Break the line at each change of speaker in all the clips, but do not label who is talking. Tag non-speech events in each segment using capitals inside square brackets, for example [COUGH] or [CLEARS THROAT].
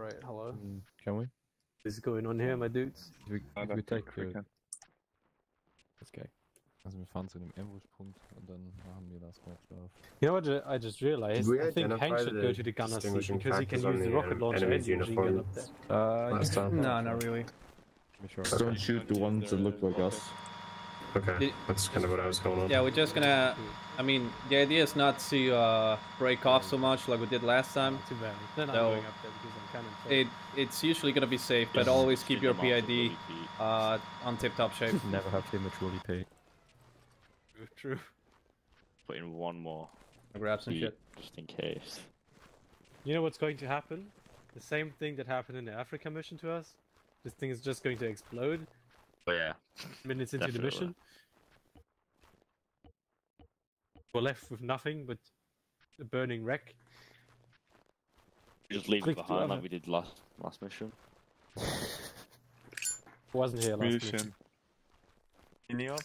Alright, hello.
Mm, Can we?
What is going on here, my dudes?
Wir,
Ja,
wir
das
take the,
können.
das geil. Also wir fahren zu dem Ambush-Punkt und dann machen wir das mal drauf.
You know what I just realized?
we
I think Hank should go to the gunner seat because he can use the
the,
rocket
um,
launcher and the machine gun up there.
Uh,
Last time.
No, not really.
Sure.
Don't shoot the ones that look like us.
Okay,
The-
that's kind of what I was going on.
Yeah, we're just gonna. I mean, the idea is not to uh, break off so much like we did last time.
Too bad. Then I'm
So,
going up there because I'm cannon fodder.
It it's usually gonna be safe, but always keep your PID uh, on tip-top shape. [LAUGHS]
Never have him maturely paid.
True, True.
Put in one more
Grab some shit.
just in case.
You know what's going to happen? The same thing that happened in the Africa mission to us. This thing is just going to explode
But yeah,
minutes into the mission. We're left with nothing but a burning wreck.
just leave
Click
it behind like we did last last mission. [LAUGHS]
Wasn't here last mission.
Mission. Mini op?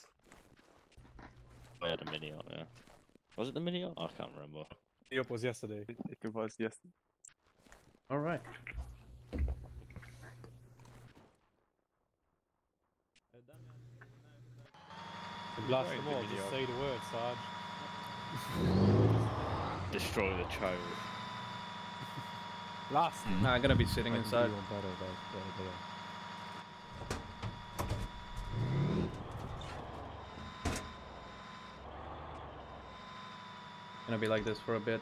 I had a mini op, yeah. Was it the mini op? I can't remember.
The up was yesterday.
I it was yesterday.
All right.
And blast them
the
all. Just say the word, Sarge. [LAUGHS]
Destroy the child.
Last. them.
Nah, I'm gonna be sitting
I
inside.
do one better, but, uh.
Gonna be like this for a bit.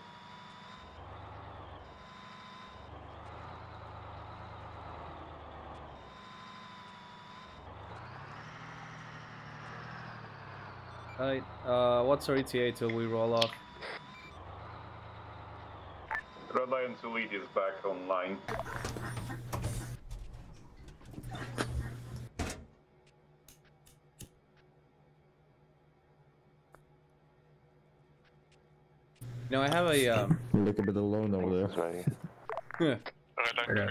Alright, uh, what's our ETA till we roll off?
Red Lion 2 lead is back online.
You know, I have a, um,
You look a bit alone over there.
Ready. [LAUGHS]
the
I got,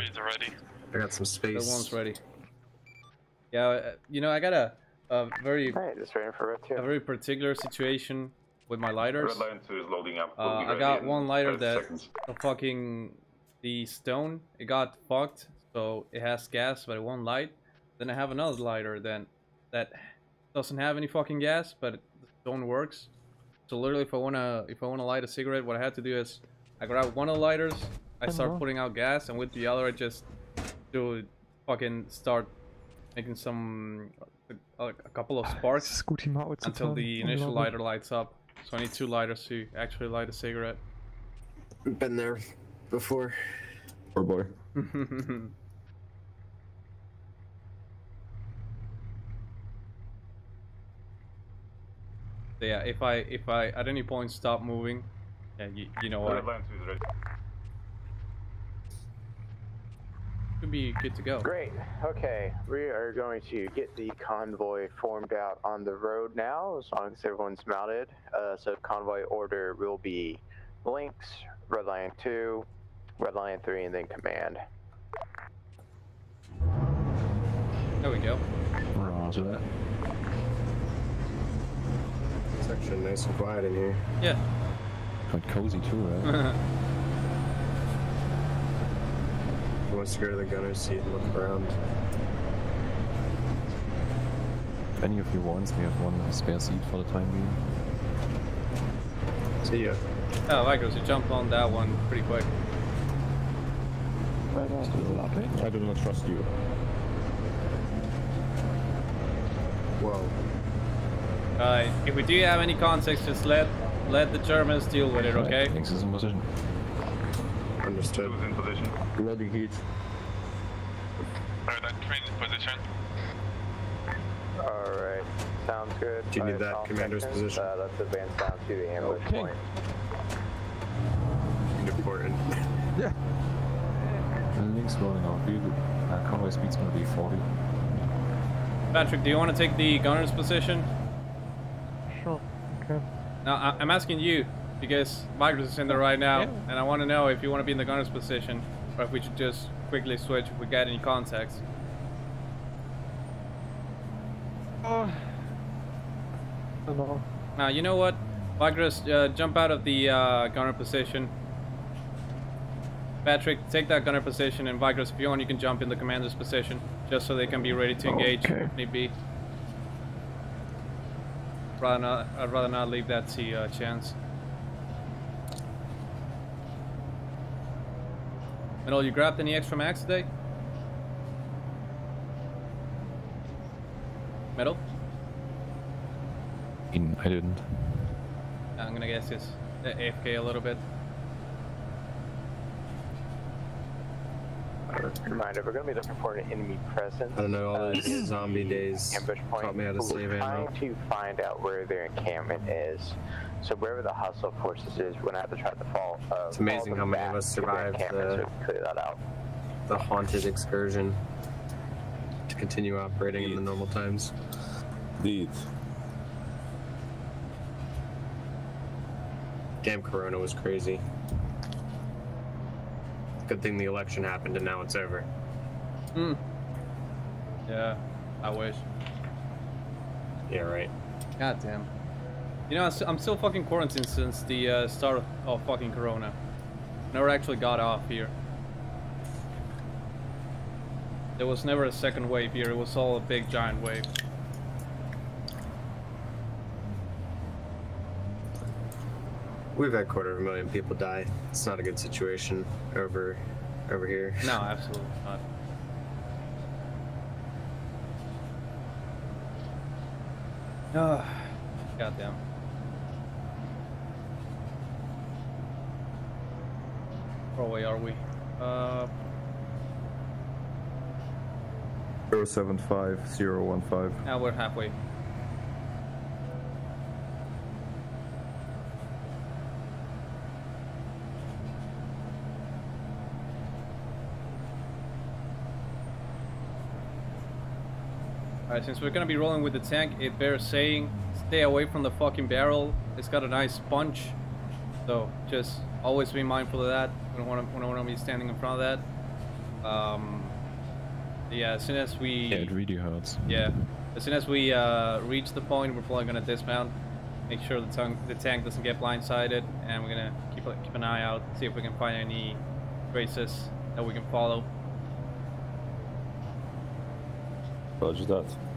I got some space.
The one's ready. Yeah, uh, you know, I got a, a very,
Alright, just waiting for Red
a very particular situation with my lighters.
Red Lion 2 is loading up. We'll
Uh, I got one lighter that the fucking the stone it got fucked, so it has gas but it won't light. Then I have another lighter then that doesn't have any fucking gas, but the stone works. So literally, if I wanna if I wanna light a cigarette, what I had to do is I grab one of the lighters, I start putting out gas, and with the other I just do fucking start making some a, a couple of sparks [SIGHS] until the initial lighter lights up. So I need two lighters to actually light a cigarette.
Been there before.
Poor boy. [LAUGHS]
So yeah, if I if I at any point stop moving, yeah, you, you know
Red
what,
Lion 2 is ready.
Should be good to go.
Great. Okay, we are going to get the convoy formed out on the road now, as long as everyone's mounted. Uh, so convoy order will be Lynx, Red Lion 2, Red Lion 3, and then Command.
There we go.
Roger that.
It's actually nice and quiet in here.
Yeah.
Quite cozy too, right? [LAUGHS]
Who wants to go to the gunner's seat and look around?
if any of you wants, we have one spare seat for the time being.
See ya.
oh, I Vikers, you jumped on that one pretty quick.
I do not trust you.
Whoa.
Alright, if we do have any context, just let let the Germans deal with it, okay?
Thanks is in position.
Understood.
Who's in position?
Bloody heat.
Alright, sounds good.
Do you need that commander's
sections,
position?
Uh, let's advance down to the ambush
Okay.
point.
Important.
And Lynx rolling out. We, uh, convoy speed's gonna be 40.
Patrick, do you want to take the gunner's position?
Sure, okay.
Now, I- I'm asking you because Vikers is in there right now, and I want to know if you want to be in the gunner's position or if we should just quickly switch if we get any contacts.
Uh, I don't know.
Now, you know what? Vikers, uh, jump out of the uh, gunner position. Patrick, take that gunner position, and Vikers, if you want, you can jump in the commander's position, just so they can be ready to engage
Okay.
if need be. Rather not, I'd rather not leave that to uh, chance. Metal, you grabbed any extra max today? Metal?
In- I didn't.
I'm gonna guess it's AFK a little bit.
Reminder, we're going to be looking for an enemy presence.
I don't know, all
uh,
those [CLEARS THROAT] zombie days
ambush point.
taught me how to
but
save
we're
ammo.
trying to find out where their encampment is. So wherever the hostile forces is, we're going to have to try to fall. Uh,
It's amazing how
them
many of us survived the-
so we clear that out.
The haunted excursion to continue operating in the normal times.
Indeed.
Damn, Corona was crazy. Good thing the election happened and now it's over.
Hmm. Yeah, I wish.
Yeah, right.
God damn. You know, I'm still fucking quarantined since the uh, start of, of fucking Corona. Never actually got off here. There was never a second wave here. It was all a big giant wave.
We've had quarter of a million people die. It's not a good situation over over here. [LAUGHS]
No, absolutely not. Ah, [SIGHS] goddamn. Where away are we? Uh,
075015.
now we're halfway. Alright, since we're gonna be rolling with the tank, it bears saying stay away from the fucking barrel. It's got a nice punch. So just always be mindful of that. We don't want to, we don't want to be standing in front of that. Um, yeah, as soon as we
Yeah, it really hurts.
yeah. As soon as we uh, reach the point, we're probably gonna dismount, make sure the tank the tank doesn't get blindsided, and we're gonna keep keep an eye out, see if we can find any traces that we can follow.
Roger that.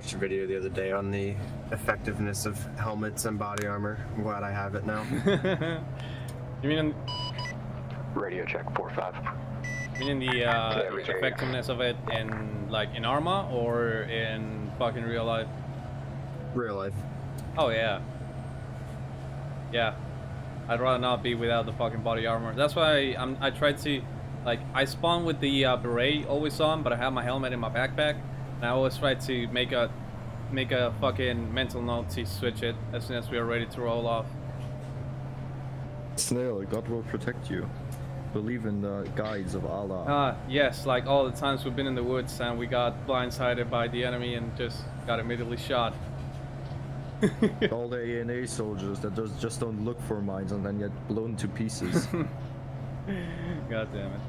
Watched a video the other day on the effectiveness of helmets and body armor. I'm glad I have it now. [LAUGHS]
you mean in,
Radio check 4-5.
you mean in the uh,
Yeah, we hear you.
effectiveness of it in like in Arma or in fucking real life?
Real life.
Oh yeah. Yeah. I'd rather not be without the fucking body armor. That's why I'm, I tried to, like, I spawn with the uh, beret always on, but I have my helmet in my backpack, and I always try to make a, make a fucking mental note to switch it as soon as we are ready to roll off.
Snail, God will protect you. Believe in the guides of Allah.
Ah, yes, like all the times we've been in the woods and we got blindsided by the enemy and just got immediately shot. [LAUGHS]
All the ANA soldiers that just don't look for mines and then get blown to pieces. [LAUGHS]
God damn it.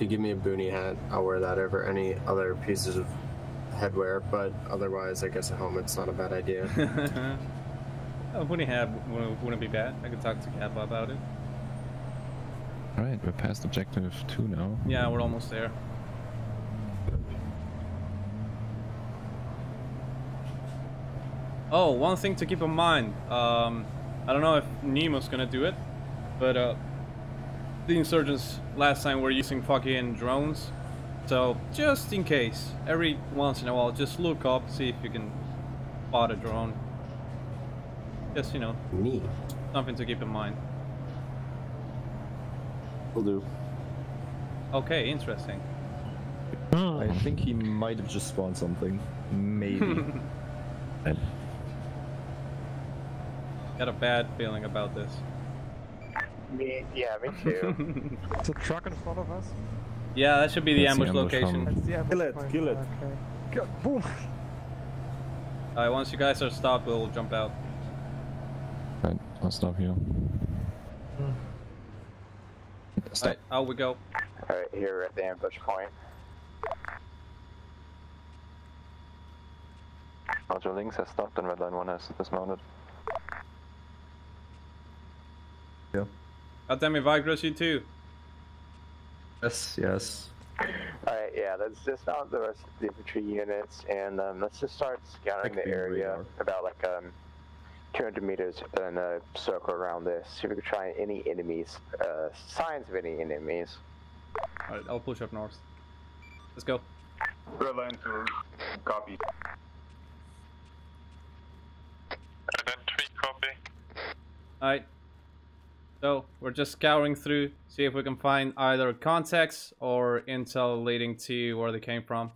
If you give me a boonie hat, I'll wear that over any other pieces of headwear, but otherwise, I guess a helmet's not a bad idea.
oh, wouldn't have wouldn't wouldn't be bad. I could talk to Kappa about it.
Alright, we're past objective 2 now.
Yeah, we're almost there. Oh, one thing to keep in mind. Um, I don't know if Nemo's gonna do it, but uh, the insurgents last time were using fucking drones. So just in case, every once in a while, just look up, see if you can spot a drone. Just you know,
me.
something to keep in mind.
Will do.
Okay, interesting.
I think he might have just spawned something. Maybe. [LAUGHS] [LAUGHS]
Got a bad feeling about this.
Me, yeah, me too. [LAUGHS]
It's a truck in front of us.
yeah, that should be the
That's the
ambush
ambush
location.
from-
That's the ambush
Kill it,
point.
kill it.
Okay. Go, boom.
Alright, once you guys are stopped, we'll jump out.
Right, I'll stop here. Stop.
Alright, out we go.
Alright, here we're at the ambush point.
Roger Lynx has stopped and Red Lion 1 has dismounted.
God damn it, Vigros, you too.
Yes, yes.
Alright, yeah, let's dismount the rest of the infantry units and um, let's just start scouting the area
radar.
about like um 200 meters in a circle around this. See if we can find any enemies, uh, signs of any enemies.
Alright, I'll push up north. Let's go.
Red Lion to copy.
Three copy.
Alright. So, we're just scouring through, see if we can find either contacts or intel leading to where they came from.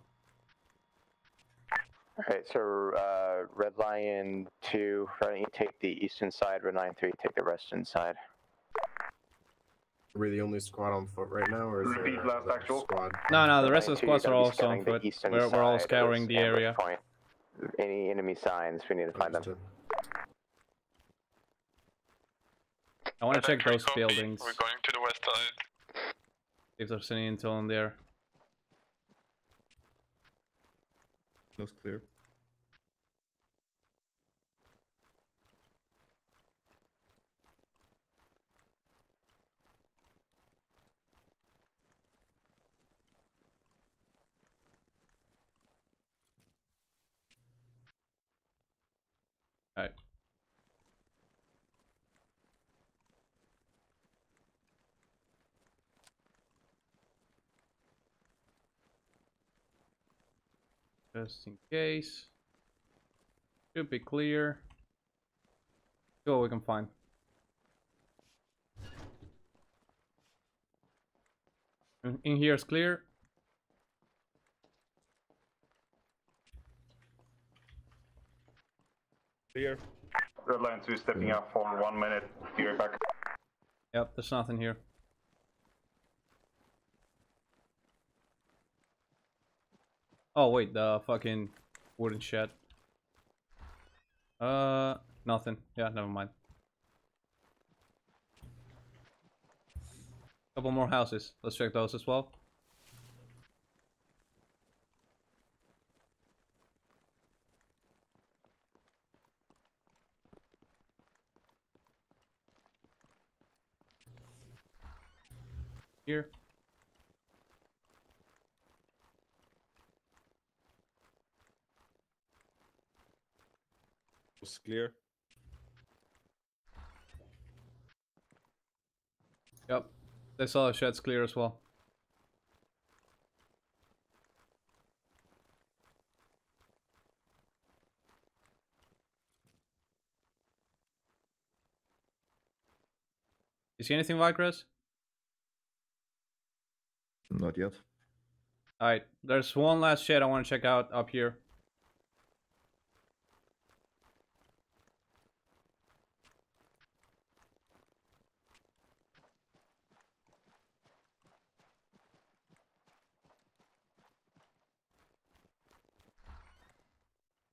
Alright, so uh, Red Lion 2, why don't you take the eastern side, Red Lion 3 take the western side.
Are we the only squad on foot right now, or is there
Repeat last
another
actual.
squad?
No, no, the rest of the squads are also on foot. We're, we're all scouring the area.
Point. Any enemy signs, we need to find them.
Understood.
I want to check those buildings,
We're going to the west side.
see if there's any intel in there.
Looks clear.
Alright. Just in case. Should be clear. See what we can find. In- In here is clear.
Clear. Red Lion 2 stepping up for one minute. Be right back.
Yep, there's nothing here. Oh wait, the fucking wooden shed. Uh, nothing. Yeah, never mind. Couple more houses. Let's check those as well. Here.
Was clear.
Yep. They saw the sheds clear as well. You see anything, Vicros?
Not yet.
Alright, there's one last shed I want to check out up here.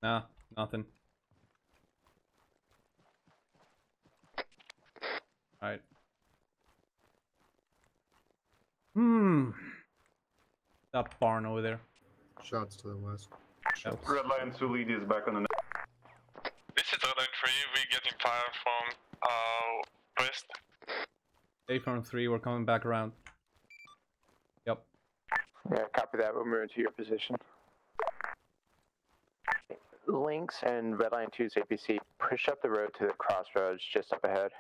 Nah, nothing. Alright. Hmm. That barn over there.
Shots to the west.
Yep.
Red Lion 2 lead is back on the net.
This is Red Lion 3, we're getting fire from uh, west.
A from three, we're coming back around. Yep.
Yeah, copy that. We'll move into your position. Lynx and Red Lion 2's APC, push up the road to the crossroads just up ahead.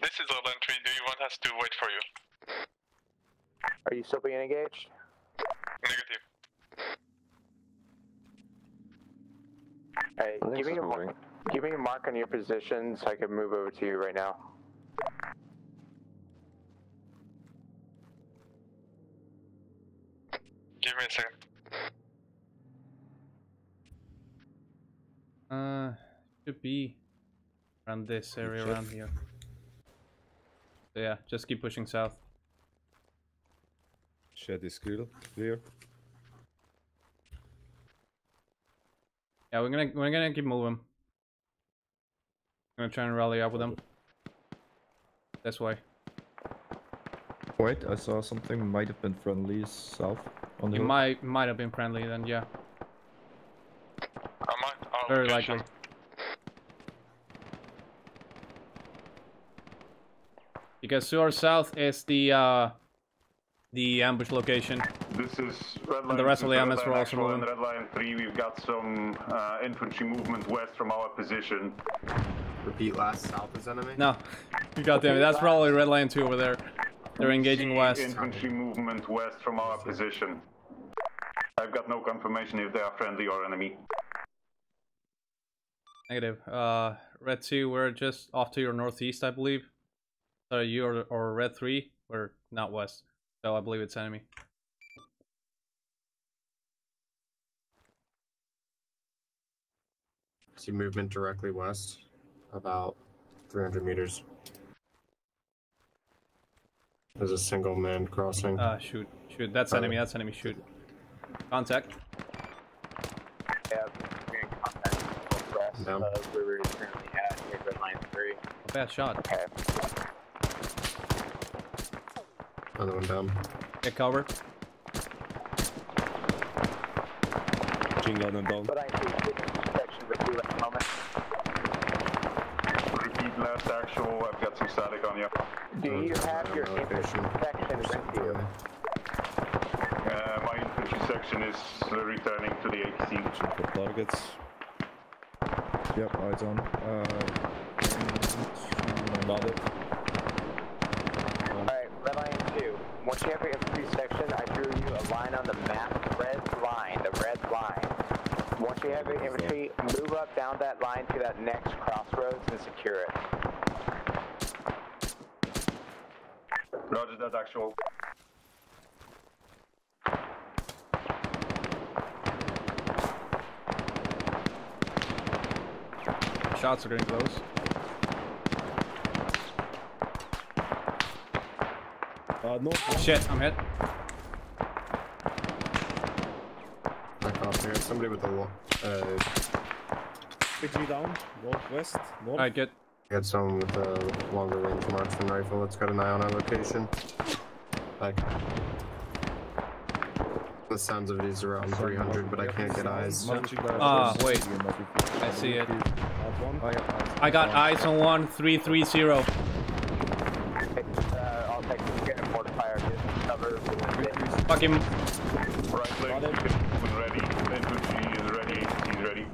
This is Red Lion 3, do you want us to wait for you?
Are you still being engaged?
Negative.
Alright,
Lynx
give me, a mark, give me a mark on your position so I can move over to you right now.
Give me a second.
Uh, should be around this area around here. So yeah, just keep pushing south.
Shed is clear. Clear.
Yeah, we're gonna we're gonna keep moving. I'm gonna try and rally up with them. This way.
Wait, I saw something might have been friendly south on the hill.
might might have been friendly then, yeah.
I
Very
location.
likely. Because to our south is the uh the ambush location.
This is Red
And the rest of the
2,
MS
Red
were also moving.
Red Lion 3, we've got some uh, infantry movement west from our position.
Repeat last south is enemy.
No. You got it, that's probably Red Lion two over there. They're engaging
See
west.
Infantry movement west from our position. I've got no confirmation if they are friendly or enemy.
Negative. Uh red two, we're just off to your northeast, I believe. So you or, or red three, we're not west. So I believe it's enemy.
See movement directly west, about 300 meters. There's a single man crossing.
Uh shoot. Shoot, that's
Oh.
enemy, that's enemy, shoot. Contact.
Yeah, contact with west
Down.
of where we're currently at near Red Lion 3.
Bad shot.
Okay.
Another one down.
Get cover.
Jingle them down.
But I see section with you at the moment.
Repeat last actual, I've got some static on you.
Do you have your infantry section with you?
Uh, my infantry section is uh, returning to the APC.
Check for targets.
Yep, eyes on. Uh,
Got it.
Alright, Red Lion 2. Once you have your infantry section, I drew you a line on the map. Red line, the red line. Once you have your infantry, move up down that line to that next crossroads and secure it.
Roger that actual.
Shots are getting close.
Uh, no.
Shit, I'm hit.
Back off here. Somebody with the wa- uh,
PG down. Northwest. North.
Alright, get
Got someone with a longer range marksman rifle that's got an eye on our location. Like, the sounds of it is around 300, but I can't get eyes.
Ah, wait. I see it. I got eyes on one three three zero.
Uh, I'll take get a mortifier, get cover.
Fuck him.
Right leg, movement ready. Infantry is ready, APC is ready.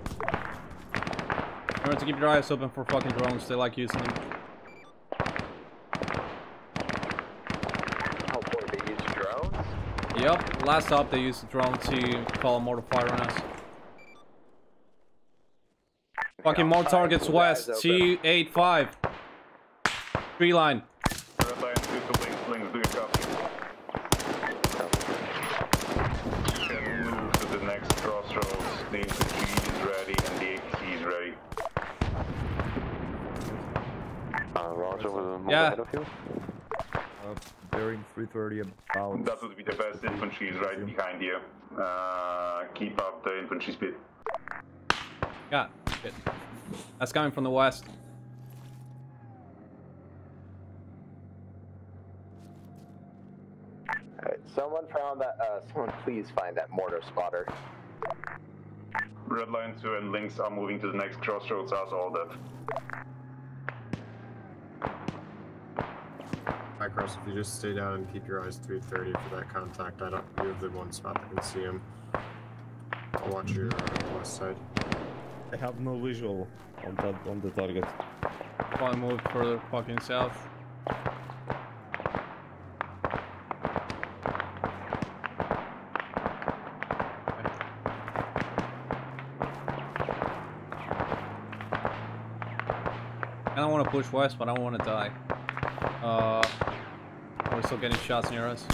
Remember to keep your eyes open for fucking drones. They like using them.
Oh boy, they use drones?
Yep. Last up, they used the drone to call a mortar fire on us. Fucking more targets west. T85. Tree line.
Red Lion 2 to Lynx, Lynx, do your copy. Can move to the next crossroads. The infantry is ready and the APC is ready.
Uh, Roger with a
Yeah.
Uh, bearing 330 about.
That would be the best. Infantry is right behind you. Uh, keep up the infantry speed.
Yeah. Shit. That's coming from the west.
Alright, someone found that, uh, someone please find that mortar spotter.
Red Lion 2 and Lynx are moving to the next crossroads as ordered.
Cross, if you just stay down and keep your eyes 330 for that contact, I don't. You have the one spot that can see him. I'll watch your uh, west side.
I have no visual on that on the target.
Probably move further fucking south. I don't want to push west, but I don't want to die. Uh, we're still getting shots near us.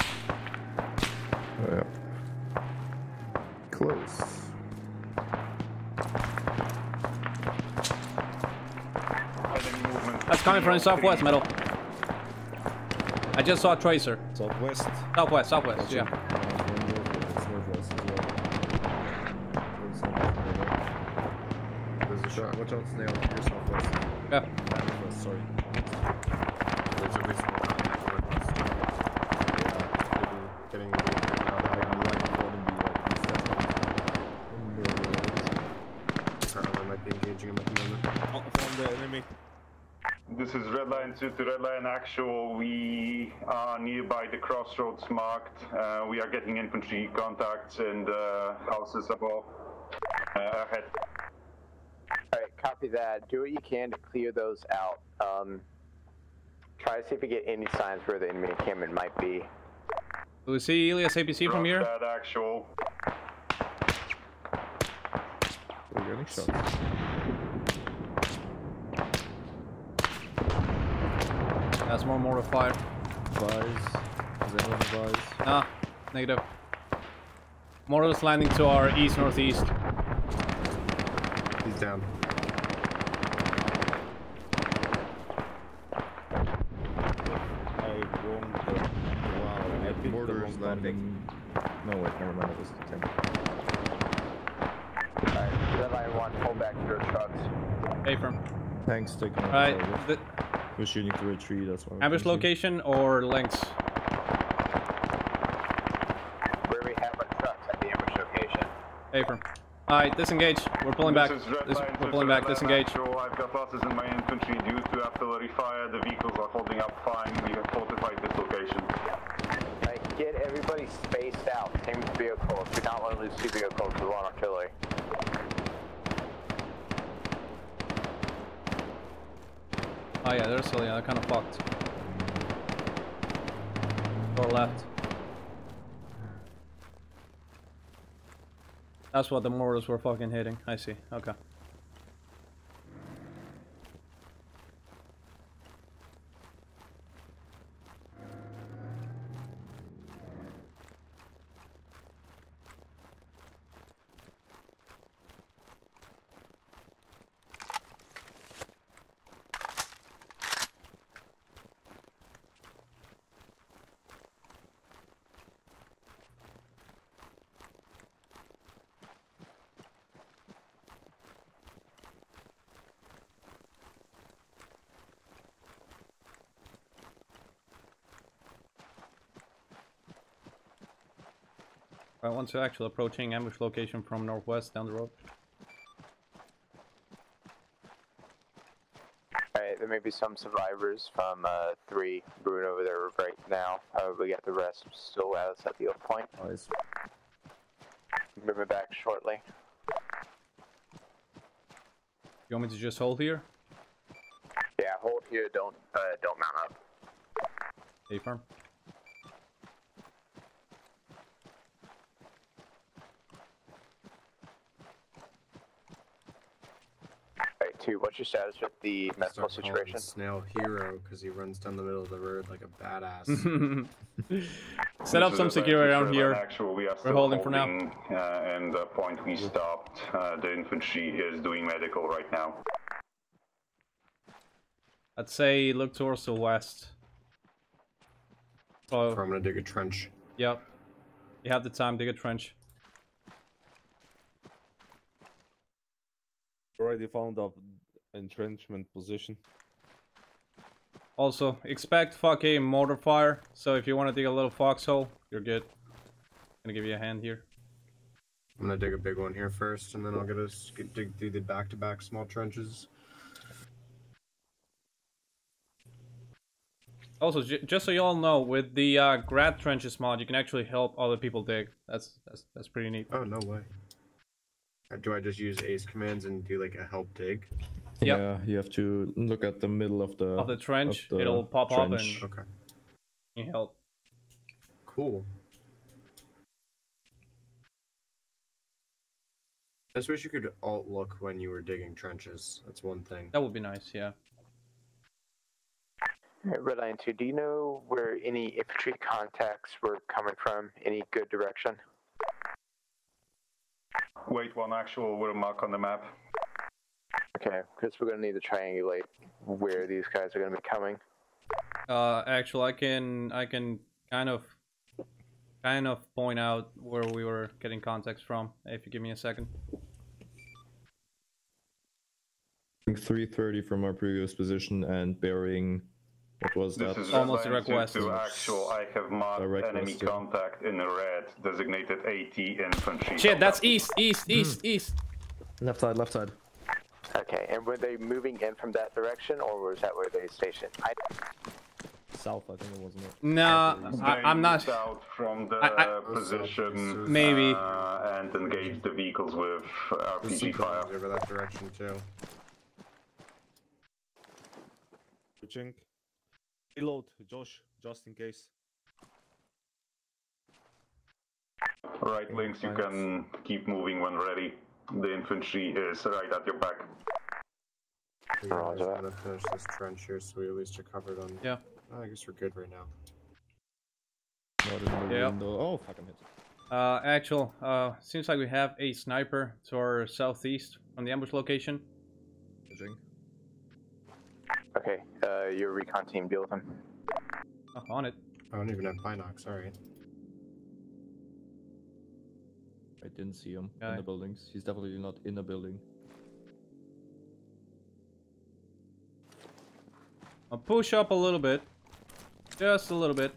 Oh, yeah. Close.
Heading
That's coming from the southwest, metal. I just saw a tracer.
Southwest.
Southwest, southwest,
Watch
yeah.
it. One north- it's northwest as well.
There's a shot.
Watch out, snail. You're southwest.
Yeah.
Northwest, sorry.
There's at least one contact northwest. Getting getting out of
I'm
there.
like bottom B, like east that's
Apparently might be engaging him at the moment.
Oh, found the enemy.
This is Red Lion 2 to Red Lion Actual. We are nearby the crossroads marked. Uh, we are getting infantry contacts in the houses above. Uh, ahead.
Alright, copy that. Do what you can to clear those out. Um, try to see if you get any signs where the enemy encampment might be.
Do we see Elias APC from here?
That actual.
We're getting shots.
That's more mortar fire.
Advise. Does anyone advise?
Nah, negative. Mortar's landing to our east northeast.
He's down.
I won the. Wow, I picked
Mortar is landing. No, wait, never mind. It was the tank.
Alright, Red 1, pull back your trucks.
Hey, from.
Tank's taking
Alright,
target.
the
We're shooting through a tree, that's why. we
ambush
can see.
location or Lynx?
Where we have our trucks at the ambush location.
Hey, from. Alright, disengage. We're pulling back.
This is
Dis-
Red Lion 2
we're pulling back. Disengage.
Actual. I've got losses in my infantry due to artillery fire. The vehicles are holding up fine. We have fortified this location.
Alright, get everybody spaced out. Same vehicles. We don't want to lose two vehicles. We want artillery.
Oh yeah, there's still, yeah, they're kind of fucked. Door left. That's what the mortars were fucking hitting. I see. Okay. Alright, want to actual approaching ambush location from northwest down the road.
Alright, there may be some survivors from uh, 3 brewing over there right now. Uh, we got the rest still out at the old point.
Nice.
Moving back shortly.
You want me to just hold here?
Yeah, hold here. Don't uh, don't mount up.
Stay firm.
Alright, two. What's your status with the medical
Start calling
situation?
Snail hero because he runs down the middle of the road like a badass. [LAUGHS] [LAUGHS]
Set up some security around here.
Actual. We are
We're
still
holding for now.
Uh, and the point we stopped, uh, the infantry is doing medical right now.
I'd say look towards the west. So,
I'm gonna dig a trench.
yep. You have the time, dig a trench.
Already found a entrenchment position.
Also, expect fucking mortar fire. So if you want to dig a little foxhole, you're good. Gonna give you a hand here.
I'm gonna dig a big one here first, and then I'll get us get, dig through the back-to-back small trenches.
Also, j just so you all know, with the uh, grad trenches mod, you can actually help other people dig. That's that's that's pretty neat.
Oh no way. Uh, Do I just use ace commands and do like a help dig?
Yep.
Yeah, you have to look at the middle of the
Of the trench,
the
it'll pop up and
Okay.
you help.
Cool. I just wish you could alt look when you were digging trenches. That's one thing.
That would be nice, yeah.
Alright, Red Lion 2, do you know where any infantry contacts were coming from? Any good direction?
Wait, one actual with a mark on the map.
Okay, because we're gonna need to triangulate where these guys are gonna be coming.
Uh, actual, I can I can kind of kind of point out where we were getting context from. If you give me a second.
330 from our previous position and bearing. What was
This
that?
is
Almost
Red
direct west.
to actual. I have marked
Direct
enemy
west, yeah.
contact in red, designated AT infantry.
Shit, that's
contact.
east, east, east, east.
Left side, left side.
Okay, and were they moving in from that direction, or was that where they stationed? I,
South, I think it wasn't it.
Nah, I, I'm not.
moved out from the
I- I-
position.
Maybe.
Uh, and engage the vehicles with
There's
RPG
some
fire.
buildings over that direction too.
Switching. Reload, Josh, just in case.
Right, Lynx, you can keep moving when ready. The infantry is right at your back.
We guys
Roger that.
gotta finish this trench here so we at least are covered on.
Yeah.
Oh, I guess we're good right now.
Not in the
Yeah.
Oh, fuck, I'm hit.
Uh, actual. Uh, seems like we have a sniper to our southeast from the ambush location.
Okay, uh, your recon team deal with them.
Oh, on it.
I don't even have binocs, alright.
I didn't see him in the buildings. He's definitely not in a building.
I'll push up a little bit. Just a little bit.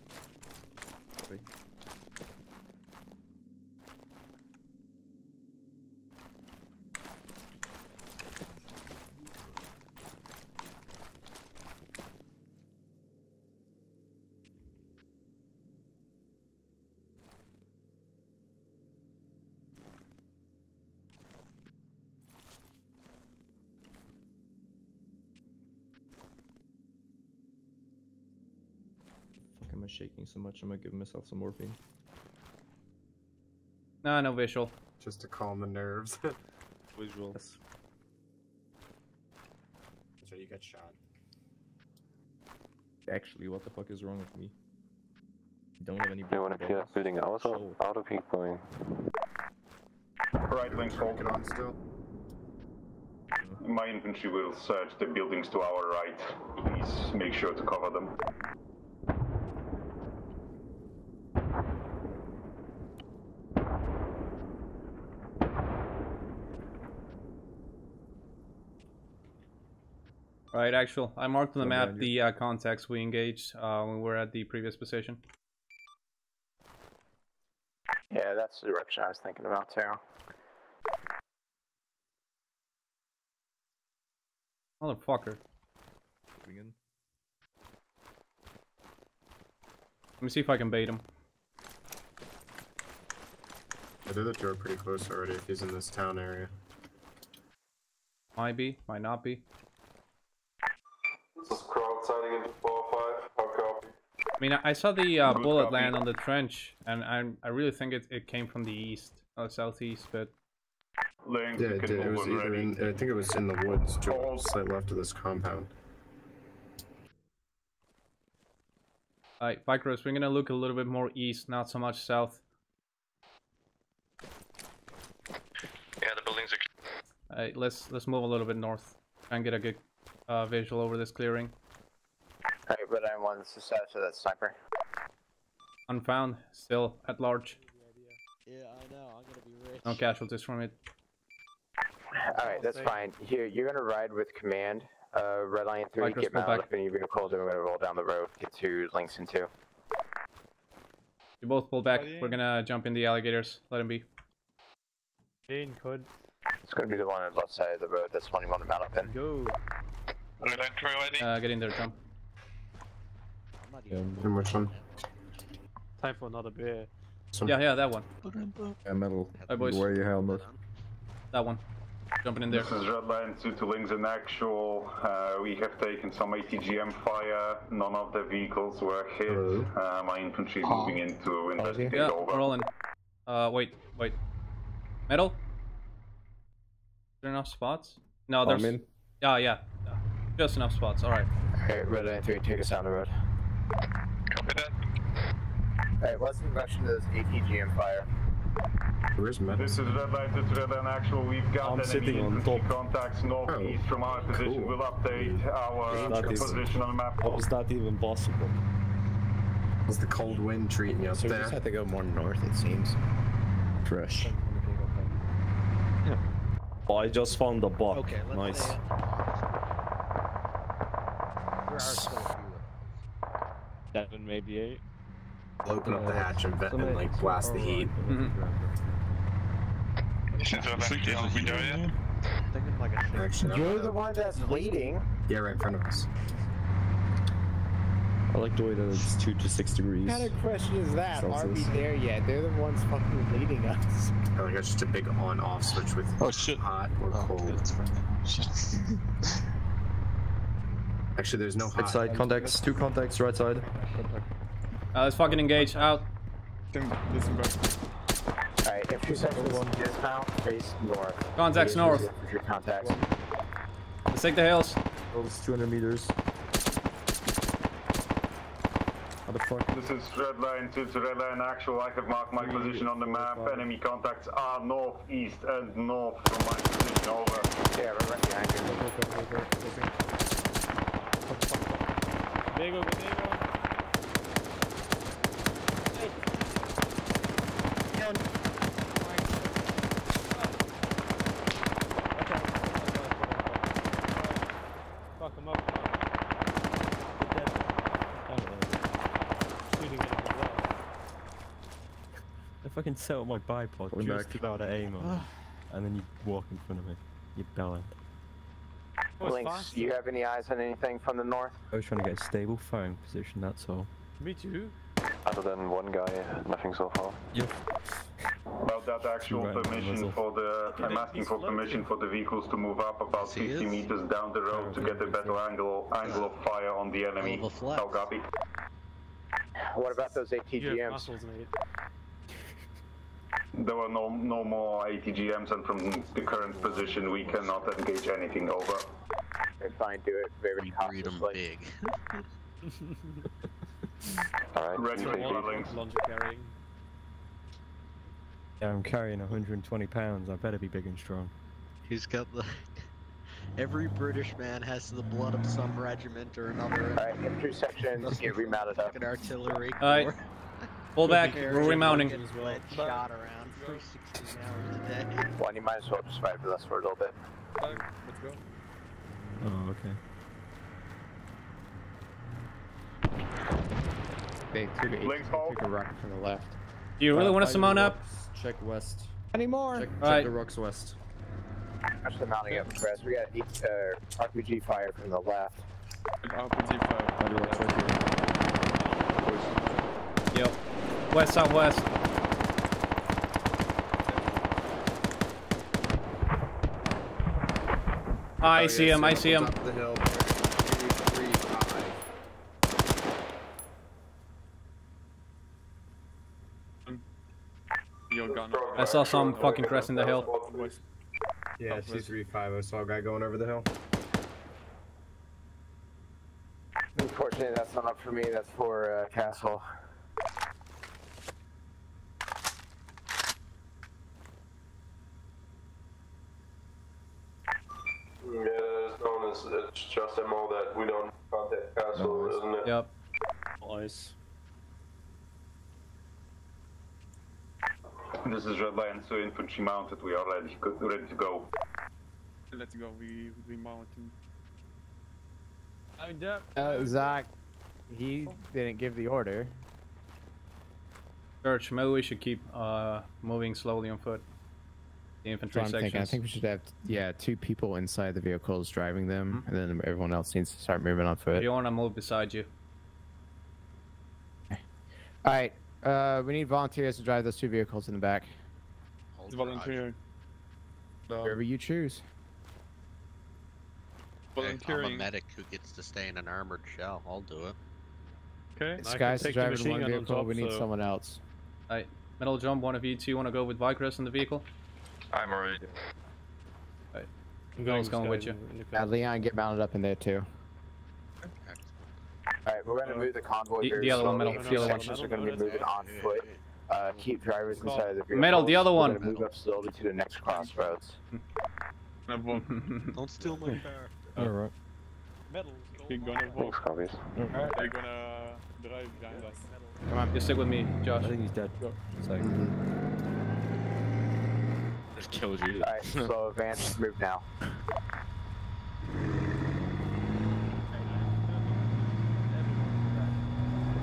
Shaking so much? I'm gonna give myself some morphine?
Nah, no visual.
Just to calm the nerves. [LAUGHS]
Visual. Yes.
so you got shot.
Actually, what the fuck is wrong with me? Don't have any.
You want to
broken
clear
bones.
that building out of,
Show.
out of heat going?
Right, Lynx, hold
on still.
My infantry will search the buildings to our right. Please make sure to cover them.
Right, actual. I marked on the map the uh, contacts we engaged uh, when we were at the previous position.
Yeah, that's the direction I was thinking about too.
Motherfucker.
Bring.
Let me see if I can bait him.
I did the door pretty close already if he's in this town area.
Might be, might not be.
This is crowd signing into 405. How copy?
I mean, I, I saw the uh, bullet
copy.
land on the trench, and I, I really think it, it came from the east, uh, southeast, but
Lynx,
Yeah, it did. It was either
ready.
in, I think it was in the woods, to slight left of this compound.
Alright, Vicros, we're gonna look a little bit more east, not so much south.
Yeah, the buildings are.
Alright, let's let's move a little bit north. Try and get a good uh, visual over this clearing.
Alright, Red Lion 1, this is status of that sniper.
Unfound, still at large.
Yeah, I know. I'm gonna be rich.
No casualties from it.
Alright, that's fine. Here, you're gonna ride with command. Uh, Red Lion 3,
Micros,
get
pull
mounted
back.
up in your vehicles and we're gonna roll down the road, get to Langston 2.
You both pull back. We're gonna jump in the alligators. Let him be.
Jane could
It's gonna be the one on the left side of the road, that's the one you want to mount up in.
go.
Red entry ready.
Uh, get in there, jump.
I'm not
Yeah,
even.
And which one?
Time for another beer.
This one?
Yeah, yeah, that one.
Yeah, metal.
Hi, boys.
Wear your helmet.
That one. Jumping in there.
This is Red Lion 2 to Lynx in actual. Uh, we have taken some ATGM fire. None of the vehicles were hit. Uh, my infantry is moving in to investigate
Yeah,
over.
we're rolling. Uh, wait, wait. Metal? Is there enough spots? No, there's.
I'm in.
Yeah, yeah. yeah. Just enough spots. Alright.
Alright, Red Lion 3, take us down the road.
Copy that.
Alright, what's the direction of this ATGM fire?
Where's Metal?
This is red Redline to Red Lion Actual. We've got
I'm
enemy
sitting on
infantry
top.
contacts northeast oh, from our position.
cool.
We'll update our
That is-
position on the map.
How is that even possible?
How's the cold wind treating you up
So we
there?
just have to go more north, it seems.
Fresh. Yeah.
I just found the bug.
Okay, let's
nice.
say- are still a few.
Seven, maybe eight.
I'll open up the hatch and, vent and like blast the heat.
This mm-hmm. is Red Lion 3, are yet?
Thinking like a ship.
Actually,
You're the one that's leading.
yeah, right in front of us.
I like the way that it's 2 to 6 degrees.
What kind of question is that? Are we there yet? They're the ones fucking leading us. [LAUGHS]
Oh, I like it's just a big on-off switch with
Oh shit.
hot or oh, cold. [LAUGHS] [LAUGHS] Actually, there's no hot.
Right side contacts, two contacts, right side.
Uh, let's fucking engage. Out.
Alright, infantry sections dismount, face north.
Contacts north.
Infantry contacts.
Let's take the hills.
Those 200 meters. How the fuck?
This is Red Lion to to Red Lion Actual. I have marked my position on the map. Enemy contacts are northeast and north from my position. Over.
Yeah, we're right behind you.
Diego, Diego. Fuck him up. Shooting at him as well.
I fucking set up my bipod
Going
just
back.
about to aim on, ah. and then you walk in front of me. You're bellend.
It's fast.
do you have any eyes on anything from the north?
I was trying to get a stable firing position, that's all.
Me too.
Other than one guy, nothing so far.
Yep.
About that actual
Right,
permission for the. I'm asking for permission for the vehicles to move up about 50 meters down the road to get a better angle angle of fire on the enemy.
Hell of.
How copy?
What about those
You have
ATGMs?
Muscles, mate.
There were no no more ATGMs, and from the current position, we cannot engage anything over.
Okay, fine, do it very
Breed 'em
cautiously.
big.
Alright. [LAUGHS]
Ready for
All
links.
Launcher carrying.
Yeah, I'm carrying 120 pounds. I better be big and strong.
Who's got the? [LAUGHS] Every British man has the blood of some regiment or another.
Alright, infantry sections get remounted up.
Fucking artillery.
Alright.
corps.
Pull back.
Carrying
We're remounting.
shot around for 16 hours a day. [LAUGHS]
Well, you might as well just fight with us for a little bit.
Let's go.
Oh, okay.
They took a,
Lynx hold.
took a rocket from the left.
Do you really
Uh,
want us to
the
mount up?
rocks, Check west.
Anymore?
Check, check
Alright.
the rocks west.
Actually mounting up press. We got eight, uh, RPG fire from the left.
By the rocks right here.
Yep. West, southwest. I see him. I see him.
Top of the hill. Three, three, five.
I saw some fucking cresting the hill.
Yeah, two, three, five. I saw a guy going over the hill.
Unfortunately, that's not up for me. That's for uh, Castle.
Yeah, it's known as it's just a MO that we don't contact castle, isn't it?
Yep.
Nice.
This is Red Lion, so infantry mounted. We are ready, ready to go.
Let's go, we, we mountain.
I'm dead.
Uh, Zach, he didn't give the order.
Church, maybe we should keep uh, moving slowly on foot. The infantry
That's what I'm
sections.
thinking. I think we should have, yeah, two people inside the vehicles driving them, and then everyone else needs to start moving on
If
foot.
you want to move beside you.
All right, uh, we need volunteers to drive those two vehicles in the back.
It's volunteer.
Wherever you choose.
Okay, I'm a medic who gets to stay in an armored shell. I'll do it.
Okay.
I can
Sky's
the
driving one
gun on
vehicle.
top,
we need
so-
someone else.
Alright, metal jump. One of you two want to go with Vicrus in the vehicle?
I'm already.
I'm
Going, going with you.
in- in
Uh. Leon, get mounted up in there too. All right, we're gonna move the convoy.
The- the other one,
slowly.
metal-
the other one.
sections are gonna be moving on foot. Uh, keep drivers inside of the vehicle.
Metal, the other one.
We're move up slowly to the next crossroads.
Don't steal my car.
Alright.
Metal. We're gonna walk.
Thanks, copies.
They're gonna drive behind us.
Come on, you stick with me, Josh.
I think he's dead. So,
Just killed you.
Alright, slow advance, move now.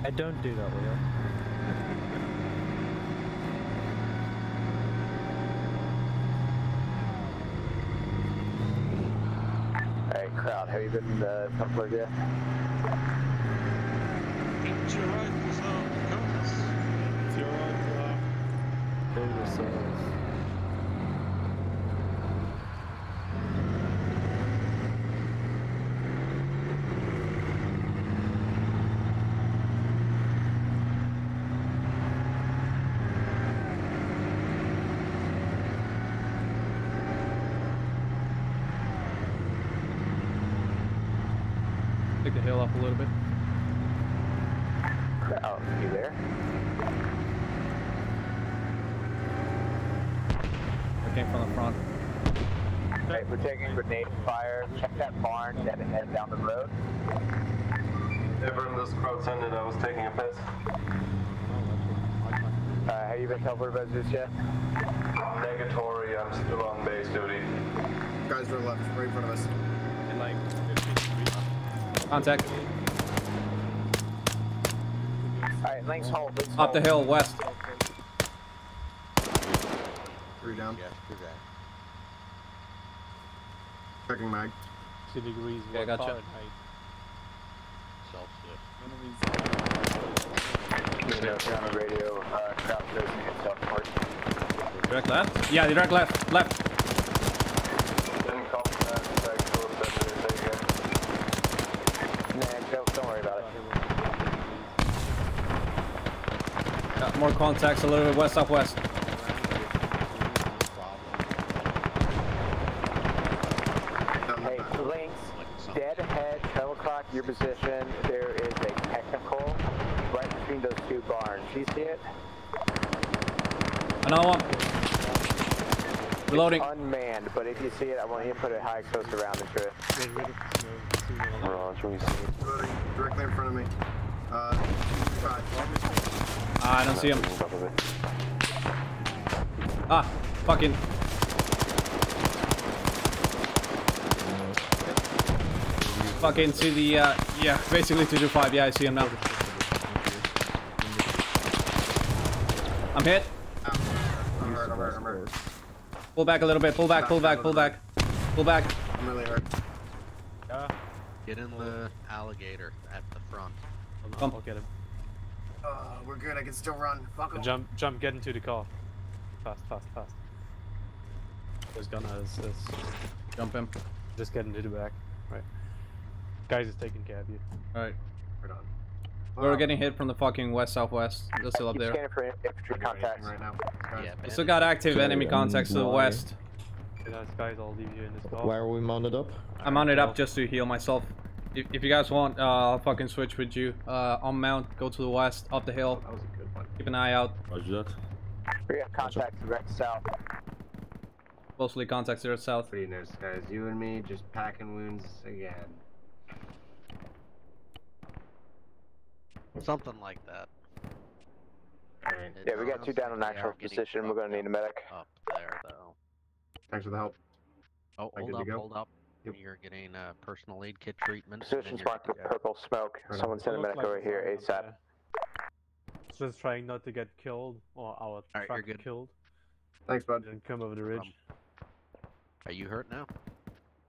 I don't do that, Leo.
Alright, crowd, have you been uh, unplugged yet?
Get your rifles out, guns.
It's your right,
Kill yourselves.
Take the hill up a little bit.
Crowd, you there?
I came from the front.
Alright, we're taking grenade fire. Check that barn dead ahead down the road.
Everyone, this crowd's ended. I was taking a piss.
Uh, have you been teleported by Zeus yet?
Negatory, I'm still on base duty.
Guys to the left, right in front of us.
In like 15 feet.
Contact.
Alright, Lynx hold, Lynx
Up the hill, west.
Three down.
Yeah, do that.
Checking mag.
2 degrees.
Okay,
what
gotcha.
Fahrenheit?
Celsius.
You know, if you're
Direct left? Yeah, direct left. Left. Got more contacts a little bit west southwest.
Hey, Lynx, dead ahead, 12 o'clock, your position. There is a technical right between those two barns. Do you see it?
Another one. Reloading.
Unmanned, but if you see it, I want you to put a high explosive round into it.
Get rid of the snow. Soon it'll-
Roger, we see it.
Loading directly in front of me. Uh, five.
Ah, I don't see him. Ah, fucking. Fucking to the, uh, yeah, basically to the 5. Yeah, I see him now. I'm hit.
I'm hurt, I'm hurt, I'm hurt.
Pull back a little bit. Pull back, pull back, pull back. Pull back.
I'm really hurt.
Yeah.
Get in the alligator at the front.
I'll,
Come.
I'll get him.
Uh, we're good, I can still run. Fuck 'em.
Jump, jump, get into the car. Fast, fast, fast. There's gonna is, is
Jump him.
just get into the back. Right. Guys is taking care of you.
Alright.
Right on.
We're getting hit from the fucking west southwest. They're still up there.
scanning for infantry contacts.
Right now.
Yeah,
We still got active enemy contacts to the west.
Guys, guys, I'll leave you in this car.
Why are we mounted up?
I'm mounted up just to heal myself. If, if you guys want, uh, I'll fucking switch with you. Uh, on mount, go to the west, up the hill.
That was a good one.
Keep an eye out.
Roger that.
We have contacts direct south.
Mostly contacts to the south.
Pretty nice, guys. You and me just packing wounds again.
Something like that.
Yeah, we got two down in
honestly,
actual
they are getting
position. We're gonna need a medic.
Up there, though.
Thanks for the help.
Oh, hold up, hold up.
Yep.
You're getting a personal aid kit treatment. and then
Position's marked with
good to go.
purple smoke.
Right.
Someone send a medic
like
over here ASAP.
there. Just trying not to get killed or our
Alright,
truck killed.
Thanks, bud.
Then come over the ridge.
Are you hurt now?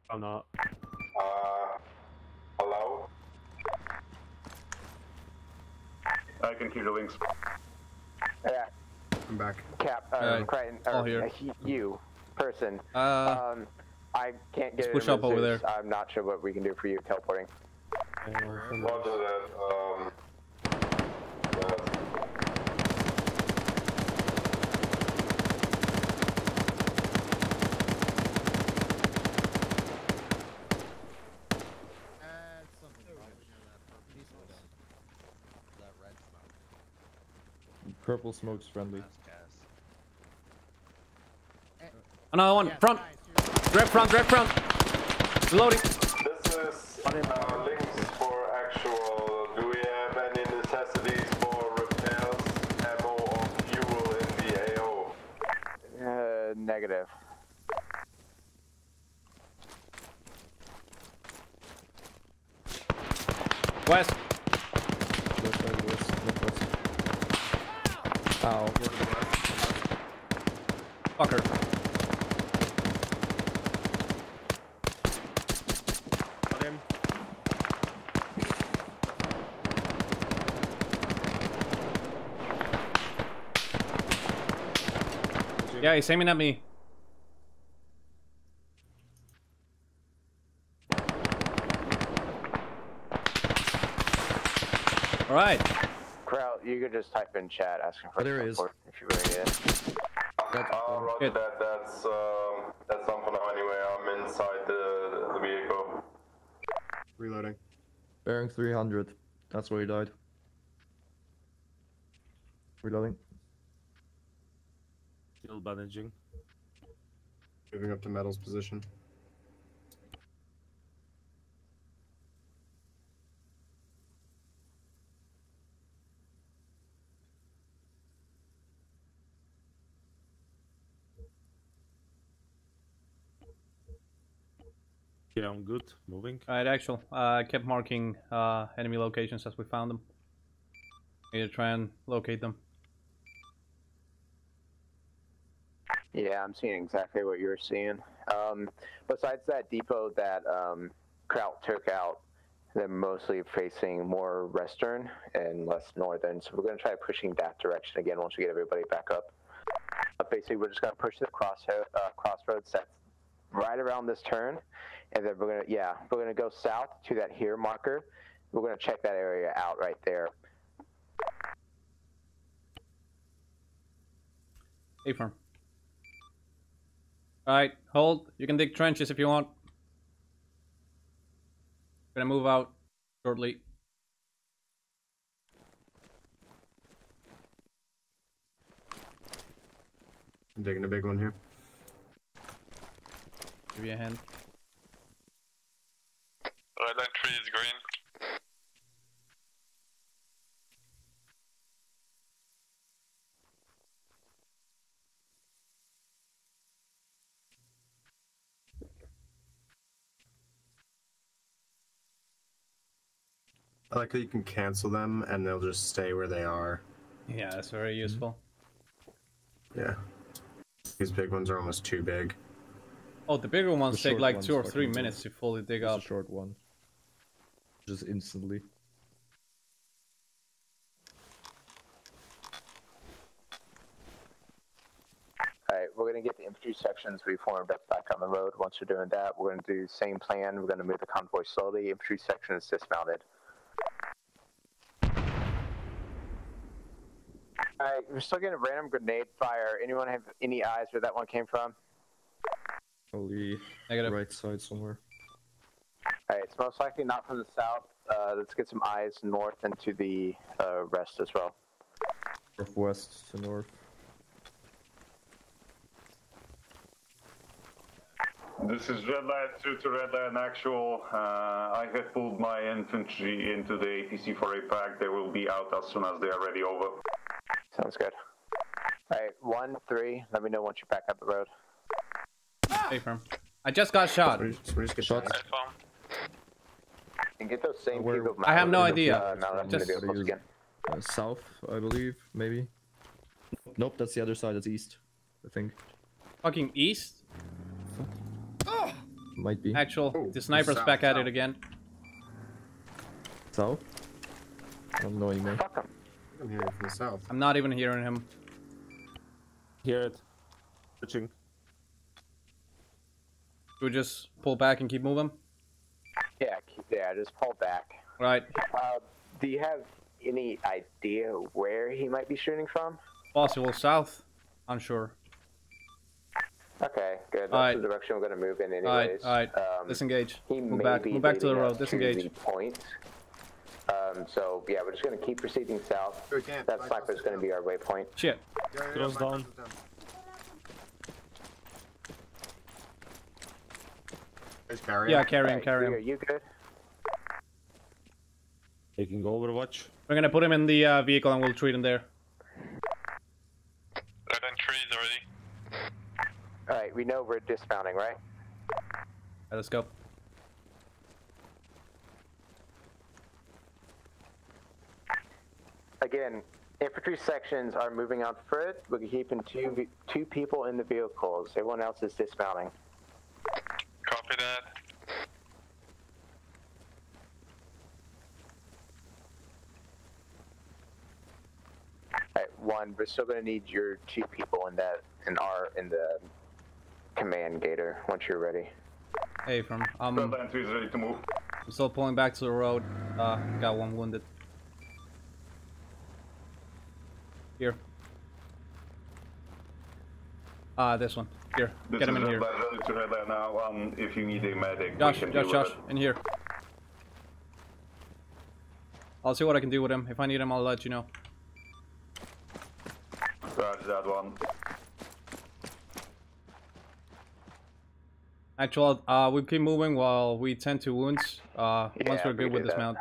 I'm not.
Uh, hello?
I can hear the Lynx.
Yeah,
I'm back.
Cap, uh,
Alright,
Crichton,
all
or
here.
uh, he- you, person.
Uh,
Um, I can't
Let's
get
push up over
there. I'm not sure what we can do for you teleporting.
Uh, from-
Roger that. Um, uh,
Purple smoke's friendly.
Another one, front! Direct front, direct front! It's loading.
This is uh, Lynx for actual. Do we have any necessities for repairs, ammo, or fuel in the AO?
Uh, negative.
West.
Left side, west, left west. Ow.
Fucker.
Got him.
Yeah, he's aiming at me. Alright.
Kraut, you could just type in chat asking for
Oh, there he is.
if you really need it.
Uh, roger that. That's um, that's on for now anyway. I'm inside the, the vehicle.
Reloading.
Bearing 300. That's where he died. Reloading.
Still bandaging.
Moving up to Metal's position.
Yeah, I'm good. Moving.
Alright, actual. Uh, I kept marking uh, enemy locations as we found them. Need to try and locate them.
Yeah, I'm seeing exactly what you're seeing. Um, besides that depot that um, Kraut took out, they're mostly facing more western and less northern. So we're going to try pushing that direction again once we get everybody back up. But basically, we're just going to push the crossroad, uh, crossroads that's right around this turn, and then we're going to yeah we're going to go south to that here marker. We're going to check that area out right there.
A firm. Alright, hold. You can dig trenches if you want. Gonna move out shortly.
I'm digging a big one here.
Give you a hand.
Red Lion 3 is green.
I like that you can cancel them and they'll just stay where they are.
Yeah, that's very mm-hmm. useful.
Yeah. These big ones are almost too big.
Oh, the bigger ones
The
take like
ones
two or three minutes to fully dig
Just
up.
a short one. Just instantly.
Alright, we're gonna get the infantry sections we formed up back on the road. Once we're doing that, we're gonna do the same plan. We're gonna move the convoy slowly. Infantry section is dismounted. Alright, we're still getting random grenade fire. Anyone have any eyes where that one came from?
Probably
Negative.
right side somewhere.
Alright, it's most likely not from the south. Uh, let's get some eyes north and to the uh, rest as well.
Northwest to north.
This is Red Lion 2 to Red Lion Actual. Uh, I have pulled my infantry into the ATC for a pack. They will be out as soon as they are ready over.
Sounds good. Alright, one, three. Let me know once you're back up the road.
A firm. I just got shot.
Somebody just get
Shots.
And get those same
Where-
people
I have no idea.
Uh, mounted up
Just-
in the vehicles again.
Uh, south, I believe, maybe. Nope, that's the other side. That's east. I think.
Fucking east? Oh.
Might be.
Actual.
Oh,
the sniper's
south,
back at it again.
South? I'm knowing
Fuck him.
I'm hearing from the south.
I'm not even hearing him.
Hear it. Switching.
Do we just pull back and keep moving?
Yeah, keep, yeah, just pull back.
Right.
Uh, do you have any idea where he might be shooting from?
Possible south. I'm sure.
Okay, good. That's
Alright.
the direction we're going to move in
Alright,
anyways.
alright.
Um,
Disengage.
he
Move back. Move back to the road. Disengage.
the point. Um, so yeah, we're just gonna keep proceeding south.
We can't.
That sniper is gonna be our waypoint.
Shit.
Yeah, yeah,
Close
yeah,
down.
close down. Is carrying?
Yeah, carry him,
Alright,
carry
Are
him.
you good?
Taking Overwatch.
We're gonna put him in the uh, vehicle and we'll treat him there.
Red Lion 3 is ready.
All right, we know we're dismounting, right?
Alright, let's go.
Again, infantry sections are moving out front. We're keeping two two people in the vehicles. Everyone else is dismounting.
Copy that.
All right, one. We're still gonna need your two people in that in our in the command gator once you're ready.
Hey, from um,
Red Lion 3 is ready to move.
I'm still pulling back to the road. Uh, got one wounded. Here. Ah, this one. Here,
This
get him in
red
here.
line ready to red line now. Um, if you need a medic, we
Josh,
can
Josh,
deal
Josh,
with it.
in here. I'll see what I can do with him. If I need him, I'll let you know.
Roger that one.
Actual, uh, we keep moving while we tend to wounds. Uh, once we're
we
good with
this that.
dismount.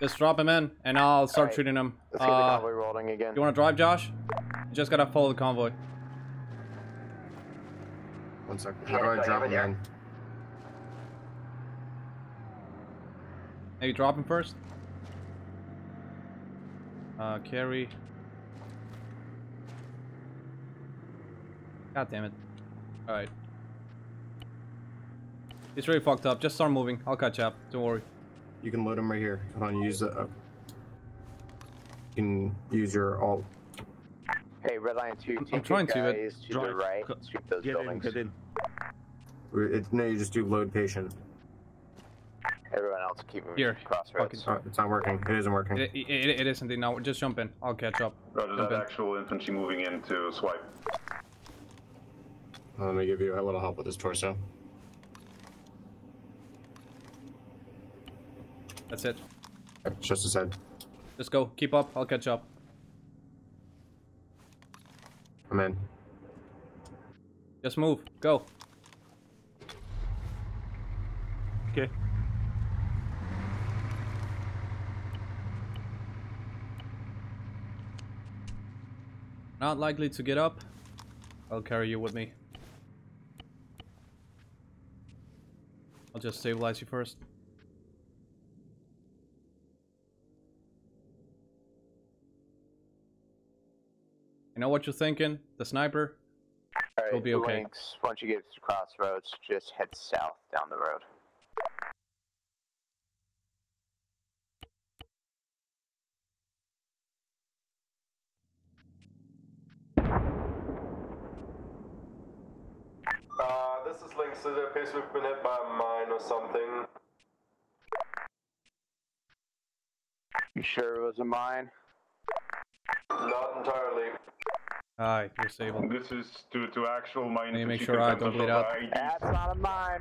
Just drop him in, and I'll start
Alright,
treating him.
Let's get the
Uh,
convoy rolling again.
you wanna drive, Josh? You just gotta follow the convoy.
One sec. How do I drop him in?
Maybe drop him first. Uh, carry. God damn it. Alright. He's really fucked up. Just start moving. I'll catch up. Don't worry.
You can load him right here. Hold on, use the. Uh, you can use your alt.
Hey, red line two.
I'm
Take
trying to,
your
but-
guys to the right.
Co-
Sweep those
Get in,
buildings.
get in.
It, no, you just do load patient.
Everyone else keep moving
Here,
crossroads.
It's not, it's not working. It isn't working.
It, it, it is indeed. Now, just jump in. I'll catch up.
Roger
Jump
that
in.
actual infantry moving in to swipe.
Let me give you a little help with this torso.
That's it.
It's just his head.
Just go. Keep up. I'll catch up.
I'm in.
Just move. Go.
Okay.
Not likely to get up. I'll carry you with me. I'll just stabilize you first. I know what you're thinking. The sniper.
All right,
We'll be okay.
Lynx, once you get to crossroads, just head south down the road.
Uh, this is Lynx. It appears we've been hit by a mine or something.
You sure it was a mine?
Not entirely.
Aye, you're stable.
This is to, to actual mine.
Let me make sure I
confirms
don't bleed out.
That's not a mine.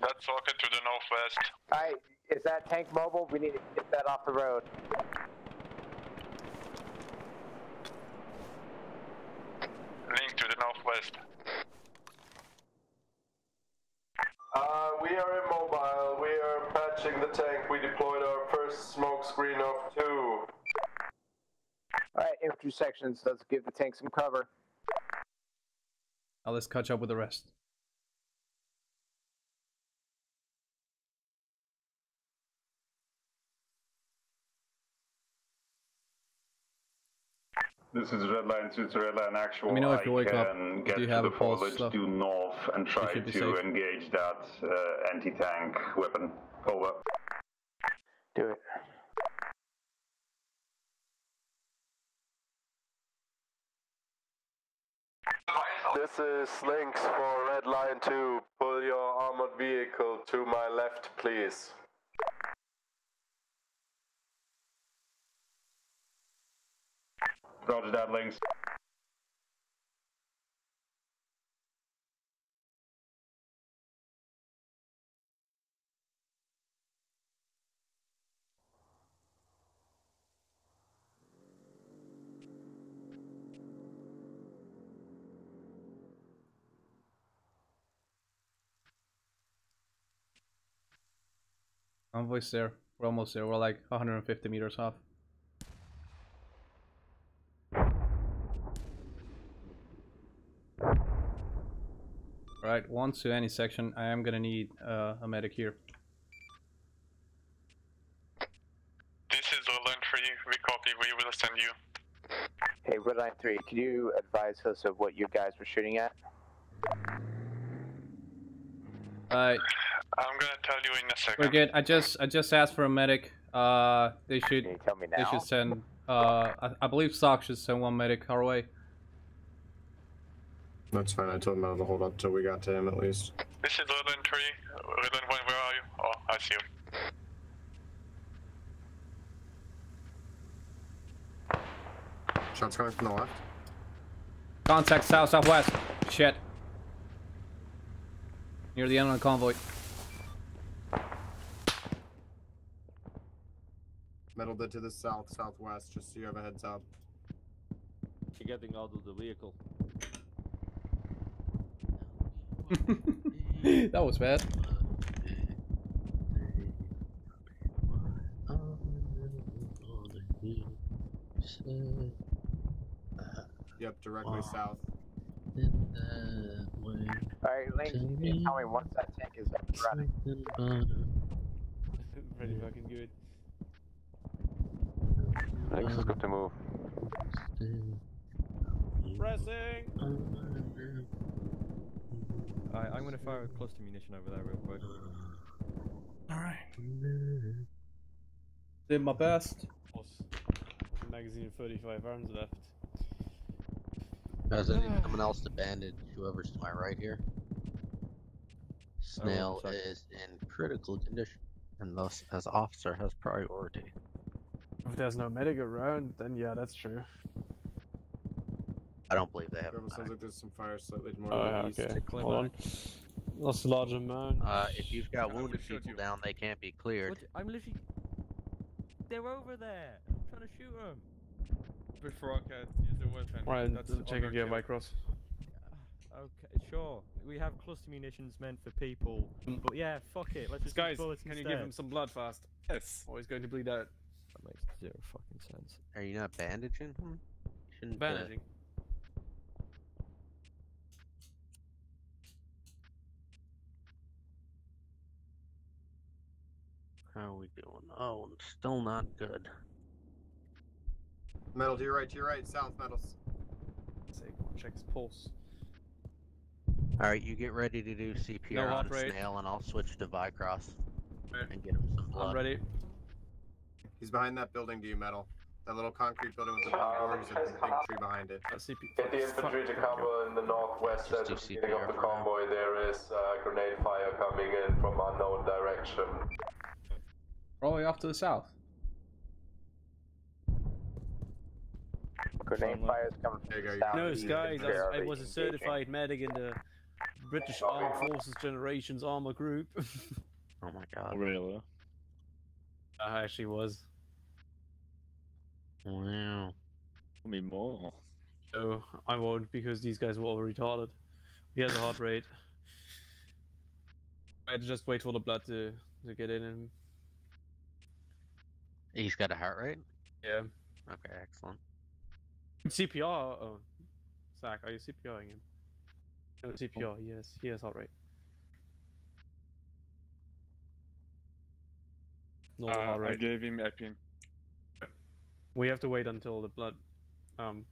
Let's walk it to the northwest.
Alright, is that tank mobile? We need to get that off the road.
Link to the northwest.
Uh, we are immobile. We are patching the tank. We deployed our first smoke screen of two.
Alright, infantry sections, let's give the tank some cover.
Now let's catch up with the rest.
This is red line two to red line actual.
Let me know if
I
you wake up.
can
If
get
you
to
have
the
a pulse,
foliage
stuff.
due north and try to
safe.
engage that uh, anti-tank weapon. Over.
Do it.
This is Lynx for Red Lion 2. Pull your armored vehicle to my left, please.
Roger that, Lynx.
Convoy's there. We're almost there. We're like 150 meters off. Alright, once to any section, I am gonna need uh, a medic here.
This is Roland 3. We copy. We will send you.
Hey, Red Lion 3, could you advise us of what you guys were shooting at?
Alright,
I'm gonna tell you in a second.
we're good. I just I just asked for a medic. Uh, they should
tell me
they should send. Uh, I, I believe Sock should send one medic our way.
That's fine. I told Metal to hold up till we got to him at least.
This is Roland 3. Roland 1, where are you? Oh, I see you.
Shots coming from the left.
Contact south southwest. Shit. Near the end of the convoy.
Metal did to the south, southwest, just so you have a heads up.
You're getting out of the vehicle. [LAUGHS]
that was bad.
Yep, directly south.
Alright, Link, can you tell me once that tank is up and running?
Pretty fucking good.
Thanks, let's go to move.
Pressing!
Alright, I'm gonna fire a cluster munition over there real quick.
Alright. Did my best.
Plus, magazine of 35 rounds left.
Does I need someone else to bandage whoever's to my right here. Oh, Snail
sorry.
is in critical condition, and thus, as officer, has priority.
If there's no medic around, then yeah, that's true.
I don't believe they have.
It sounds like there's some fire slightly more
Oh,
to
yeah,
the east.
okay. Hold on. Lost a large amount.
Uh, if you've got
I'm
wounded people
you.
down, they can't be cleared.
What? I'm literally. They're over there. I'm trying to shoot them.
Before I can use the weapon.
Right,
That's
check if you have
overkill.
white cross.
Okay, sure. We have cluster munitions meant for people, but yeah, fuck it. Let's just use
Guys,
bullets
can you give him some blood fast?
Yes.
Or he's going to bleed out.
That makes zero fucking sense.
Are you not bandaging him? Shouldn't, uh,
Bandaging.
How are we doing? Oh, I'm still not good.
Metal to your right, to your right, south, metals.
Say, check his pulse.
All right, you get ready to do CPR
No
on
heart rate.
Snail, and I'll switch to Vicross
Right.
and get him some blood.
I'm ready.
He's behind that building to you, Metal. That little concrete building with the big doors and the big tree behind it.
Uh, CP.
Get the infantry to cover in the northwest at
Just
the beginning of the
for now.
convoy. There is uh, grenade fire coming in from unknown direction.
All the way off to the south.
Grenade fire is coming from the south.
No, guys, I was, I was a certified medic in the British Armed Forces Generations Armor Group. [LAUGHS]
Oh my god.
Oh, really?
I actually was.
Wow.
I mean more.
So I won't because these guys were all retarded. He has a heart rate. I had to just wait for the blood to, to get in and
He's got a heart rate?
yeah.
Okay, excellent.
CPR. Oh, Zach, are you CPRing him? No, CPR. Yes, he has heart rate. Normal
Uh,
heart
I gave him Epic.
We have to wait until the blood um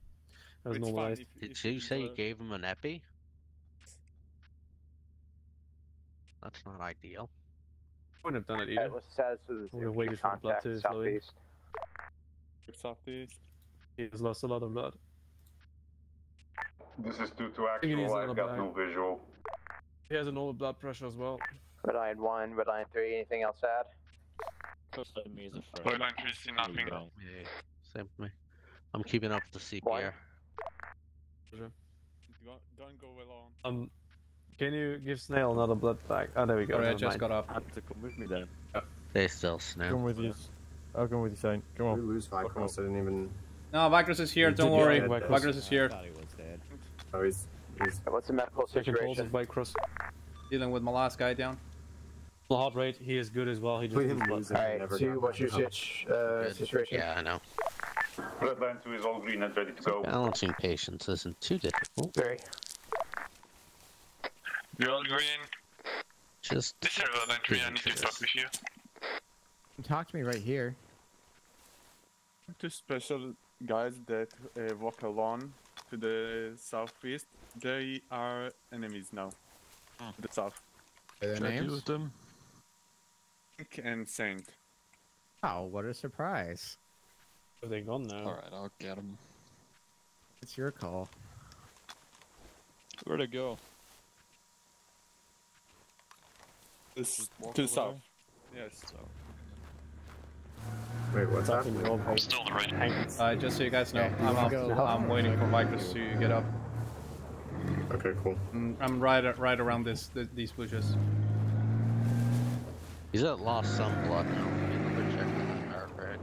has
It's
normalized.
if-
Did
if
you
you
say you gave him an epi? That's not ideal.
Wouldn't have done it
Alright,
either.
what's the status of the
We waited for the blood to flow in.
southeast?
It's.
He has lost a lot of blood.
This is due to
think it is
actual,
a
I've got
bit
no visual.
He has a normal blood pressure as well.
Red Lion 1, red line 3, anything else to add?
First let me as a friend.
Roland 3, see nothing.
Go.
Yeah, same with me. I'm keeping up with the
Why?
CPR.
Don't, don't go alone.
Um, can you give Snail another blood back? Oh, there we go.
Alright, I
never
just
mind.
got up.
Have to come with me then.
They still snap.
Come with you. I'll come with you, Shane. Come on.
We lose five cross. I didn't even.
No, Vicross is here.
You
Don't
did
worry.
get it, Vicross.
Vicross is here.
Oh, he's. he's
What's the medical
Second pulse
situation?
of bike cross.
Dealing with my last guy down.
Full heart rate, he is good as well. He just
We
needs
didn't
blood.
lose it.
Alright,
Never
two, what's your
much.
sit- uh, situation?
Yeah, I know.
Red Lion 2 is all green and ready to go.
Balancing patience isn't too difficult.
Very.
You're all green.
Just
This is Red Lion 3, I need to talk with you.
Talk to me right here.
Two special guys that uh, walk alone to the southeast. They are enemies now. To the south.
Are their
Should I deal
names?
with them? Pink and Saint.
Oh, what a surprise.
Are they gone now?
Alright, I'll get them.
It's your call.
Where'd it go?
This is
walk
to the
over
south. Yes.
Wait, what's
Stuck
happening?
the old
I'm still on the right.
Hank-
Uh, just so you guys know,
Yeah,
I'm
wanna
up.
go-
I'm waiting for Vicus to get up.
Okay, cool.
Mm, I'm right right around this th- these bushes.
He's at lost some blood now. Let me check on that heart rate.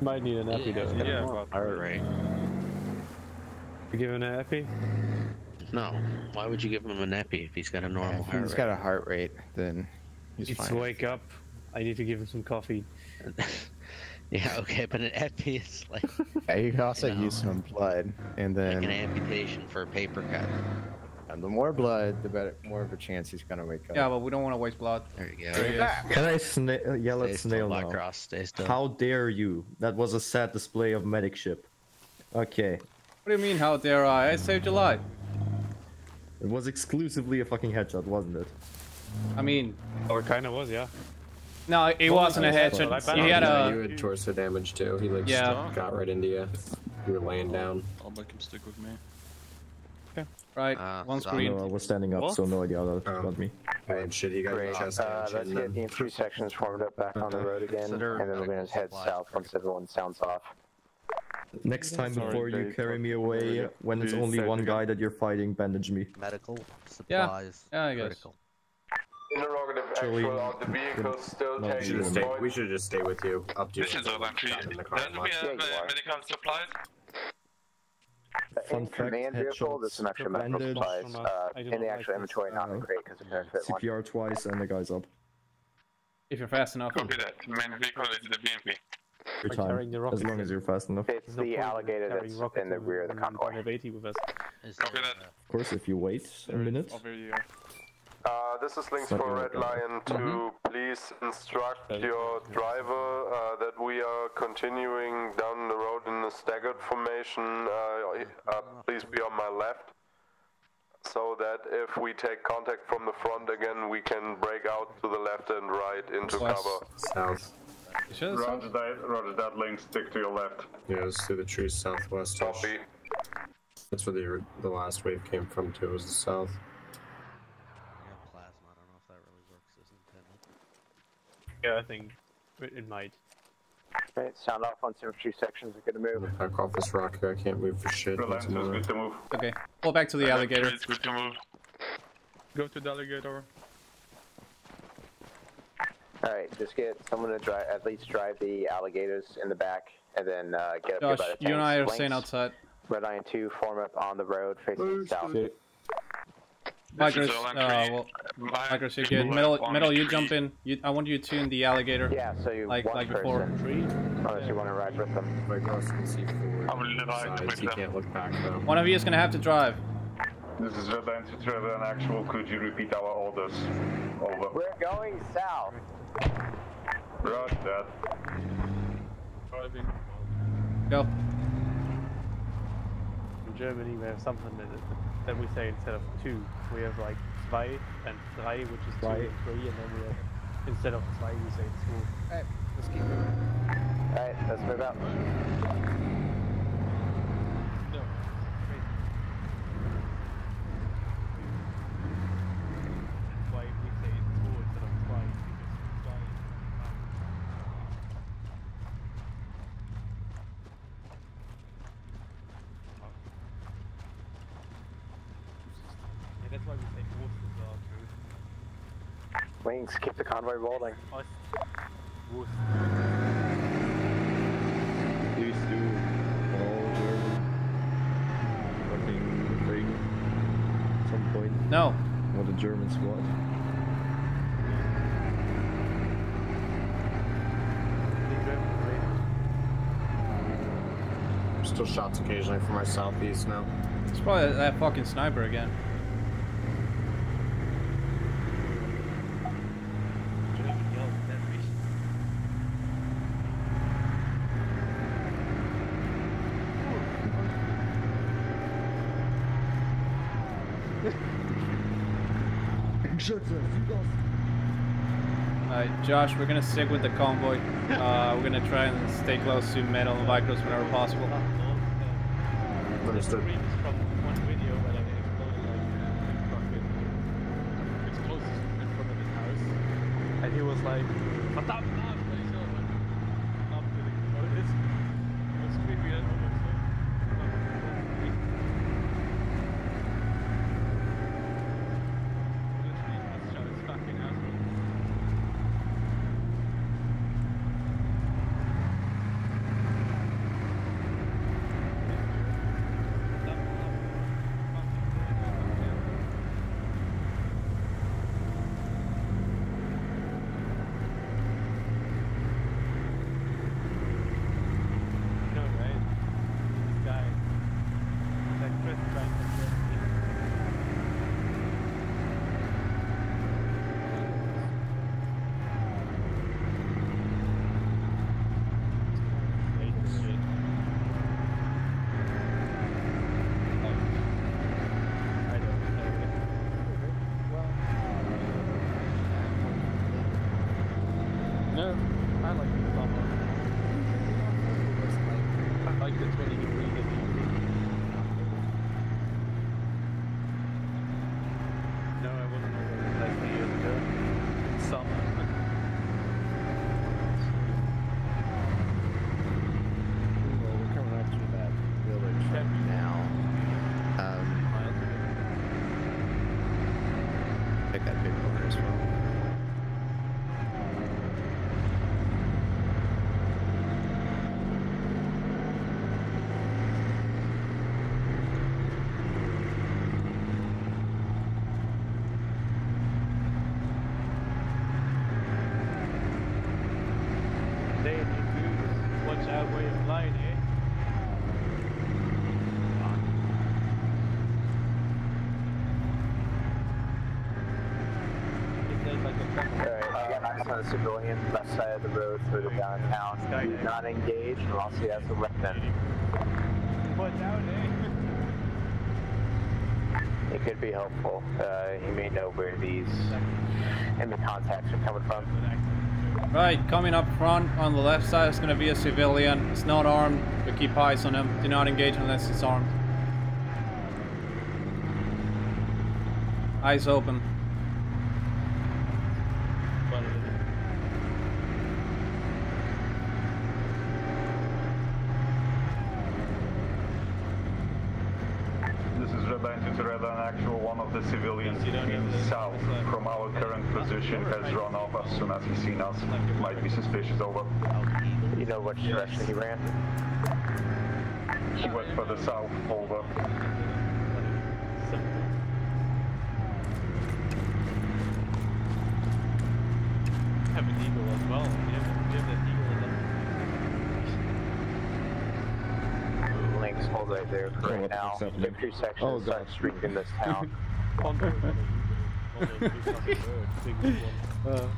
Might need an epi though.
Yeah, but
Heart rate.
You giving an epi?
No. Why would you give him an epi if he's got a normal
If
heart
he's
rate?
got a heart rate, then he's
Needs to
fine.
wake up. I need to give him some coffee. [LAUGHS]
yeah, okay, but an epi is like,
Yeah, you can also
You know.
use some blood, and then
like an amputation for a paper cut.
and the more blood, the better, more of a chance he's gonna wake up.
Yeah, but we don't want to waste blood.
There you go.
There he is.
Can I sna- yell
Stay
at Snail now?
Cross, stay still.
How dare you? That was a sad display of medicship. Okay.
What do you mean? How dare I? I saved your life.
It was exclusively a fucking headshot, wasn't it?
I mean,
Or kinda was, yeah.
no, it wasn't a headshot.
I
He had
Yeah,
a.
you had torso damage too. He like
Yeah.
got right into you. You were laying down.
I'll make him stick with me. Okay.
Right,
Uh,
one
so-
screen.
No, I was standing up,
What?
so no idea that
Oh.
got me.
And shit, you guys
Great.
chest
Uh,
damage
let's get the three sections formed up back on the road again,
Consider
and then we're gonna head south once everyone sounds off.
Next time
Sorry,
before you carry me
but-
away, when it's only one guy that you're fighting, bandage me.
Medical supplies.
Yeah, yeah I guess.
critical.
Interrogative
Actually,
actual, are the vehicles still
no,
we
taking
should
you
stay.
point?
We should just stay with you. Up to
This
you.
is Red Lion 3.
Got in the
we have
Yeah, you
uh,
are.
medical supplies?
Fun
in
fact,
command vehicle, there's some
headshots
extra medical supplies
uh, I do
in
not
the
like
actual
this,
inventory, not in the
uh,
crate, because it can fit one.
CPR twice and the guy's up.
If you're fast enough.
Copy that. Main vehicle is the BMP.
Every
We're
time,
carrying the
as long as you're fast enough. Of
It's
no
the alligator that's in the rear of the
when
convoy.
have 80 with us.
Is
Copy
there,
that.
uh,
course, if you wait a minute.
Uh, this is
Lynx
for
really
Red
good.
Lion to please instruct your driver uh, that we are continuing down the road in a staggered formation. Uh, uh, please be on my left. So that if we take contact from the front again, we can break out to the left and right into
West.
cover.
South.
You
Roger that, roger that, link, stick to your left.
Yeah, it's through the trees southwest.
Copy.
That's where the the last wave came from too. Was the south.
I plasma. I don't know if that really works as intended.
Yeah, I think it, it might.
Right, sound off once infantry sections we're good to
I'm
move.
back off this rock here. I can't move for shit.
Red Lion
It's
2 is
another-
good to move.
Okay, pull back to the
Red Lion
alligator.
3 is good to move.
Go to the alligator.
Alright, just get someone to drive, at least drive the alligators in the back, and then uh, get up
Josh,
here by the
you and I are
tanks.
staying outside.
Red Lion 2, form up on the road facing south.
Okay.
This
Bikers,
is
uh, well,
Mine-
you're good.
left
Metal, metal, you jump in. You, I want you to in the alligator.
Yeah, so you
Like-
one
like before.
person,
Three.
unless you want to ride with them.
Right across you can see forward.
I will divide
sides.
with
You
them.
can't look back though.
One of you is gonna have to drive.
This is Red Lion 2 to Red Lion Actual. Could you repeat our orders? Over.
We're going south.
Roger that.
Driving.
Go.
In Germany, we have something that, that we say instead of two, we have like zwei and drei, which is two
Zwei.
and three, and then we have instead of zwei, we say two.
Alright, let's keep moving.
Alright, let's move out.
That's why we say two instead of zwei, because zwei is Yeah, that's why we say Ost as well, too.
Wings, keep the convoy rolling.
Ost. Ost.
Please do all German fucking thing. At some point.
No.
Want a German squad.
Still shots occasionally from our southeast now.
It's probably that fucking sniper again. Alright, Josh, we're gonna stick with the convoy. [LAUGHS] Uh, we're gonna try and stay close to metal and Vicros whenever possible.
Understood.
from one video where
civilian left side of the road through the downtown. Do not engage unless he has a weapon. It could be helpful. Uh, he may know where these enemy contacts are coming from.
Right, coming up front on the left side is gonna be a civilian. It's not armed, but keep eyes on him. Do not engage unless it's armed. Eyes open.
This is Red Lion 2 to Red Lion Actual. One of the civilians in south from our current position has run off as soon as he's seen us. Might be suspicious over.
You know which direction he ran?
He went for the south over.
have an eagle as well. You have, you have that eagle in
Lynx, hold right there for right now. Infantry section
Oh,
oh, start streaking this town. [LAUGHS] [LAUGHS]
Condor. [LAUGHS] Condor, big fucking bird, big, big one.
Uh,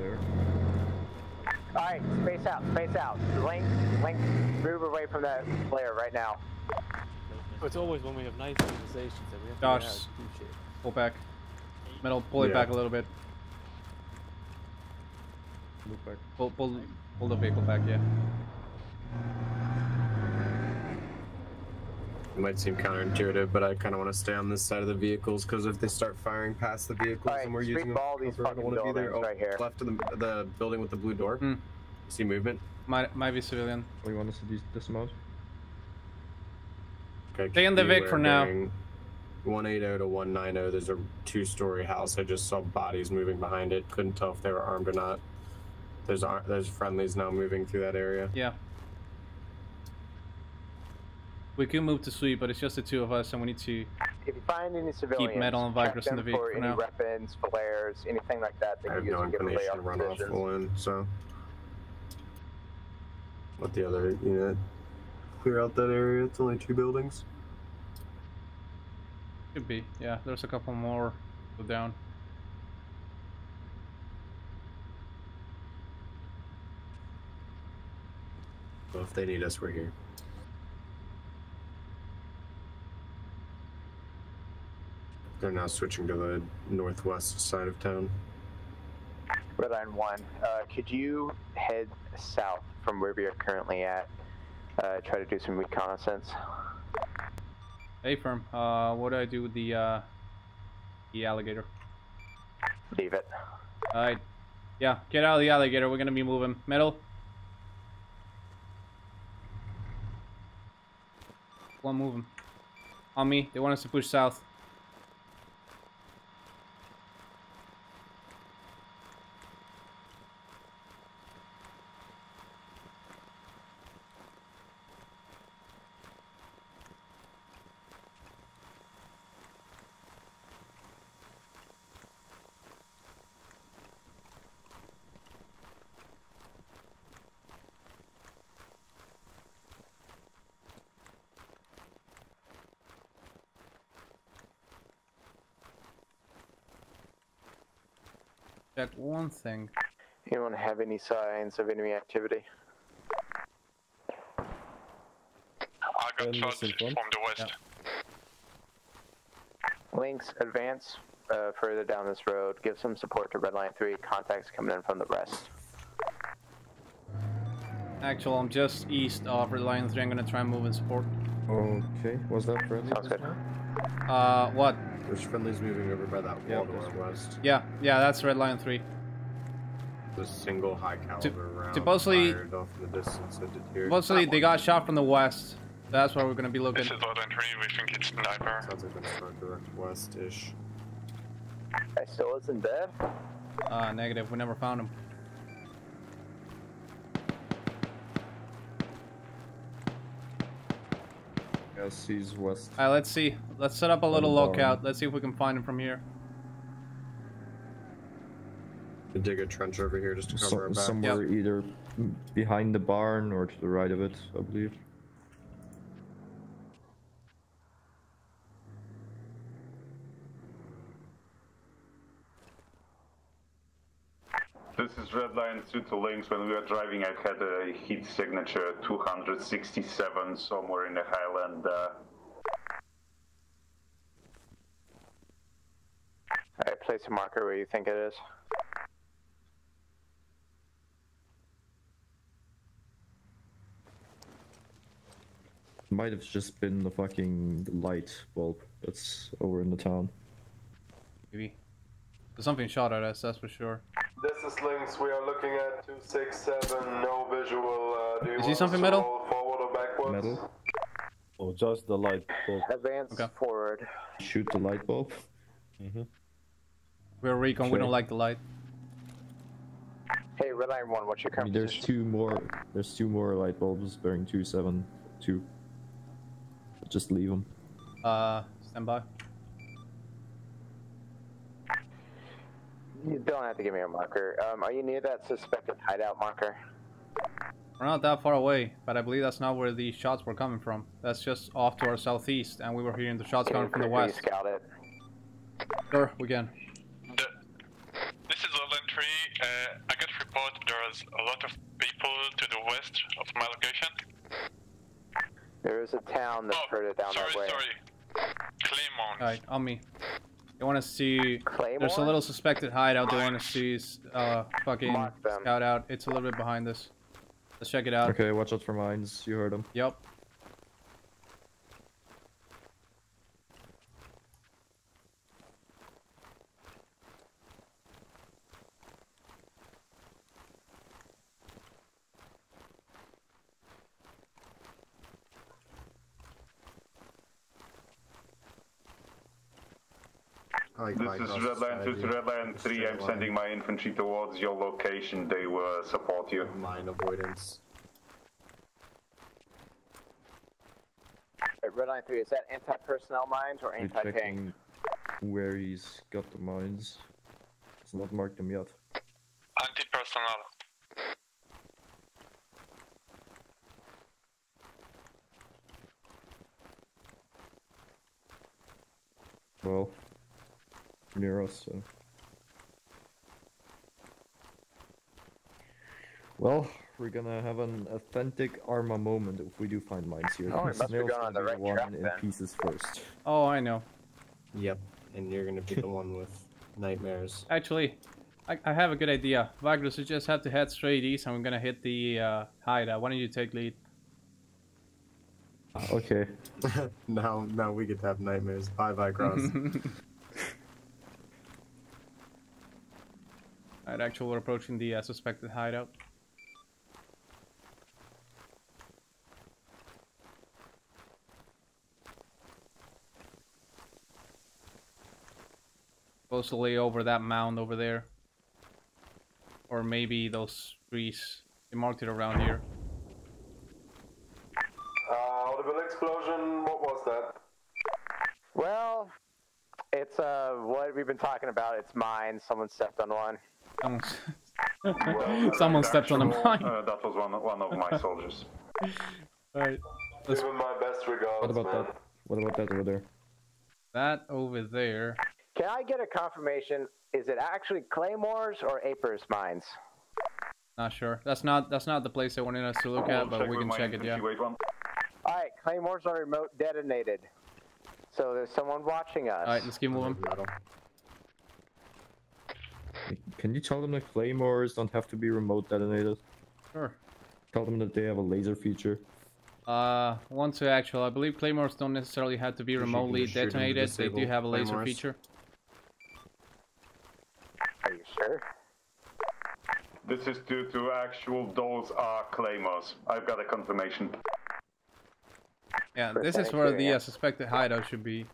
there.
Alright, space out. Link, link, move away from that flare right now.
It's always when we have nice conversations that we have to
Josh,
to do shit.
pull back. Metal, pull it back a little bit.
Look back.
Pull, pull, pull the vehicle back, yeah.
It might seem counterintuitive, but I kind of want to stay on this side of the vehicles because if they start firing past the vehicles
Alright,
and we're using them,
ball these
cover, I don't want to be there. Oh,
right here.
left of the the building with the blue door.
Hmm.
See movement.
Might, might be civilian.
We want us to dis- dismount.
Okay,
Stay in the Vic for now.
bearing 180 to 190. There's a two-story house. I just saw bodies moving behind it. Couldn't tell if they were armed or not. There's ar- there's friendlies now moving through that area.
Yeah. We could move to sweep, but it's just the two of us, and we need to.
If you find any civilians, keep
Metal and
check
Vigress in
them
the
for
vehicle for
any
now.
weapons, flares, anything like that. that
I
can
have
use
no
to get away
inclination to run off
positions.
in, so. Let the other unit clear out that area. It's only two buildings.
Could be. Yeah, there's a couple more go down.
Well, if they need us, we're here. They're now switching to the northwest side of town.
Red Lion 1, uh, could you head south from where we are currently at? Uh, try to do some reconnaissance.
Hey, firm. Uh, what do I do with the uh, the alligator?
Leave it.
Alright. Yeah, get out of the alligator. We're gonna be moving. Metal. One moving. On me. They want us to push south. Check one thing.
Anyone have any signs of enemy activity?
I got shots from the west.
Lynx, advance uh, further down this road. Give some support to Red Lion 3. Contacts coming in from the west.
Actual, I'm just east of Red Lion 3. I'm gonna try and move in support.
Okay, was that friendly?
Sounds good.
Uh, what?
There's friendlies moving over by that wall to
that's
our west.
Yeah, yeah, that's Red Lion 3.
The single high caliber round
supposedly-
fired off in the distance into here.
Mostly they got shot from the west. That's where we're gonna be looking.
This is Red Lion 3, we think it's sniper.
Sounds like they're direct west-ish.
I still isn't dead.
Uh, negative. We never found him.
Yes, he's west.
Alright, let's see. Let's set up a little
barn.
lookout. Let's see if we can find him from here.
To dig a trench over here just to cover
So-
our back.
somewhere either behind the barn or to the right of it, I believe.
This is Red Lion 2 to Lynx. When we were driving, I had a heat signature 267 somewhere in the Highland. Uh,
Alright, place a marker where you think it is.
Might have just been the fucking light bulb that's over in the town.
Maybe. There's something shot at us, that's for sure.
This is Lynx. We are looking at 267. No visual. Uh, do you
Is he something metal?
forward or backwards?
Metal?
Or just the light bulb.
Advance forward.
Shoot the light bulb.
Mm-hmm.
We're recon, we don't like the light.
Hey, Red Lion 1, what's your
I mean, there's
position?
two more. There's two more light bulbs bearing two seven two. Just leave them.
Uh, stand by.
You don't have to give me a marker. Um, are you near that suspected hideout marker?
We're not that far away, but I believe that's not where the shots were coming from. That's just off to our southeast, and we were hearing the shots
Can
coming from the west.
Scout it.
Sure, we can.
This is Red Lion 3. Uh, I got report there's a lot of people to the west of my location.
There is a town that's further down
Oh, sorry,
that way.
sorry. Claymont.
Alright, on me. They want to see. There's a little suspected hideout. They want to see. Uh, fucking
Mark
scout out. It's a little bit behind this. Let's check it out.
Okay, watch out for mines. You heard them.
Yep.
Like
this
Mike
is
Ross
Red Lion 2 to Red Lion 3. I'm
straight
sending my infantry towards your location. They will support you.
Mine avoidance.
Alright, Red Lion 3, is that anti-personnel mines or
We're
anti-tank?
checking where he's got the mines. It's not marked them yet.
Anti-personnel.
Well, near us, so. Well, we're gonna have an authentic Arma moment if we do find mines here.
Oh, we must be
Snail's
going on the
be
right
one
track
in
then.
pieces first.
Oh, I know.
Yep, and you're gonna be the [LAUGHS] one with nightmares.
Actually, I, I have a good idea. Vagrus, you just have to head straight east and we're gonna hit the uh, hideout. Why don't you take lead?
Okay. [LAUGHS]
now, now we get to have nightmares. Bye, bye, [LAUGHS]
Alright, actually, we're approaching the uh, suspected hideout. Supposed to lay over that mound over there. Or maybe those trees. They marked it around here.
Uh, audible explosion, what was that?
Well, it's uh what we've been talking about. It's mine. Someone stepped on one.
Someone, [LAUGHS] Someone stepped on a mine.
Uh, that was one, one of my soldiers. [LAUGHS]
Alright.
Give him my best regards,
What about
man.
that? What about that over there?
That over there.
Can I get a confirmation? Is it actually Claymores or Apers mines?
Not sure. That's not that's not the place they wanted us to look at, but we can check it, yeah.
Alright, Claymores are remote detonated. So there's someone watching us.
Alright, let's keep moving.
Can you tell them that claymores don't have to be remote detonated?
Sure.
Tell them that they have a laser feature.
Uh, one to actual. I believe claymores don't necessarily have to be
You
remotely
just shoot 'em to
detonated. They do have a laser
claymores.
feature.
Are you sure?
This is due to actual, those are claymores. I've got a confirmation.
Yeah, this is where the uh, suspected hideout should be.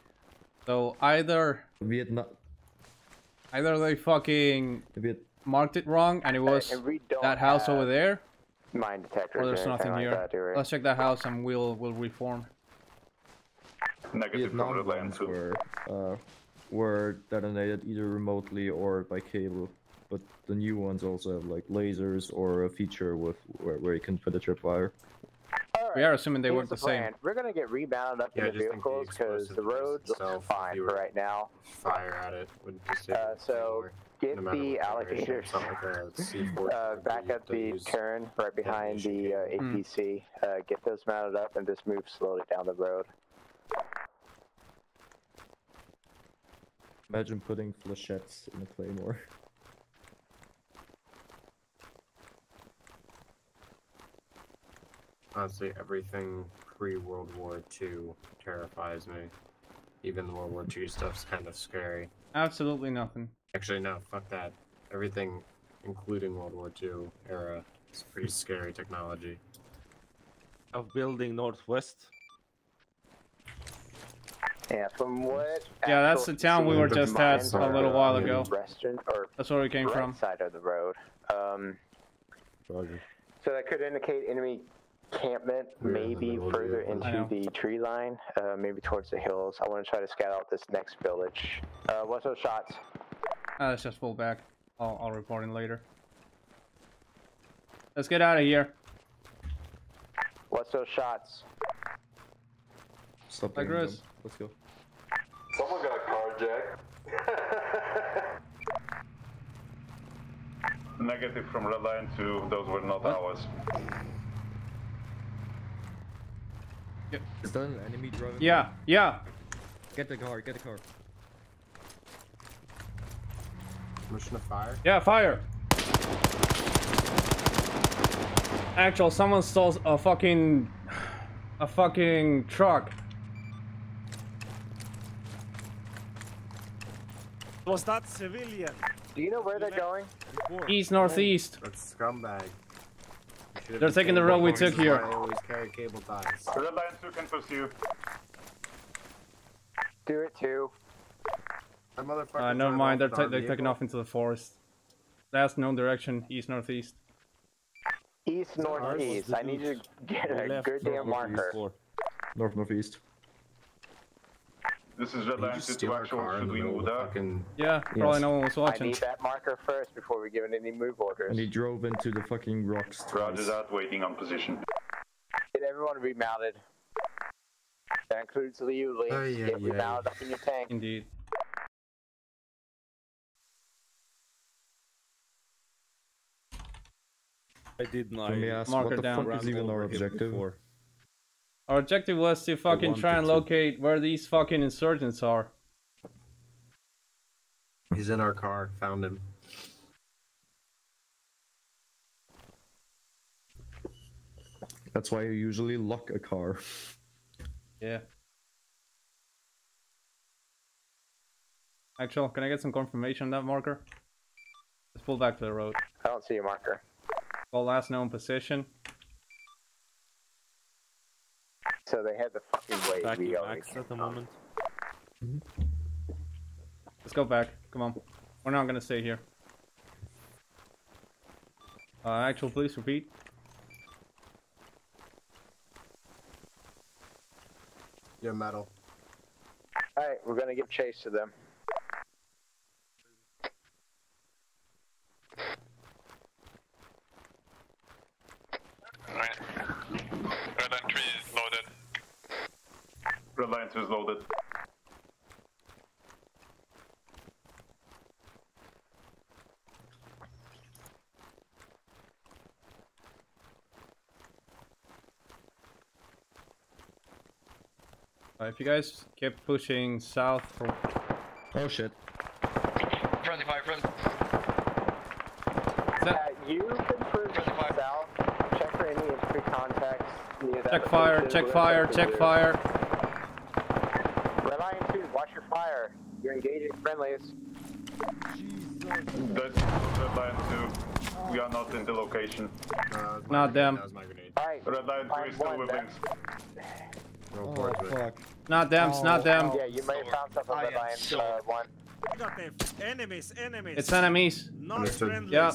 So either
Vietnam.
Either they fucking marked it wrong and it was
and
that house over there,
Mine detectors
or there's
or
nothing
like
here.
that, do we?
Let's check that house and we'll we'll reform.
Negative from
Vietnam
Red Lion
ones
2.
were, uh, were detonated either remotely or by cable. But the new ones also have like lasers or a feature with where, where you can put a tripwire.
We are assuming they
Here's
work the same.
plan. We're gonna get rebounded up
Yeah,
in the
just think the
vehicles because the
explosive
road
piece
fine for right now.
Fire at it would disable
Uh, so get
no
the
what generation,
allocators
it's not like a [LAUGHS] C4
uh, back at the turn right behind the uh. APC. Uh, get those mounted up and just move slowly down the road.
Imagine putting flechettes in a claymore. [LAUGHS]
Honestly, everything pre-World War II terrifies me. Even the World War II stuff's kind of scary.
Absolutely nothing.
Actually, no, fuck that. Everything, including World War II era, is pretty scary technology.
Of building northwest.
Yeah, from what?
Yeah, that's the town we were just at a little while ago.
Western or
That's where we came
right
from.
side of the road. Um, so that could indicate enemy encampment,
We're in
maybe
middle of
further
the-
into the tree line, uh, maybe towards the hills. I want to try to scout out this next village. Uh, what's those shots?
Uh, let's just pull back. I'll, I'll report in later. Let's get out of here.
What's those shots?
Stop
Like
doing Let's go.
Someone got carjacked. [LAUGHS]
Negative from Red Lion 2, those were not ours.
Is that an enemy driving?
Yeah, yeah.
Get the car, get the car.
Mission of fire?
Yeah, fire. Actual, someone stole a fucking, [SIGHS] a fucking truck.
Was that civilian?
Do you know where they're going?
East northeast.
That's scumbag. Should've
They're taking the road we took here.
why I always carry cable ties.
Red Lion 2 can pursue.
Do it too.
That motherfucker
Uh, never
drove
mind. They're,
off
ta- they're taking off into the forest. Last known direction, east northeast.
East northeast. I need to get a good damn
northeast
marker.
for-
North northeast.
This is Red
Did you
Line
just
2 to actual. Should we move
of the fucking...
Yeah, probably no one was watching.
I
watching.
need that marker first before we give it any move orders.
And he drove into the fucking rocks
Roger
twice.
that, waiting on position.
Get everyone remounted. That includes you, Lee.
Oh, ay,
Get
ay,
remounted up in your tank.
Indeed.
I did not.
Let me ask,
Mark
what the
down.
fuck is even our objective?
Our objective was to fucking try and
wanted to.
locate where these fucking insurgents are.
He's in our car. Found him.
That's why you usually lock a car.
Yeah. Actual, can I get some confirmation on that marker? Let's pull back to the road.
I don't see a marker.
Call last known position.
So they had the fucking way
Back
we
in max at the moment.
Let's go back. Come on. We're not gonna stay here. Uh, actual, police, repeat.
Yeah, metal.
Alright, we're gonna give chase to them.
Alright. Red Lion 3 is loaded.
Red Lion 2 is loaded.
Uh, if you guys keep pushing south for
Oh shit.
Friendly fire, friend.
Uh, you can push south. Check for any infantry contacts near that
check fire, check fire, check fire.
Red Lion 2, watch your fire. You're engaging friendlies.
That's Red Lion 2. We are not in the location.
Uh,
Not them.
That was my grenade.
Alright,
Red Lion 3 is still with Lynx.
Go
Oh fuck.
Not them, it's not them.
yeah, you may have found something Red Lion uh, 1.
We got the enemies, enemies.
It's enemies.
Not
Understood.
friendlies.
Yeah.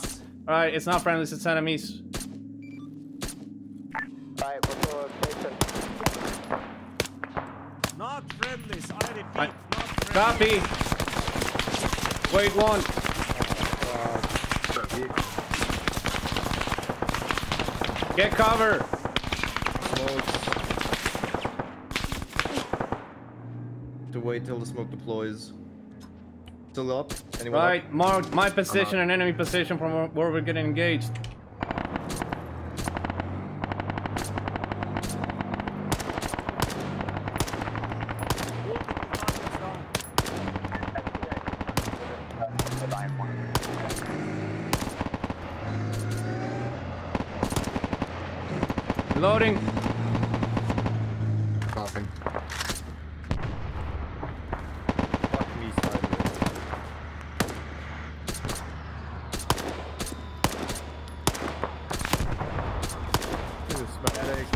Alright, it's not friendlies, it's enemies.
Alright, we'll go Jason.
Not friendlies. I repeat,
I-
not friendlies.
Copy. Wait one. Get cover.
To wait till the smoke deploys. Still up? Anyone up?
Right, mark my position uh-huh. and enemy position from where- where we're getting engaged.
Red Lion 1.
Loading.
Coughing.
Fuck me sideways. Medic.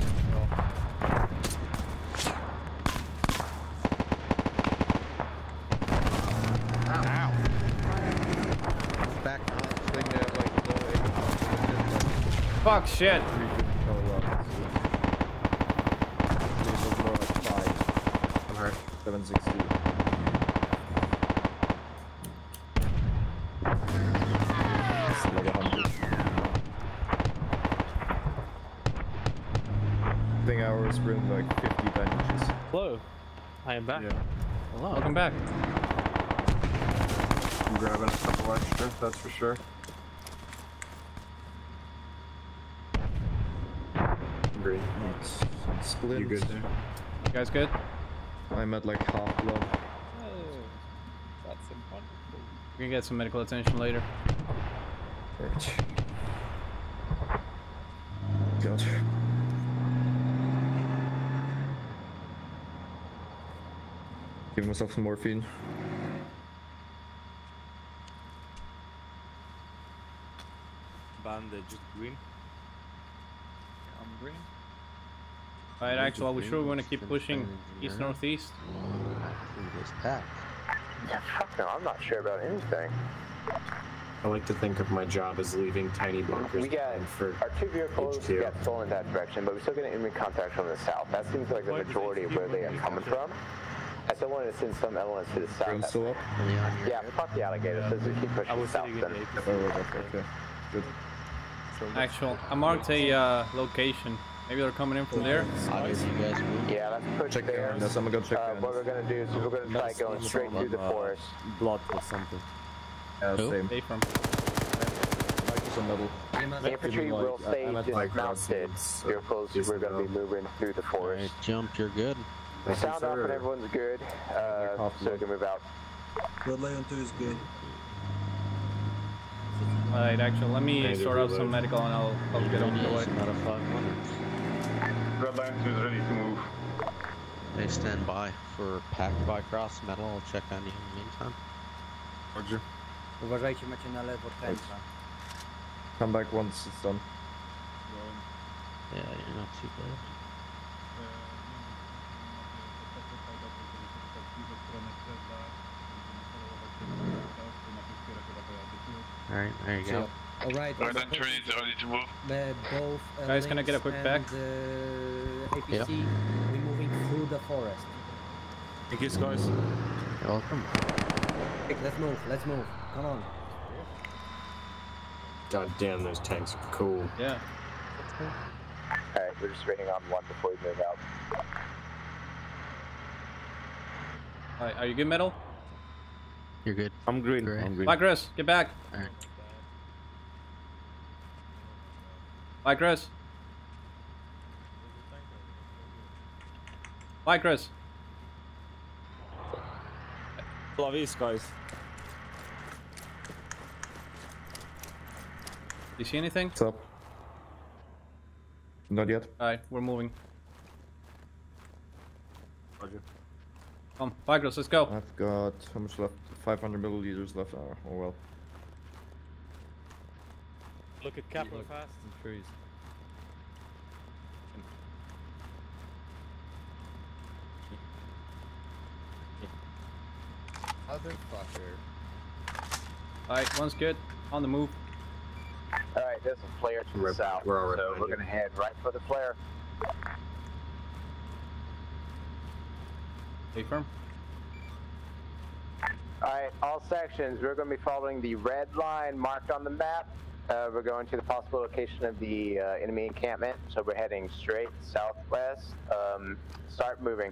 Back on.
Thing they have like low aim.
Fuck shit.
Oh, well. This was more like five.
I'm hurt.
760. It's like. I think ours bring like 50 bandages.
Hello. I am back.
Yeah.
Hello.
Welcome back.
I'm grabbing a couple extra, that's for sure.
It's, it's split.
You good there?
You guys good?
I'm at like half blood.
Oh, that's important.
We can get some medical attention later.
Right. God. Give myself some morphine.
Bandage green.
I'm green.
Alright, actual, are we sure we want to keep pushing east northeast?
Yeah, fuck no, I'm not sure about anything.
I like to think of my job as leaving tiny bunkers
We got
behind for
our two vehicles
HQ.
got stolen in that direction, but we still get an enemy contact from the south. That seems like the majority of where they are coming from. I still wanted to send some elements to the south.
I'm still up.
Yeah, we fought the alligators. Let's just keep pushing south then.
Oh, okay, okay. Good.
Actual. I marked a uh, location. Maybe they're coming in from there.
Yeah, let's push
Check
there.
behind us. I'm gonna go check
Uh,
behind
what we're gonna do is we're gonna try
Let's
going straight through the
uh,
forest.
Blood or something.
Yeah,
Who?
same.
Stay from.
Like some metal.
Infantry
like,
will
I-
stay
I'm at like
dismounted.
crossroads,
Vehicles,
just
we're gonna be moving through the forest.
Alright, jump, you're good.
The sound off and everyone's good, uh, so we can move out.
Red Lion 2 is good.
Alright, actually, Let me
Hey,
sort out some medical and I'll, I'll get on the way.
It's not a 500.
Red Lion 2 is ready to move.
They stand by for pack by cross metal. I'll check on you in the meantime.
Roger.
Uważajcie, macie na lewo tęcza.
Come back once it's done.
Yeah, you're not too bad. Alright, there you go.
Alright,
Red Lion 3 is ready to move.
uh, both uh,
Guys, can I get a quick back?
Uh, APC,
Yeah.
we're moving through the forest.
Thank you, guys.
You're welcome.
Quick, let's move, let's move. Come on.
God damn, those tanks are cool.
Yeah.
Alright, we're just waiting on one before we move out.
Alright, are you good, metal?
You're good.
I'm green.
Great.
I'm green.
Bye, Chris. Get back.
Alright.
Bye, Chris. Bye, Chris.
Love these guys.
You see anything?
What's up? Not yet.
Alright, we're moving.
Roger.
Come, bye, Chris. Let's go.
I've got how much left? 500 milliliters left. Oh, oh well.
Look at Kaplan fast.
trees.
Motherfucker.
Alright, one's good. On the move.
Alright, there's a flare to the south,
we're already
so we're gonna head right for the flare.
Stay firm.
Alright, all sections, we're going to be following the red line marked on the map. Uh, we're going to the possible location of the uh, enemy encampment, so we're heading straight southwest. Um, start moving.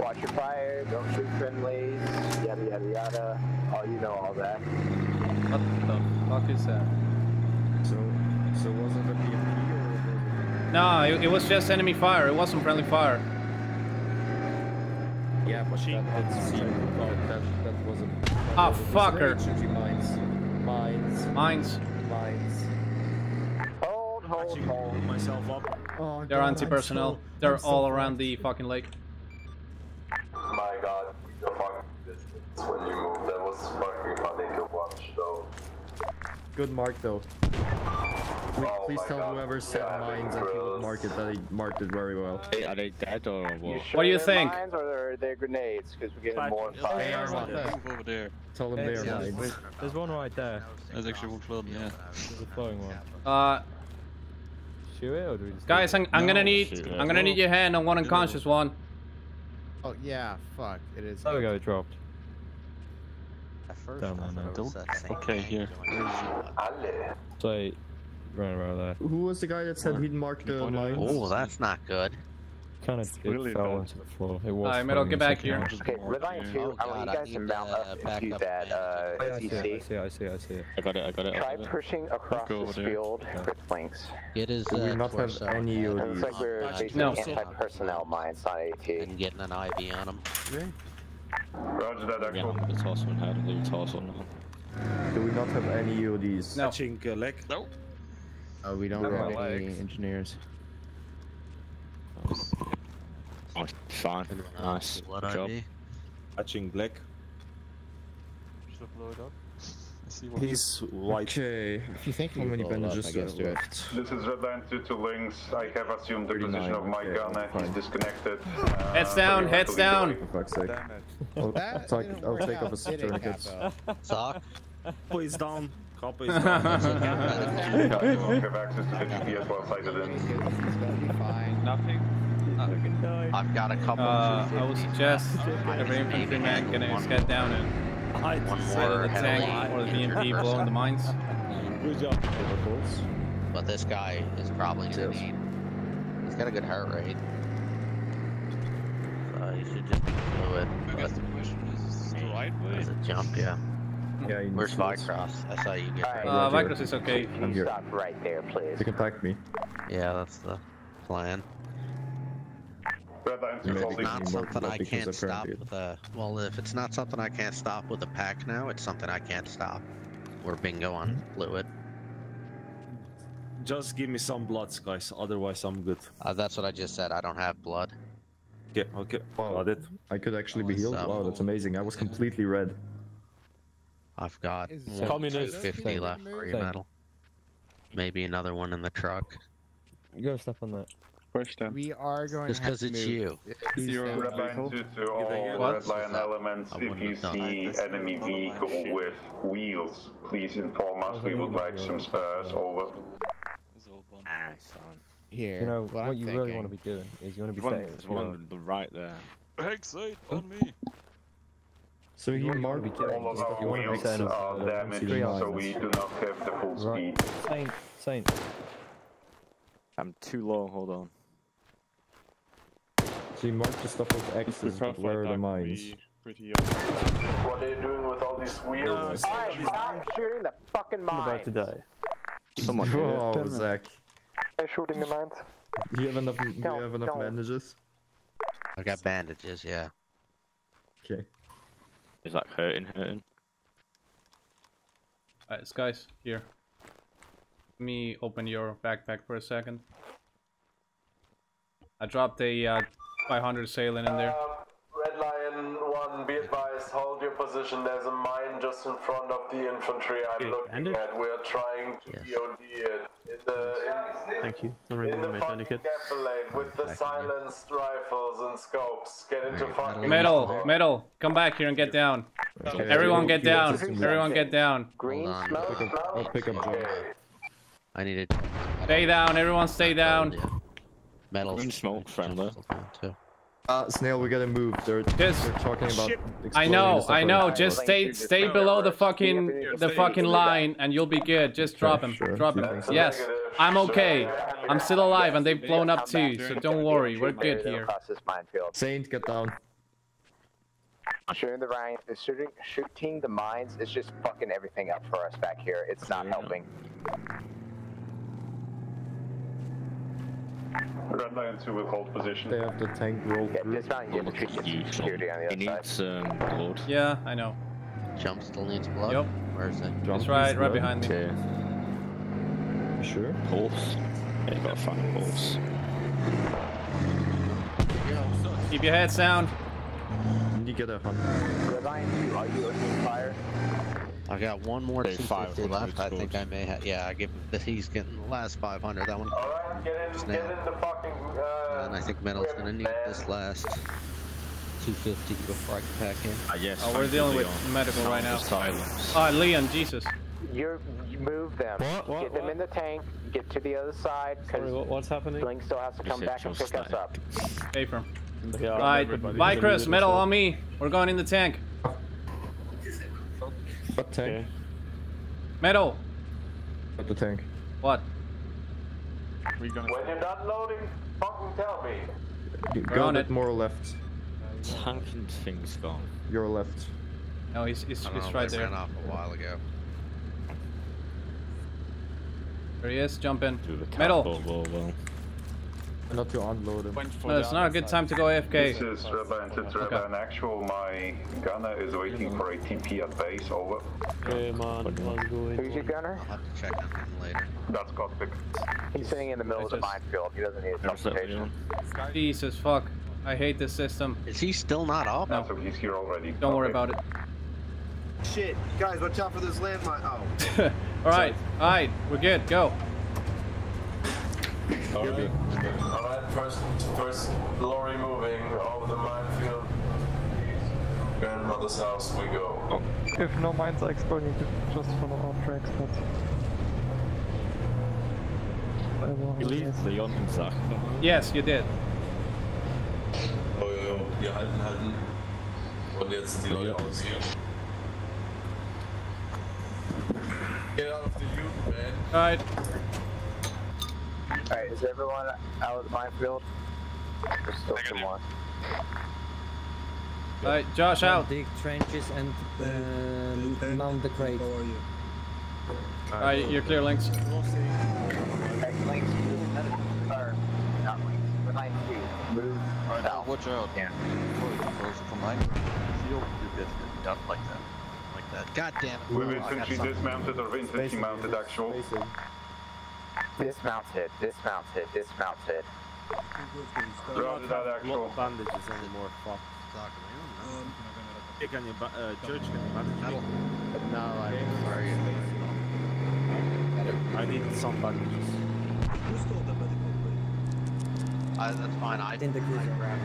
Watch your fire, don't shoot friendlies, yada yada yada. Oh, you know all that.
What the fuck is that?
So, so was it a PMP or was it?
No, it, it was just enemy fire. It wasn't friendly fire.
Yeah, but that didn't seem that, that, that wasn't.
Ah,
was it
fucker.
Mines. Mines.
Mines.
Mines.
Hold, hold, hold.
myself up.
Oh,
They're anti-personnel.
So-
They're
I'm
all
fucked.
around the fucking lake.
My god, the fucking distance when you move, that was fucking funny to watch though.
Good mark though. Please,
Oh
please
my
tell
God.
whoever set
Yeah,
mines
I
and
think
he would mark it that he marked it very well.
Hey, are they dead or what?
sure
What do you think?
Mines or are they grenades? Because we're getting more
They
fire.
are mines.
over there.
Tell them they are
Yeah,
mines.
there's, there's one right there.
There's actually one floating, yeah.
There's a flowing one.
Uh,
Shoot it or do we just
guys, I'm, I'm gonna need
shoot it.
I'm gonna need your hand on one unconscious one.
Oh yeah, fuck. It is.
There we go, it dropped.
At first,
Down
I
there
thought it was that
Okay, here.
going
Ale.
Right around there.
Who was the guy that said he'd mark the mines?
Oh, that's not good.
Kind of it
really
fell
bad.
into the floor. It was.
Alright, Metal, get back here.
Okay, Red Lion 2,
Oh,
I want
God,
you
I
guys to
need,
mount
uh,
up into
backup
that uh,
Oh, yeah, I see. I see. I see. I see.
I got it, I got it.
Try pushing across
go
this
over there.
field with Lynx.
Get his
Do we
uh,
not have any
and
of
It looks like we're
Uh,
facing
No.
anti-personnel mines, not AT.
and getting an IV on him.
Roger that,
Yeah,
actual.
the toss one had the toss on them.
Do we not have any UODs?
No.
Touching uh, leg.
Nope.
Oh, we don't have
mind.
any engineers.
Oh, fine. Nice.
What
Good job.
IV?
Touching black. He's white.
Okay.
If you think
How many
blow it up,
bandages
I
do I have left?
This is Red Lion 2 to Lynx. I have assumed the position of my
okay,
gunner. He's disconnected. Uh,
Heads down, heads down.
For fuck's sake.
Damn it.
I'll,
That
take,
didn't
I'll
work
take
out,
off his
did it,
tourniquets.
Sock?
Who is down? Copy
You won't have access to the GPS while sighted [LAUGHS] in.
Nothing.
I've got a couple.
Uh, I would suggest every infantryman getting his head down and
One
either
more
the tank or the
injured
BMP [LAUGHS] blowing the mines.
Good job.
But this guy is probably gonna need. He's got a good heart rate. So he should just be fluid. I guess the question is the right way. Does it jump? Yeah.
Yeah, he
Where's
needs
Vicross? I saw you get.
Alright.
Uh, Vicross is okay.
I'm here.
Stop right there, please.
You can pack me.
Yeah, that's the plan.
Red line
You
two
may
It's not
more
something I can't stop with a. Well, if it's not something I can't stop with a pack now, it's something I can't stop. We're bingo on
Hmm?
fluid.
Just give me some bloods, guys. Otherwise, I'm good.
Uh, that's what I just said. I don't have blood.
Okay, okay. Got it.
I could actually be healed.
So-
Wow, that's amazing. I was completely red.
I've got
Is
one-
communist.
50 left for your metal. Maybe another one in the truck.
Go step on that.
Question.
We are going
Just because it's
move.
you.
Zero
Red Lion two to all
What?
Red Lion elements. If you see
that.
enemy vehicle with wheels, please inform us. We would like some spares. Over.
Ah, Here.
You know,
what,
what,
I'm
you really want to be doing is you want to be
One,
staying.
there's one on the right there.
Exit on me.
So he marked
be killing
All of
stuff.
our
You want to be
wheels
staying
are damaged, so we do not have the full
Right.
speed.
Saint, Saint.
I'm too low. Hold on.
So you marked the stuff with X's, but where are the mines?
Pretty
What are you doing with all these wheels?
Alright, stop shooting the fucking
I'm
mines.
about to die.
Someone hit oh, it.
Wow, Zach.
They're shooting the mines.
Do you have enough? Do you have enough bandages?
I got bandages, yeah.
Okay.
Is that hurting? Hurting?
Alright, guys, here. Let me open your backpack for a second. I dropped a uh, 500 saline in there.
Uh, Red Lion 1, be advised, hold your position. There's a mine just in front of the infantry I'm
Okay,
looking
bandage?
at. We're trying to EOD it. In the, in,
Thank you. I'm
in the
my
fucking
tourniquet.
with the silenced rifles and scopes. Get into fucking
Metal, metal, come back here and get down.
Okay,
Everyone get down. Everyone get down.
Green smoke,
I'll pick up, I'll
smoke.
John.
I needed.
Stay down. Everyone stay down.
Metal.
Green smoke, friendly.
Too.
Uh, Snail, we gotta move. They're,
Just-
they're talking about.
I know, I know.
that.
Just stay, stay below the fucking, the fucking line, and you'll be good. Just drop him,
sure.
drop him.
That's
Yes. I'm okay. I'm still alive, and they've blown up too. So don't worry, we're good here.
Across this minefield.
Saint, get down.
Shooting the mine, shooting, shooting the mines is just fucking everything up for us back here. It's not helping.
Red Lion two will hold position.
They have the tank roll
Yeah,
through.
dismounting infantry
You
security on the
He
other side.
needs um, blood.
Yeah, I know.
Jump still needs blood.
Yep.
Where is it?
Jump
It's right, right
good.
behind me.
Okay.
You Sure.
Pulse. Yeah, you gotta find pulse.
Keep your head sound.
You get a hundred.
Red Lion two, are you opening fire?
I got one more
Okay,
250
500
left. I think. I may have. Yeah, I give. He's getting the last 500. That one.
Alright, get in, get in the fucking. Uh,
And I think Metal's gonna need this last 250 before I can pack in.
Ah, yes.
Oh, we're dealing with
Leon.
medical right now.
Sound the Silence.
Oh, Leon, Jesus.
You're, you move them.
What? What?
Get them
What?
in the tank. Get to the other side
Sorry, what, what's happening?
Blink still has to come back and
just
pick us up.
Stay firm.
Yeah,
Alright,
everybody-
bye, Chris. Metal on me. We're going in the tank.
What tank?
Okay.
Metal.
What the tank?
What?
We're gonna.
When you're done loading, fucking tell me.
You
We're on
a
it.
more left.
Tanking thing's gone.
Your left.
No, he's, he's, he's
know,
right
they
there.
ran off a while ago.
There he is. Jump in.
The
Metal.
catapult roll well.
Not to unload him.
No, it's not a good time to go
This
AFK.
is Red Lion two to
Okay.
line actual. My gunner is waiting for a TP at base. Over.
Okay, man, let's go.
Who's your gunner?
I'll have to check on him later.
That's Cockpick.
He's sitting in the middle of the minefield. He doesn't need a
There's that
teleportation.
Leon.
Jesus, fuck. I hate this system.
Is he still not up?
No.
So he's here already.
Don't worry about it.
Shit, guys, watch out for this landmine. Oh. [LAUGHS]
alright, alright. We're good. Go.
Alright, first, first lorry moving over the minefield. Grandmother's house we go.
If no mines are exploding, just follow our tracks, but...
You leave Leon im Sack.
Yes, you did.
Oh, jo, jo. Hier halten, halten. Und jetzt die Leute aus hier. Get out of the loot, man.
Alright.
Alright, is everyone out of the minefield? There's still some more.
Alright, Josh out.
Dig trenches and uh, mount the crate.
Alright, you're clear, Lynx.
Alright, Lynx, move another, or, not Lynx, behind you. Move south.
Watch out.
Yeah.
From mine. Shield, you get done like that. Like that.
God damn it.
With
Oh, I got
infantry dismounted or infantry mounted actual.
Dismounted, dismounted, dismounted.
Roger that actual.
Lot bandages anymore. Fuck. Hey, can you ba- uh, Judge, can you bandage me?
No, I'm sorry.
I need some bandages.
Who stole the medical Uh, that's fine. I,
In the
I
cruiser.
grabbed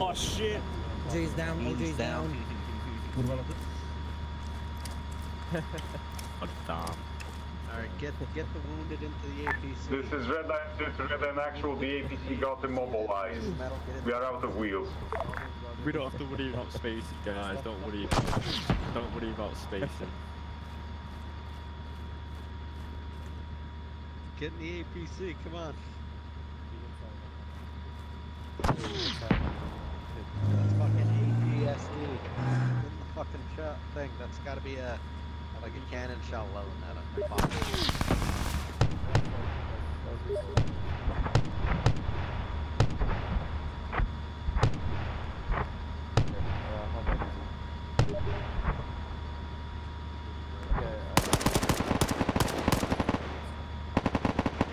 Oh shit!
OJ's down,
He's
OJ's down. [LAUGHS]
Oh, damn.
Alright, get get the wounded into the APC.
This is Red Lion 2 to Red Lion actual. The APC got immobilized. We are out of wheels.
We don't have to worry about spacing, guys. Don't worry. Don't worry about spacing.
Get in the APC, come on. That's fucking APSD. In the fucking shot thing. That's gotta be a like a cannon shell loading at a bomb.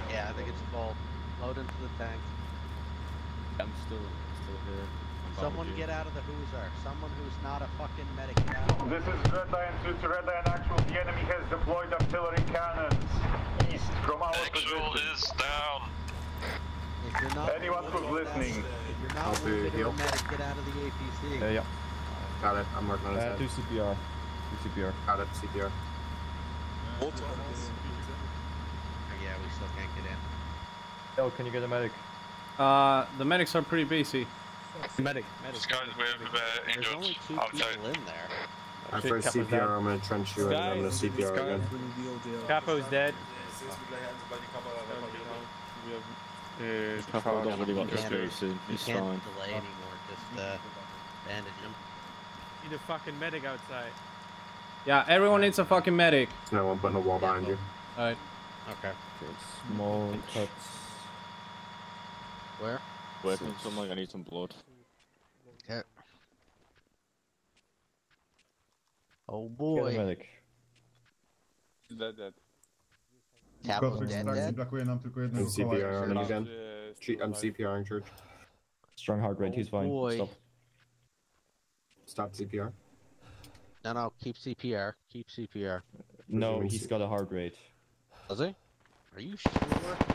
Yeah, I think it's full. Load into the tank.
I'm still, still here. I'm
Someone get out of the Hoozar. Someone who's not a fucking medic.
This is Red Lion 2 to Red Lion actual. The enemy has deployed artillery cannons east from our
Actual
position.
is down.
If you're not
Anyone who's
wounded, get out-
listening.
If you're not
Copy,
wounded or
heal.
a medic, get out of the APC.
Yeah, yeah.
Got it. I'm working on his
Uh,
head.
do CPR. Do CPR.
Got it. CPR.
Oh, yeah, we still can't get in.
Yo, can you get a medic?
Uh, the medics are pretty busy.
Medic,
Guys, we have uh,
There's only
injured
two
outside.
people in there.
After
Shit, Capo's
CPR,
down.
I'm gonna trench you and I'm gonna CPR again.
Capo's dead.
We have uh,
Capo, don't worry about
You
the
can't-
spacing.
You can't
fine.
delay anymore. Just uh, bandage him.
Need a fucking medic outside.
Yeah, everyone needs a fucking medic.
No one putting a wall behind you.
Alright.
Okay.
Small cuts.
Where?
Weapons, I'm like, I need some blood.
Okay. Oh
Get a
boy.
medic.
Dead, dead.
Capo's dead, dead.
Brakuje nam tylko
I'm
jednego koła.
CPR on again. Che- uh, I'm CPRing church.
Strong heart rate, oh, he's fine.
boy.
Stop.
Stop CPR.
No, no, keep CPR. Keep CPR.
No, he's got a heart rate.
Does he? Are you sure?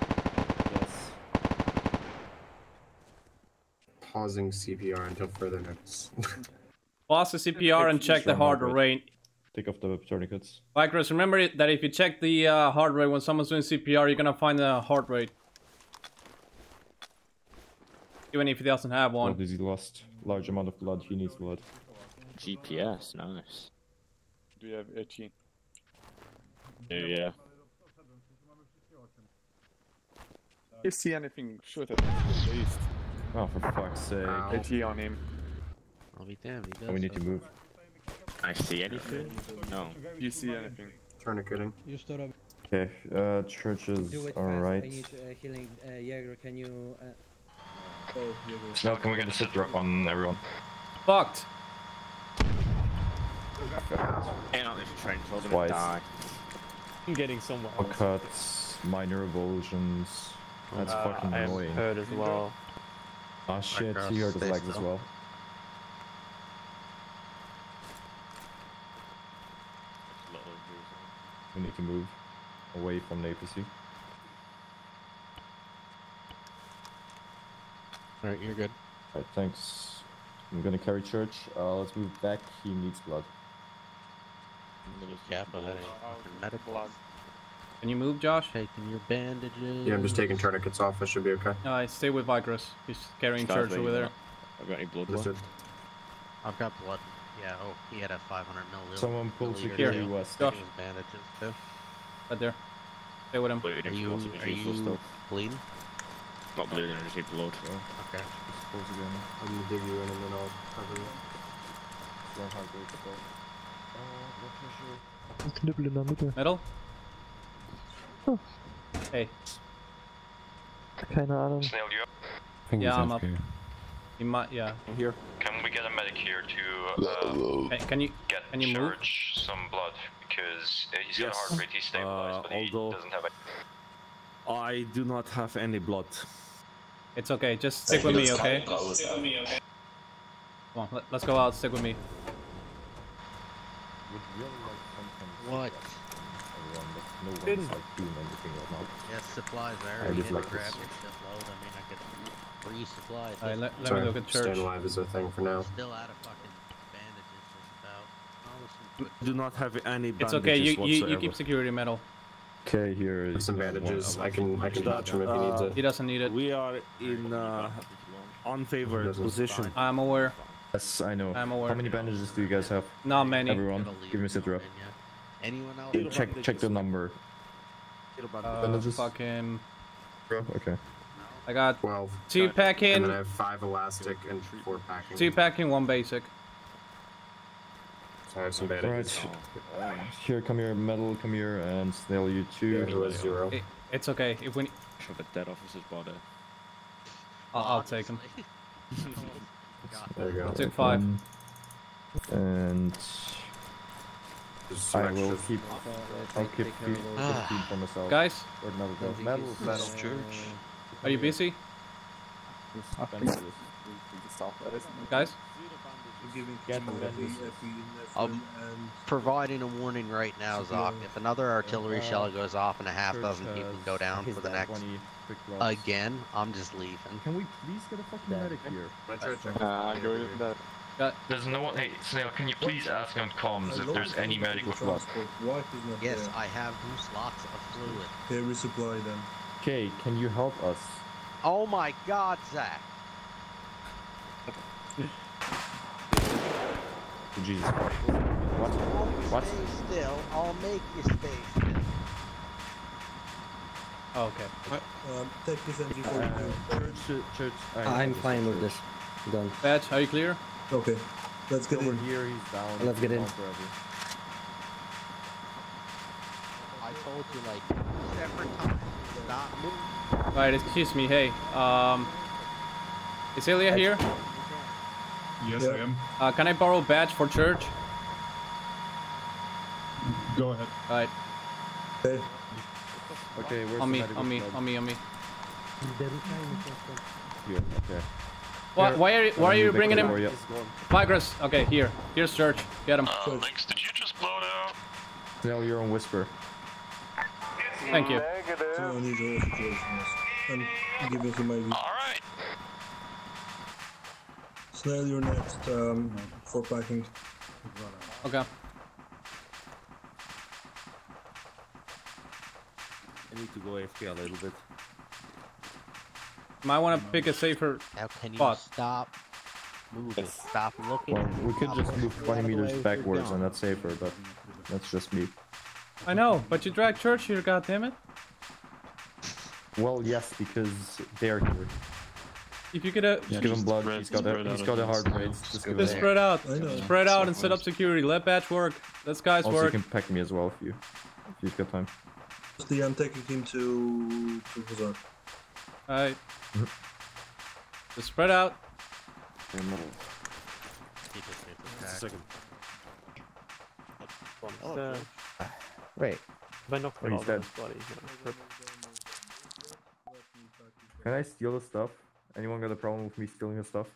Pausing CPR until further notice. [LAUGHS]
Pause the CPR and check the
Strong
heart
heart
rate.
Take off the tourniquets.
Vicros, remember that if you check the uh, heart rate when someone's doing CPR, you're gonna find the heart rate. Even if he doesn't have
What
one.
is he lost? Large amount of blood, he needs blood.
GPS, nice.
Do you have HE?
Yeah, yeah.
You see anything? Shoot it. At least.
Oh, for fuck's sake.
HE on him.
I'll be damned. He does.
Oh, we need to move.
I see anything? No.
You see anything?
Tourniqueting.
You stood up.
Okay, uh, church is
Do
alright.
I need uh, healing. Uh, Jaeger, can you? Uh...
Now can we get a sit drop on everyone?
Fucked.
And on this trench, I was gonna
Twice.
die.
I'm getting somewhere.
All cuts, minor avulsions. That's
Uh,
fucking
I am
annoying.
hurt as well.
Ah shit,
Across
he hurt his legs as well. We need to move away from the APC.
Alright, you're good.
Alright, thanks. I'm gonna carry church. Uh, let's move back. He needs blood.
Kappa had a medical.
Can you move, Josh?
Taking your bandages.
Yeah, I'm just taking tourniquets off. I should be okay.
No, I stay with Vigros. He's carrying
Sky's
church over there.
up. I've got any blood left?
I've got blood. Yeah, oh, he had a 500 milliliter.
Someone pull
milliliter
security
too.
west.
Josh.
Bandages too.
Right there. Stay with him.
Bleeding
Are you, are you
stuff.
bleeding?
Not bleeding, I just need blood.
Okay.
I'm gonna dig you in and then I'll cover you.
Knüppel in der Mitte.
Metal? Hey.
Keine Ahnung.
Snail, you up?
Yeah, I'm up. He might, yeah.
Here.
Can we get a medic here to uh,
Hey, can you
get
can you move?
Some blood? Because uh, he's got a
Yes.
heart rate, he's stabilized,
Uh,
but he doesn't have a...
I do not have any blood.
It's okay. Just stick with me, okay? Stick with me, okay? Come on, let, let's go out. Stick with me.
Would really like something
What?
Everyone, but no one's like doing anything right now.
Yes, supplies there.
I
You
just like
grab
this.
your shipload. I mean, I could free supplies.
Alright, let, let
Sorry,
me look at church.
staying alive is a thing for now.
Still out of fucking bandages just about. Honestly,
Do not have any bandages It's
okay. You, you you keep security metal.
Okay, here is
Some bandages. I can I can touch him if he needs it.
He doesn't need it.
We are in uh, unfavored position.
I'm aware.
Yes, I know.
I'm aware.
How many bandages do you guys have?
Not many.
Everyone, give me a sit rep.
Anyone else?
Check check the number.
Uh,
Bandages?
fucking.
Okay.
I got
12.
two
And
packing,
then I have five elastic and four packing.
two packing, one basic.
So I have some bandages.
Right. Here, come here, metal, come here, and snail you two.
Yeah, it zero.
It, it's okay. If we,
Shove a dead officer's body.
I'll, I'll take him. [LAUGHS]
There you go.
Took five.
And
Just some
I will keep. I'll keep feed,
Ah.
feed for myself.
Guys,
Where'd metal go? Metal, metal.
Church.
are you busy? Guys,
I'm providing a warning right now, Zoc. If another artillery shell goes off and a half dozen people go down for the next again, I'm just leaving.
Can we please get a fucking medic here?
Uh, go with that.
Got,
There's no one... Hey, Snail, can you please ask on comms if there's any medic with blood?
Yes, I have loose lots of fluid.
Here we supply then.
Okay, can you help us?
Oh my god, Zach. [LAUGHS]
Jesus Christ. What? What?
Stay still. I'll make you stay still.
oh, okay.
Um, take this MG
Uh, church, church. I-
I'm fine with this. Done.
Badge, are you clear?
Okay, let's get
Over
in.
here, he's down.
Let's
he's
get in.
gone forever.
I told you like separate times. Stop moving.
Right, excuse me. Hey, um, is Ilya here?
Yes, I am.
Uh, can I borrow badge for church?
Go ahead.
Right,
Okay.
Okay, where's
on
the
me,
medical
on me, on me, on me.
Here, okay.
Why, why are you, why are you bringing him?
over, yeah.
Okay, here, here's church. Get him.
Uh, Lynx, did you just blow it out?
Snail, you're on whisper.
Thank you.
So I need your situation, yes. I'm giving him my
Alright.
Snail, you're next um, for packing.
Okay.
I need to go AFK a little bit.
Might want to pick a safer
How can you
spot.
stop moving? Stop looking.
Well, we could just move 20 meters backwards and that's safer, but that's just me.
I know, but you drag church here, goddammit.
Well, yes, because they're here.
If you could have
Just give him blood. He's got a he's got a heart rate. Just give
just spread out, spread out and set up security. Let batch work. Let guys
Also, you can pack me as well if you if you've got time.
Steve, I'm taking him to to Hazard.
Alright. Just spread out.
Keep it safe, Zach.
Second.
Oh,
Uh,
Wait.
if I knock
Oh,
him
he's dead.
body,
Can I steal the stuff? Anyone got a problem with me stealing the stuff?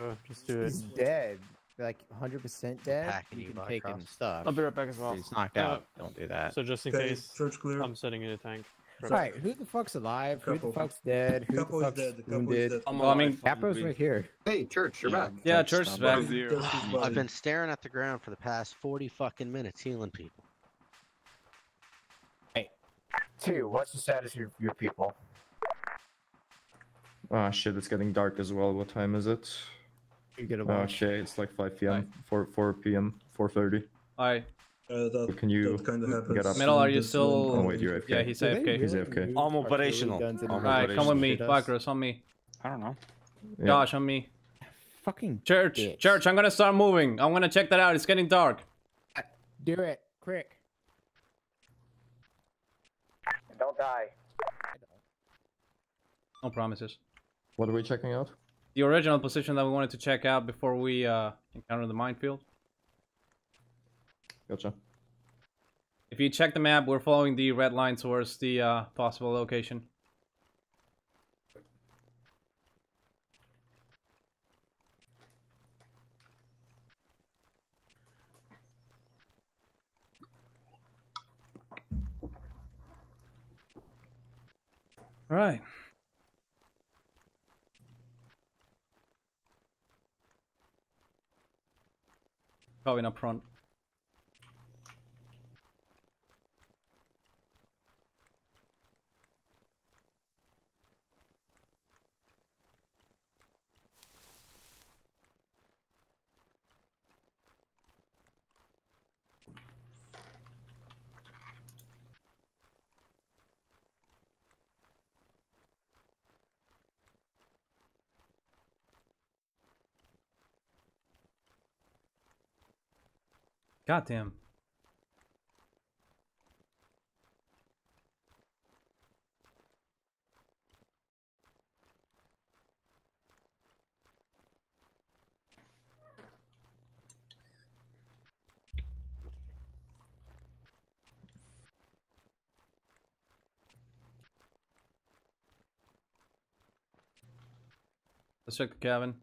uh, just do it.
He's dead. Like 100% dead.
Packing you
you can take
cross.
his stuff.
I'll be right back as well.
He's knocked
Uh,
out. Don't do that.
So just in
Okay,
case,
church clear.
I'm setting in a tank.
Right, who the fuck's alive? Who the fuck's dead? Who
Couple
the fuck's
dead, couple is
wounded?
dead.
I'm Well, I mean- alive,
Capo's right here.
Hey, Church, you're back.
Yeah, Church is back.
I've been staring at the ground for the past 40 fucking minutes healing people.
Hey, two. What's the status of your, your people?
Ah shit, it's getting dark as well. What time is it?
You get a
Oh, shit, it's like 5 p.m. 4 4 p.m. 4:30.
Hi.
Uh, that,
Can you
that kind of happens.
get up?
Metal, are you still?
Oh wait, you're AFK.
Yeah, he's
Do they
AFK.
He's AFK.
I'm operational.
Alright, come with me. Blackros, on me.
I don't know.
Yeah.
Josh, on me.
Fucking
Church,
bitch.
church, I'm gonna start moving. I'm gonna check that out. It's getting dark.
Do it, quick.
Don't die.
No promises.
What are we checking out?
The original position that we wanted to check out before we uh, encounter the minefield.
Gotcha.
If you check the map, we're following the red line towards the uh, possible location. Right. Probably up front. Goddamn. Let's check the cabin.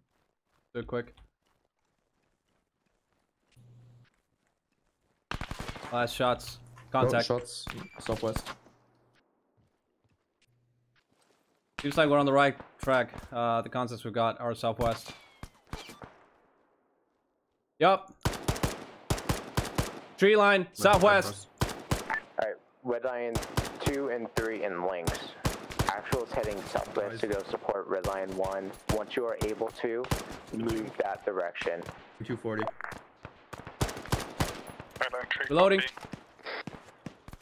Do it quick. Last shots. Contact.
Oh, shots. Southwest.
Seems like we're on the right track. Uh, the contacts we got are southwest. Yup. Tree line, southwest.
Alright, Red Lion 2 and 3 in Lynx. Actual is heading southwest to go support Red Lion 1. Once you are able to, move that direction.
240.
Reloading.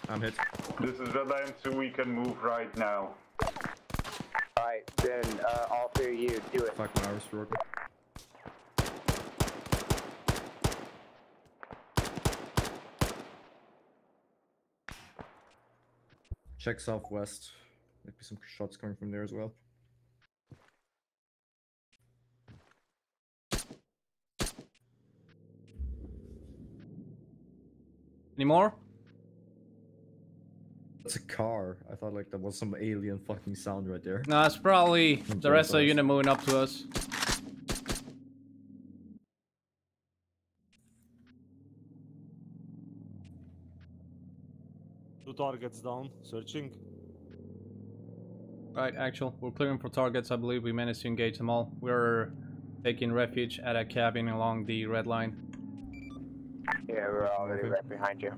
I'm hit.
This is Red Lion 2, we can move right now.
Alright, then uh, all three of you do it.
Fuck my hours working. Check southwest. Might be some shots coming from there as well.
Any more?
That's a car. I thought like that was some alien fucking sound right there.
No, it's probably
I'm
the rest of the unit moving up to us.
Two targets down, searching.
Right, actual. We're clearing for targets. I believe we managed to engage them all. We're taking refuge at a cabin along the red line.
Yeah, we're already right behind you.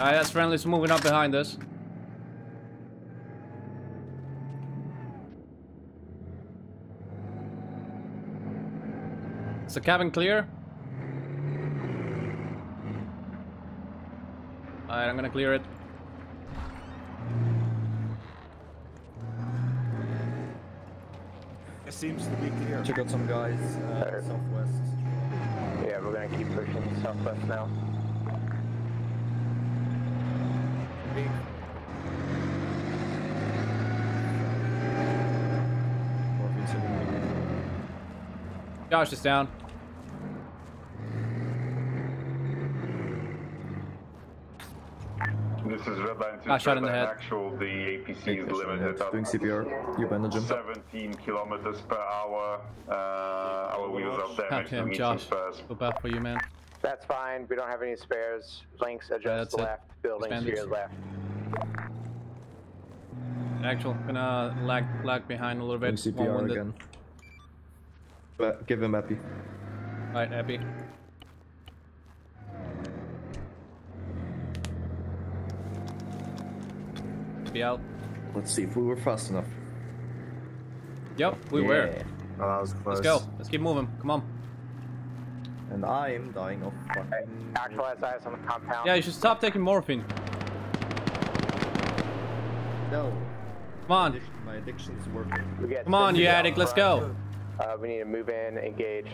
Alright, that's friendly's moving up behind us. Is the cabin clear? Alright, I'm gonna clear it.
It seems to be clear.
Check out some guys uh, southwest.
Yeah, we're gonna keep pushing southwest now.
Josh is down.
This is Red Lion 2,
Ah, shot in the head.
actual, the APC is
shot
limited
Doing CPR. You bandage him.
17 kilometers per hour. Uh, our wheels are damaged, we
Goddamn,
need
Josh.
some spares.
Feel bad for you, man.
That's fine. We don't have any spares. Lynx adjust
that's it.
left. Buildings to your left.
Actual, gonna lag lag behind a little bit.
Doing CPR again. But give him epi.
Right, happy. Be out.
Let's see if we were fast enough.
Yep, we were.
Yeah.
Oh, that was
Let's go. Let's keep moving. Come on.
And I am dying of fucking.
Actualize eyes on the compound.
Yeah, you should stop taking morphine.
No.
Come on.
My addiction's working.
We get
Come on, you addict. Let's go.
Uh, we need to move in, engage.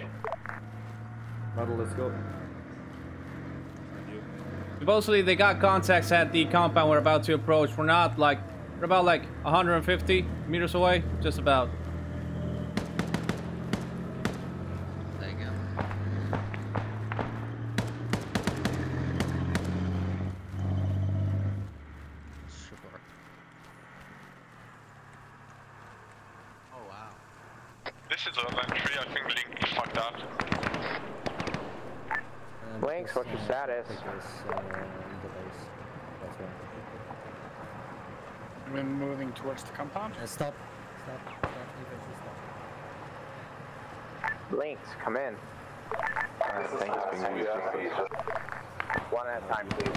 Metal, let's go.
Supposedly they got contacts at the compound we're about to approach. We're not like we're about like 150 meters away, just about.
There you go. Sure. Oh wow.
This is a line 3, I think Link fucked up.
Lynx, what's your status?
We're moving towards the compound.
stop. Stop. Stop. Stop.
Lynx, come in. Alright, thanks. One at a time, please.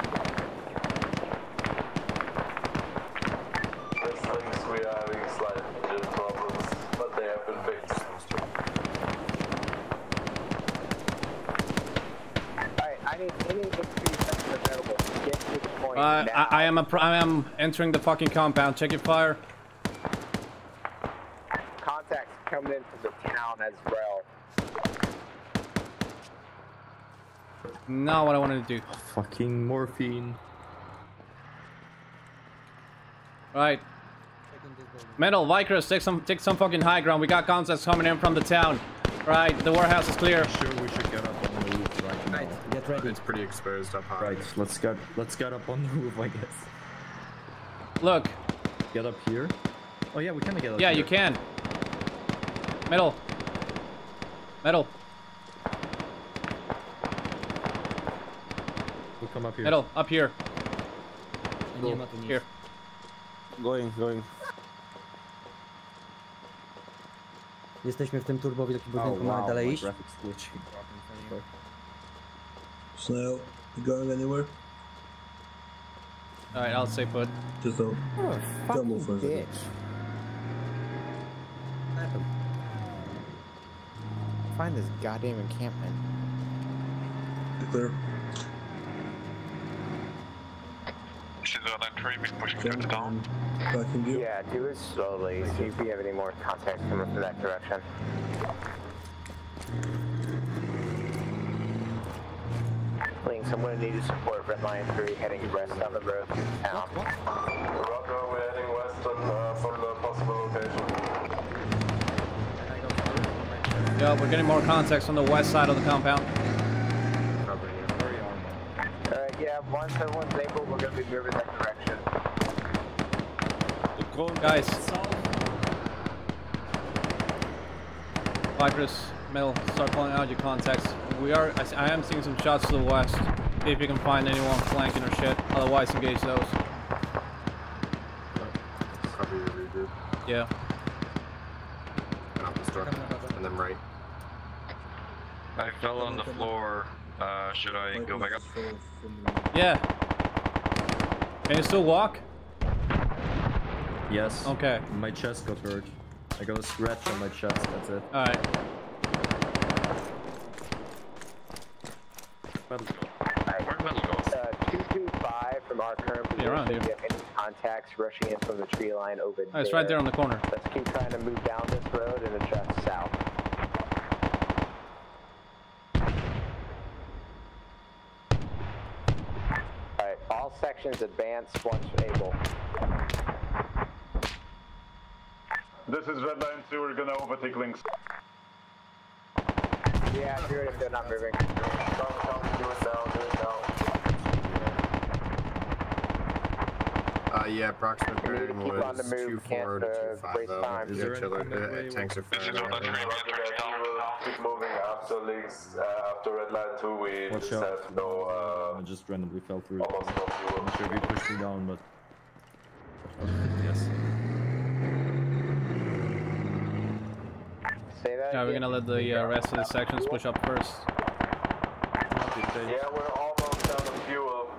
This Lynx we are having slight engine problems, but they have been fixed.
Alright, I need any HP available. Get to the point
Uh,
now.
I, I am a, I am entering the fucking compound. Check your fire.
Contacts coming in from the town as well.
Not what I wanted to do.
Fucking morphine.
Right. Metal, Vickers, take some take some fucking high ground. We got contacts coming in from the town. Right, the warehouse is clear.
Sure, we should get up on the roof right now.
Get ready.
It's pretty exposed up high.
Right, let's get let's get up on the roof, I guess.
Look.
Get up here. Oh yeah, we can get up. Here.
Yeah,
here.
you can. Metal. Metal.
Come up here.
Metal, up here.
Nie ma tu nic.
Here.
Going, going.
Jesteśmy w tym turbo wielkim
Oh
budynku, mamy
wow,
dalej
my
iść?
graphics glitching.
Snail, you going anywhere?
Alright, I'll stay put.
Just don't.
Oh,
Don't move
fucking
for a second.
bitch. Find this goddamn encampment.
Clear.
This is a line 3, we're pushing through the town.
Back in gear.
Yeah, do it slowly. See if you have any more contacts coming from that direction. Lynx, I'm gonna need to support Red Lion 3 heading west on the road through town.
Roger, we're heading west and, uh, from the possible location.
Yeah, we're getting more contacts on the west side of the compound.
Alright, yeah, once everyone's able, we're gonna be moving that direction.
Guys. Vickers, Metal, start pulling out your contacts. We are, I am seeing some shots to the west. See if you can find anyone flanking or shit. Otherwise, engage those.
Cover your regroup.
Yeah.
And up the store. And then right.
I fell on the floor. Uh, should I go back up?
Yeah. Can you still walk?
Yes.
Okay.
My chest got hurt. I got a scratch on my chest. That's it.
Alright.
Uh, 225 from our current
Yeah, around
position. If you have any contacts rushing in from the tree line over
Oh, it's right there on the corner.
Let's keep trying to move down this road and adjust south. Alright, all advance once able.
This is Red Lion 2, we're gonna overtake Lynx.
Yeah, do it if they're not moving.
Come, come, do it now, do it now.
Uh, yeah, approximate
We need to
bearing
keep on the
was
move,
24 to
can't, uh,
25
waste
though.
time.
The
Is there
artillery-
anything that
uh,
way
tanks are
This is
firing.
Roland 3, we enter.
Keep moving after Lynx, uh, after Red Lion 2, we
Watch
just
out.
have no, uh,
I just randomly fell through.
almost no fuel.
I'm not sure if you pushed me down, but. Yes.
Say that
Yeah, we're gonna let the uh, rest of the sections push up first.
Yeah, we're almost out of fuel.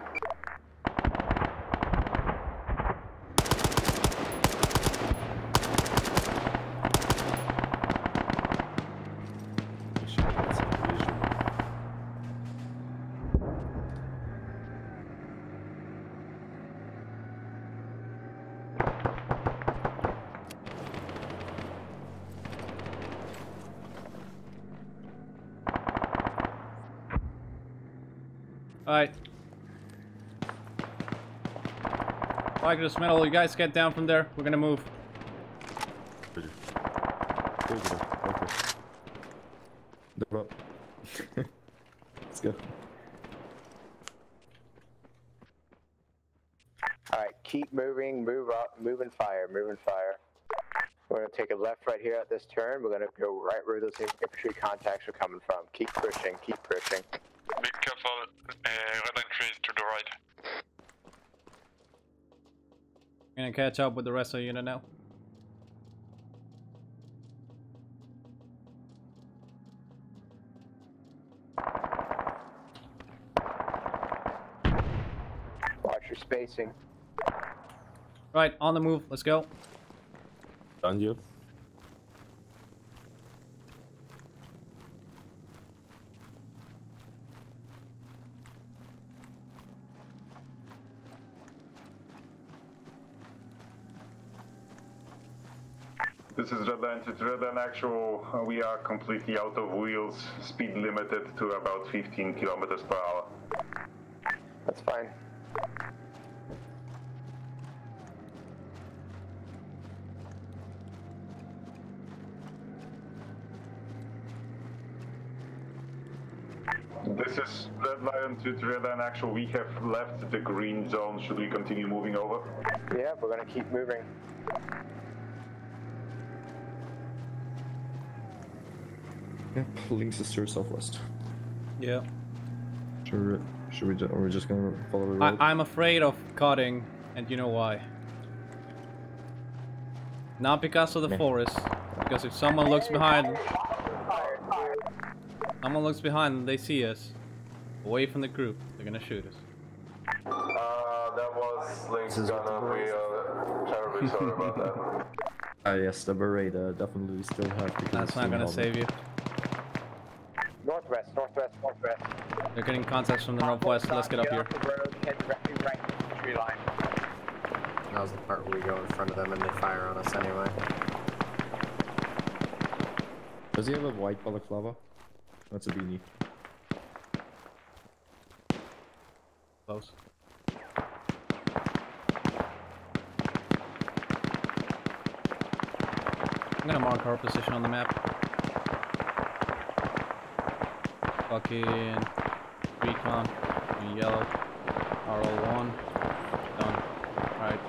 Alright. Tigers metal, you guys get down from there. We're gonna move.
Okay. Let's go.
Alright, keep moving, move up, move and fire, move and fire. We're gonna take a left right here at this turn. We're gonna go right where those infantry contacts are coming from. Keep pushing, keep pushing.
Be careful, uh, Red Lion 3 is to the right.
Gonna catch up with the rest of the unit now.
Watch your spacing.
Right, on the move. Let's go.
Done you?
Is Red Lion to Red Lion Actual. Uh, We are completely out of wheels, speed limited to about 15 kilometers per hour.
That's fine.
This is Red Lion to Red Lion Actual. We have left the green zone. Should we continue moving over?
Yeah, we're gonna keep moving.
Yep, Lynx is to southwest.
Yeah.
Should we, should we, ju- or we're just gonna follow the
I,
road?
I'm afraid of cutting, and you know why. Not because of the
Meh.
forest, because if someone looks behind, someone looks behind and they see us, away from the group, they're gonna shoot us.
Uh, that was Link's gunner. We are terribly sorry about that. [LAUGHS]
Ah yes, the beret uh, definitely still have because
That's
it's
not gonna save you.
Northwest, northwest, northwest.
They're getting contacts from the northwest. Let's get up here.
off the road, head directly right into the tree line.
That was the part where we go in front of them and they fire on us anyway.
Does he have a white balaclava? That's a beanie.
Close. I'm gonna mark our position on the map. Fucking recon in yellow. RL1. Done. Alright.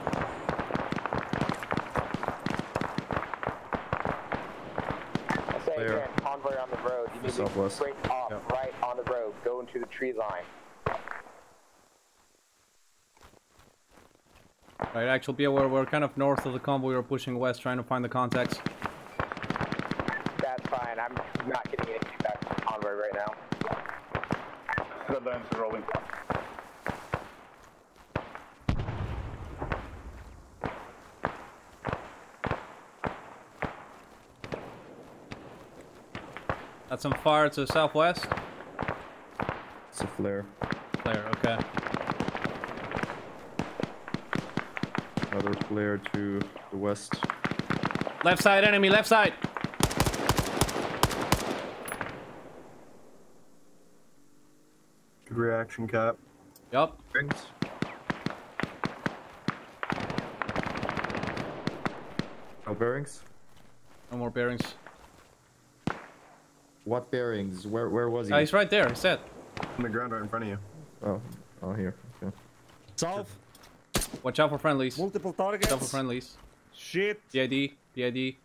I say
Clear.
again, convoy on the road. You need to
Southwest.
straight off, right on the road. Go into the tree line.
Right, actual be aware we're kind of north of the convoy, we're pushing west trying to find the contacts.
That's fine. I'm not getting any feedback from the convoy right now.
Red Lion's rolling.
Got some fire to the southwest.
It's a flare.
There, okay.
Another flare to the west.
Left side enemy, left side!
Good reaction, Cap.
Yup.
Thanks. No bearings?
No more bearings.
What bearings? Where where was he?
Uh, he's right there, he's set.
On the ground right in front of you.
Oh, oh here. Okay.
Solve.
Watch out for friendlies.
Multiple targets.
Watch out for friendlies.
Shit.
PID. PID.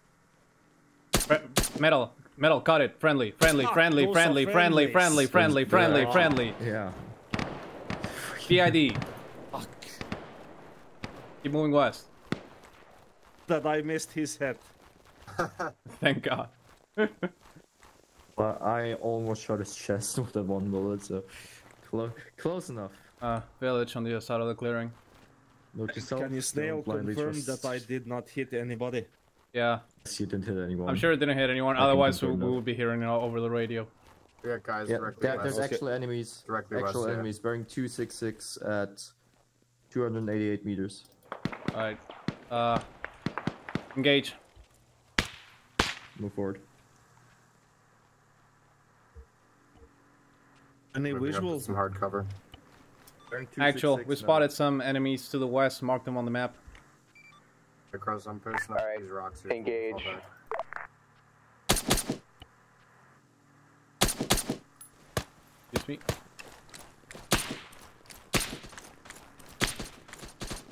Fre- metal. Metal. Cut it. Friendly. Friendly.
Fuck,
friendly. Friendly. Friendly. Friendly. Friendly. Friendly.
Yeah.
Friendly.
Yeah.
PID. Keep moving west.
That I missed his head. [LAUGHS]
Thank God. [LAUGHS]
But I almost shot his chest [LAUGHS] with that one bullet, so clo- close enough.
Uh, village on the other side of the clearing.
Note yourself,
Can you snail confirm
trust-
that I did not hit anybody?
Yeah.
Yes, you didn't hit anyone.
I'm sure it didn't hit anyone.
I
Otherwise, we, we would be hearing it over the radio.
We got guys
Yeah,
directly
there-
west.
there's actual enemies.
Directly
actual
west, yeah.
enemies bearing 266 at 288 meters.
Alright. Uh, engage.
Move forward.
Any
Moving up to
visuals?
Some hardcover.
Actual, we spotted some enemies to the west. Mark them on the map.
Across, I'm posting up these rocks here.
Engage.
Excuse me.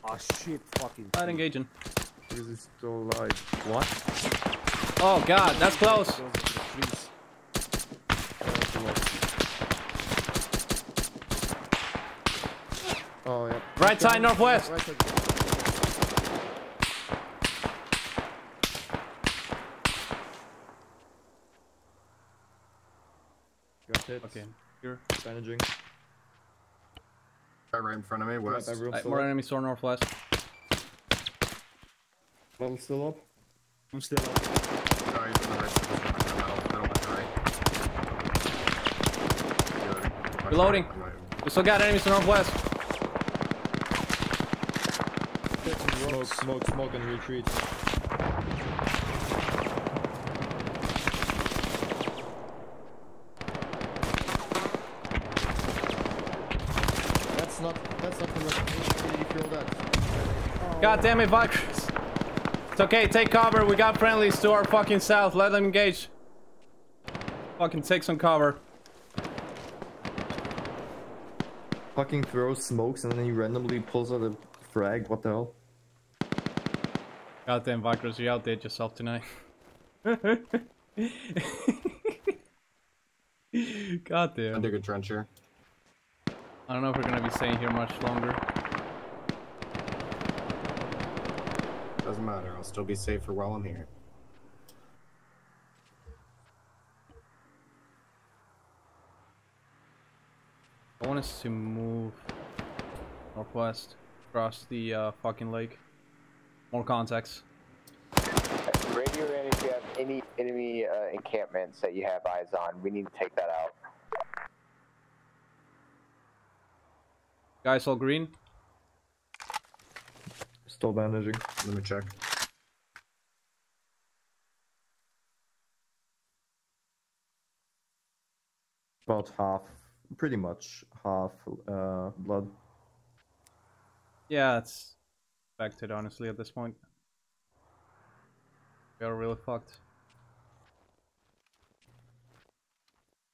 Ah shit, fucking.
Not engaging.
Is he still alive? What?
Oh God, that's close.
Oh yeah.
Right side, northwest.
Right side. Got hit.
Okay, here.
Bandaging.
Guy right in front of me, west.
everyone
Right, more
up?
enemies to northwest.
Level still up?
I'm still up.
Guy to the right, to the middle, middle left, right. Good.
Reloading. We still got enemies to northwest.
Smoke, smoke, smoke, and retreat. That's not, that's not correct. Did you feel that?
God damn it, Vikers. It's okay, take cover. We got friendlies to our fucking south. Let them engage. Fucking take some cover.
Fucking throws smokes and then he randomly pulls out a frag. What the hell?
Goddamn Vikers, you outdid yourself tonight. [LAUGHS] Goddamn.
I dig a trench here.
I don't know if we're gonna be staying here much longer.
Doesn't matter. I'll still be safer while I'm here.
I want us to move northwest across the uh, fucking lake. More contacts.
Radio in if you have any enemy uh, encampments that you have eyes on. We need to take that out.
Guys all green?
Still bandaging.
Let me check.
About half, pretty much half uh, blood.
Yeah, it's expected honestly at this point. We are really fucked.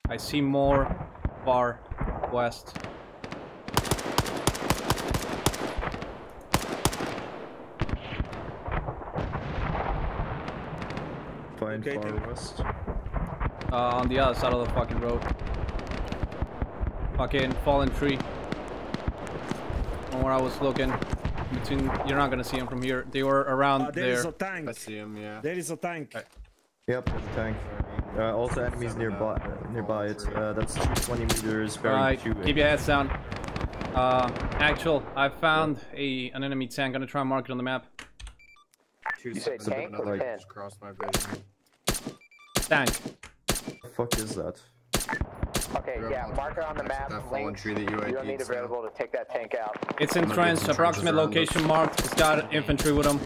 I see more far west.
Fine,
Okay,
far west.
Uh, on the other side of the fucking road. Fucking fallen tree. From where I was looking. Between, you're not gonna see them from here. They were around
Ah, there
there.
is a tank.
I see them. yeah.
There is a tank.
Yep, there's a tank. Uh, also enemies nearby, uh, nearby it. Uh, that's 220 meters, bearing
Alright,
two.
keep your heads down. Uh, actual, I found a an enemy tank. Gonna try and mark it on the map.
You said tank or
like-
tent?
Just crossed my vision.
Tank.
the fuck is that?
Okay, yeah, mark it on the map.
That fallen tree that you
You don't need
so-
available to take that tank out.
It's
I'm
in trench, approximate location marked. It's got infantry with them.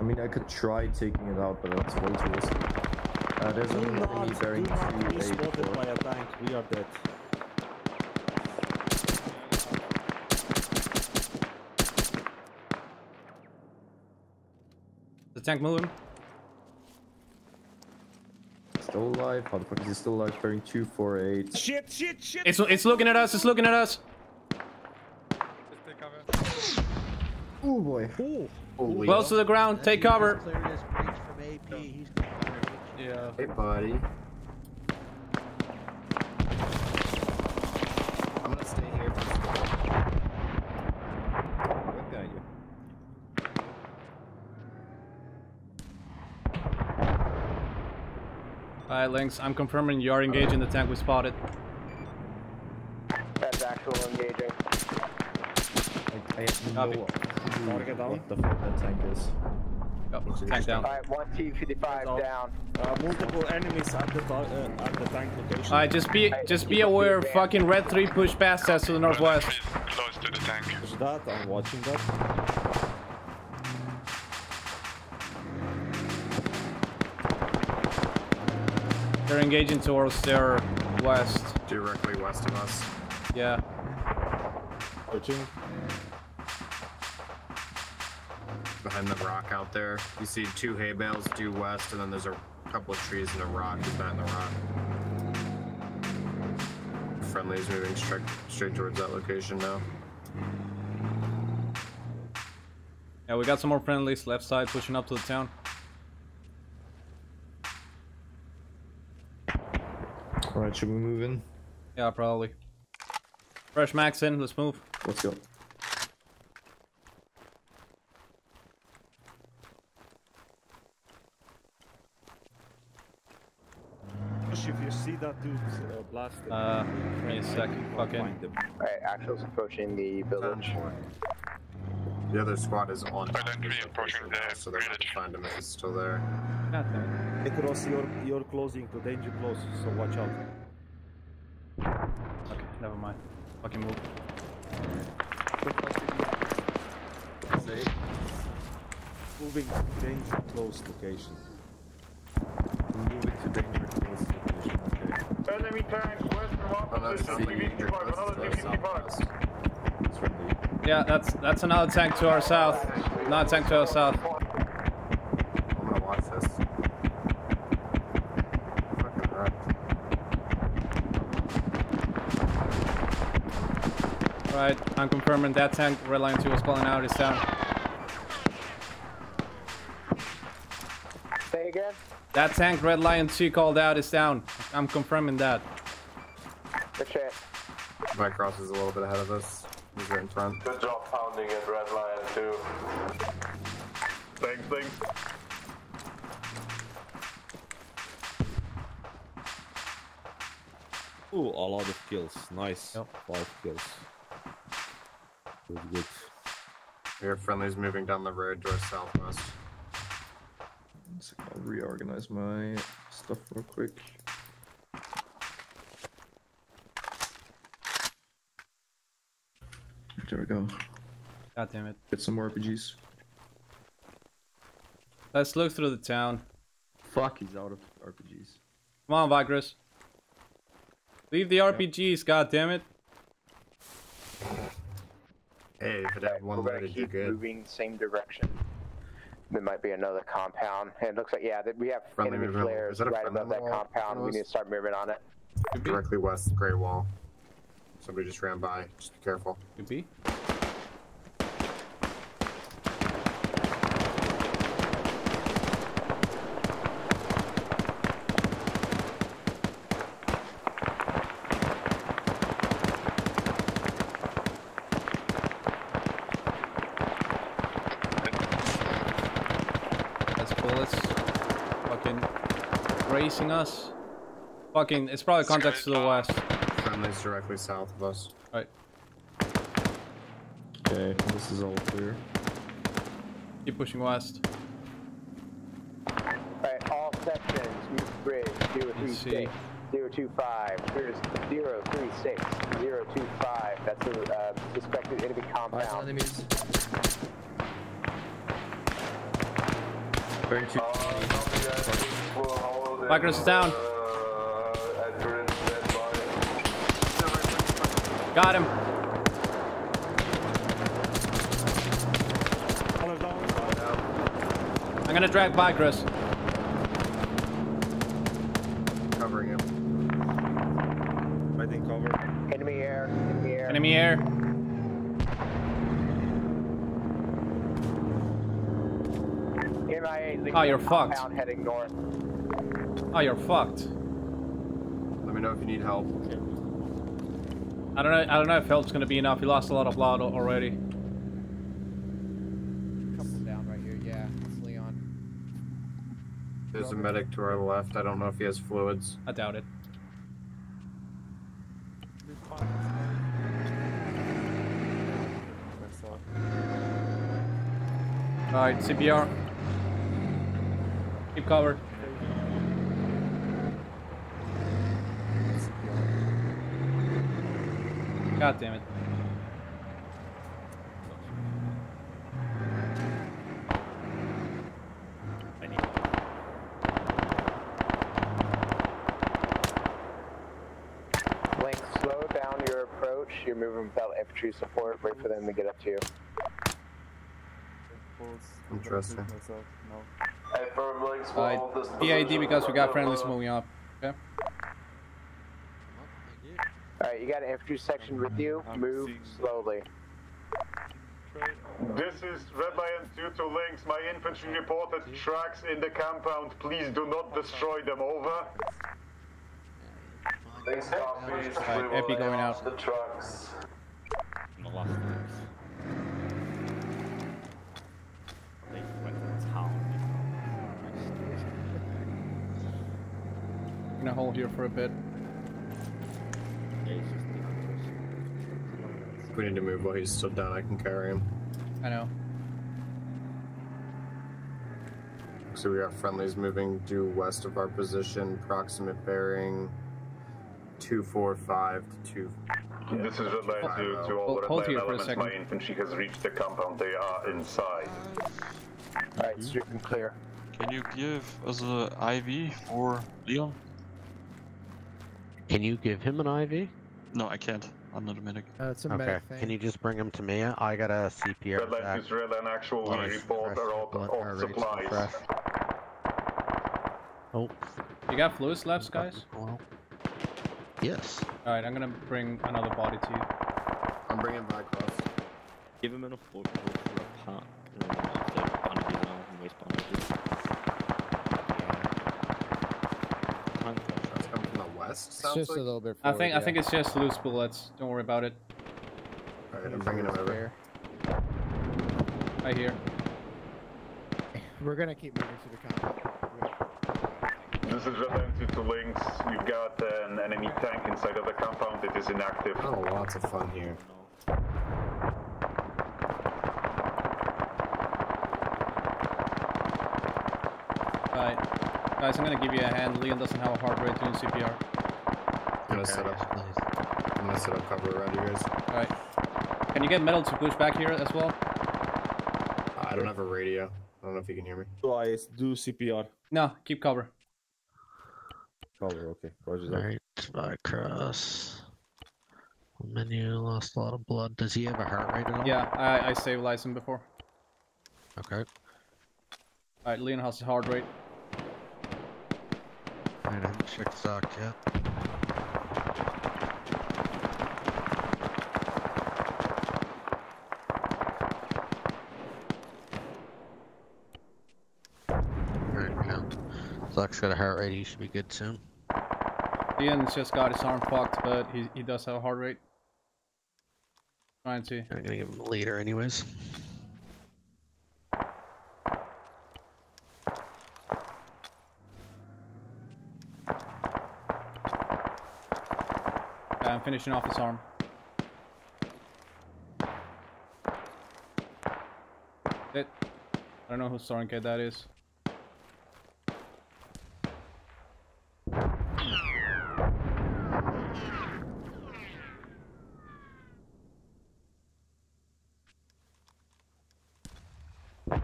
I mean, I could try taking it out, but that's way too risky. Uh, there's
Do
an enemy
not,
bearing
do not be spotted by a tank. We are dead.
The tank moving.
Still alive? How the fuck is he still alive? Bearing 248.
Shit, shit, shit.
It's it's looking at us. It's looking at us.
take cover.
Oh boy.
Holy
Close to the ground. Take cover.
Cleared his breach from AP. He's
Yeah.
Hey, buddy. I'm gonna stay here.
What got you?
Alright, Lynx, I'm confirming you are engaged in the tank we spotted.
That's actual engaging.
I, I have no
Copy.
clue
Target down.
what the fuck that tank is.
Yep, tank down.
Alright, one T-55 down.
Uh, multiple enemies at the uh, at the tank location.
Alright, just be just be aware. Fucking red three push past us to the northwest.
Close to the tank.
Is that? I'm watching that.
They're engaging towards their west.
Directly west of us.
Yeah.
Searching.
Behind the rock out there. You see two hay bales due west, and then there's a couple of trees and a rock behind the rock. Friendly's moving straight straight towards that location now.
Yeah, we got some more friendlies left side pushing up to the town.
Alright, should we move in?
Yeah, probably. Fresh max in, let's move.
Let's go.
Josh, if you see that dude uh, blasted.
Uh, give me a sec. Fucking.
Find.
Alright, actual's approaching the village.
The other squad is on.
Identity approaching the
so they're gonna find him if he's still there.
Nothing. Necros, you're, closing to danger close, so watch out.
Okay, never mind. Fucking move. Safe.
Moving to danger close location.
Moving to danger close location, okay.
Enemy tanks,
western rock
position,
55,
another
55.
Yeah, that's that's another tank to our south. Another tank to our south.
I'm gonna watch this. Fucking right.
Right, I'm confirming that tank, red lion 2 is calling out, is down.
Say again?
That tank, red lion 2 called out, is down. I'm confirming that.
Good shit.
Bike cross is a little bit ahead of us. He's right in front.
Good job pounding at Red Lion too.
Thanks, thanks.
Ooh, a lot of kills. Nice. Five kills. Good, good.
Your friendly's moving down the road to our southwest.
So I'll reorganize my stuff real quick. There we go.
God damn it.
Get some more RPGs.
Let's look through the town.
Fuck, he's out of RPGs.
Come on, Vigris. Leave the RPGs, god damn it.
Hey, if it had one
We're gonna keep
good.
moving same direction. There might be another compound. And it looks like, yeah, we have
Friendly
enemy
movement.
flares
Is that a
right
friendly
above that compound. We need to start moving on it.
Directly west, Grey Wall. Somebody just ran by. Just be careful.
Could be. Bullets. Fucking racing us. Fucking, it's probably contacts to the west.
Uh, Friendly's directly south of us.
Right.
Okay, this is all clear.
Keep pushing west.
Alright, all sections, move bridge, 036, 025, here's 036, 025. That's a uh, suspected enemy compound.
enemies. Burn two.
Vigris is down. Got him. I'm gonna drag by, Chris.
Covering him.
I think cover.
Enemy air. Enemy air.
Enemy air. Oh, you're fucked.
Heading north.
Oh, you're fucked.
Let me know if you need help. Okay.
I don't know. I don't know if help's gonna be enough. He lost a lot of blood already.
Couple down right here. Yeah, it's Leon.
There's a medic to our left. I don't know if he has fluids.
I doubt it. Alright, CPR. Keep covered. God damn it.
Link, slow down your approach. You're moving without infantry support. Wait for them to get up to you.
Interesting.
Hey, firm links,
Alright,
follow this
PID because we got
position.
friendlies moving up. Okay?
Alright, you got an infantry section with you. Move slowly.
This is Red Lion 2 to Lynx. My infantry reported tracks in the compound. Please do not destroy them. Over.
Lynx copies.
Alright,
will
Epi going out.
The trucks.
The last ones. They went to town.
Gonna hold here for a bit.
If we need to move while he's still down, I can carry him.
I know.
So we got friendlies moving due west of our position, proximate bearing 245 to 2.
This is Red Lion 2 to oh. all
Hold-
Red
hold here for a second.
My infantry has reached the compound. They are inside.
Alright, strict and clear.
Can you give us an IV for Leon?
Can you give him an IV?
No, I can't. I'm not a medic.
Uh, it's a
Okay.
medic thing.
Can you just bring him to me? I got a CPR.
Red Lion 2
back.
Red Lion Actual. We report are out
Blood-
of supplies.
Oh,
You got fluids left, guys?
yes.
Alright, I'm gonna bring another body to you.
I'm bringing back Ross.
Give him enough blood for a pack. And then after bandages and all, and waist bandages.
That's coming from
It's just
like?
a little bit
I
forward.
think I think it's just loose bullets. Don't worry about it.
Alright, I'm bringing him over. Here.
Right here.
We're gonna keep moving to the compound.
This is Red Lion 2 to Lynx. We've got an enemy tank inside of the compound. It is inactive.
Oh, lots of fun here.
Alright. Guys, I'm gonna give you a hand. Leon doesn't have a heart rate doing CPR.
I'm gonna set up. I'm gonna set up cover around you guys.
Alright. Can you get metal to push back here as well?
I don't have a radio. I don't know if you can hear me.
Do I do CPR?
No, keep cover.
Cover, okay. Roger that.
Alright, by cross. Menu lost a lot of blood. Does he have a heart rate at all?
Yeah, I, I stabilized him before.
Okay.
Alright, Leon has a heart rate.
I haven't checked stock yet. Alright, yeah. Zock's got a heart rate, he should be good soon.
Leon's just got his arm fucked, but he, he does have a heart rate. Trying to.
I'm gonna give him a leader anyways.
I'm finishing off his arm. It. I don't know whose kid that is.
Uh,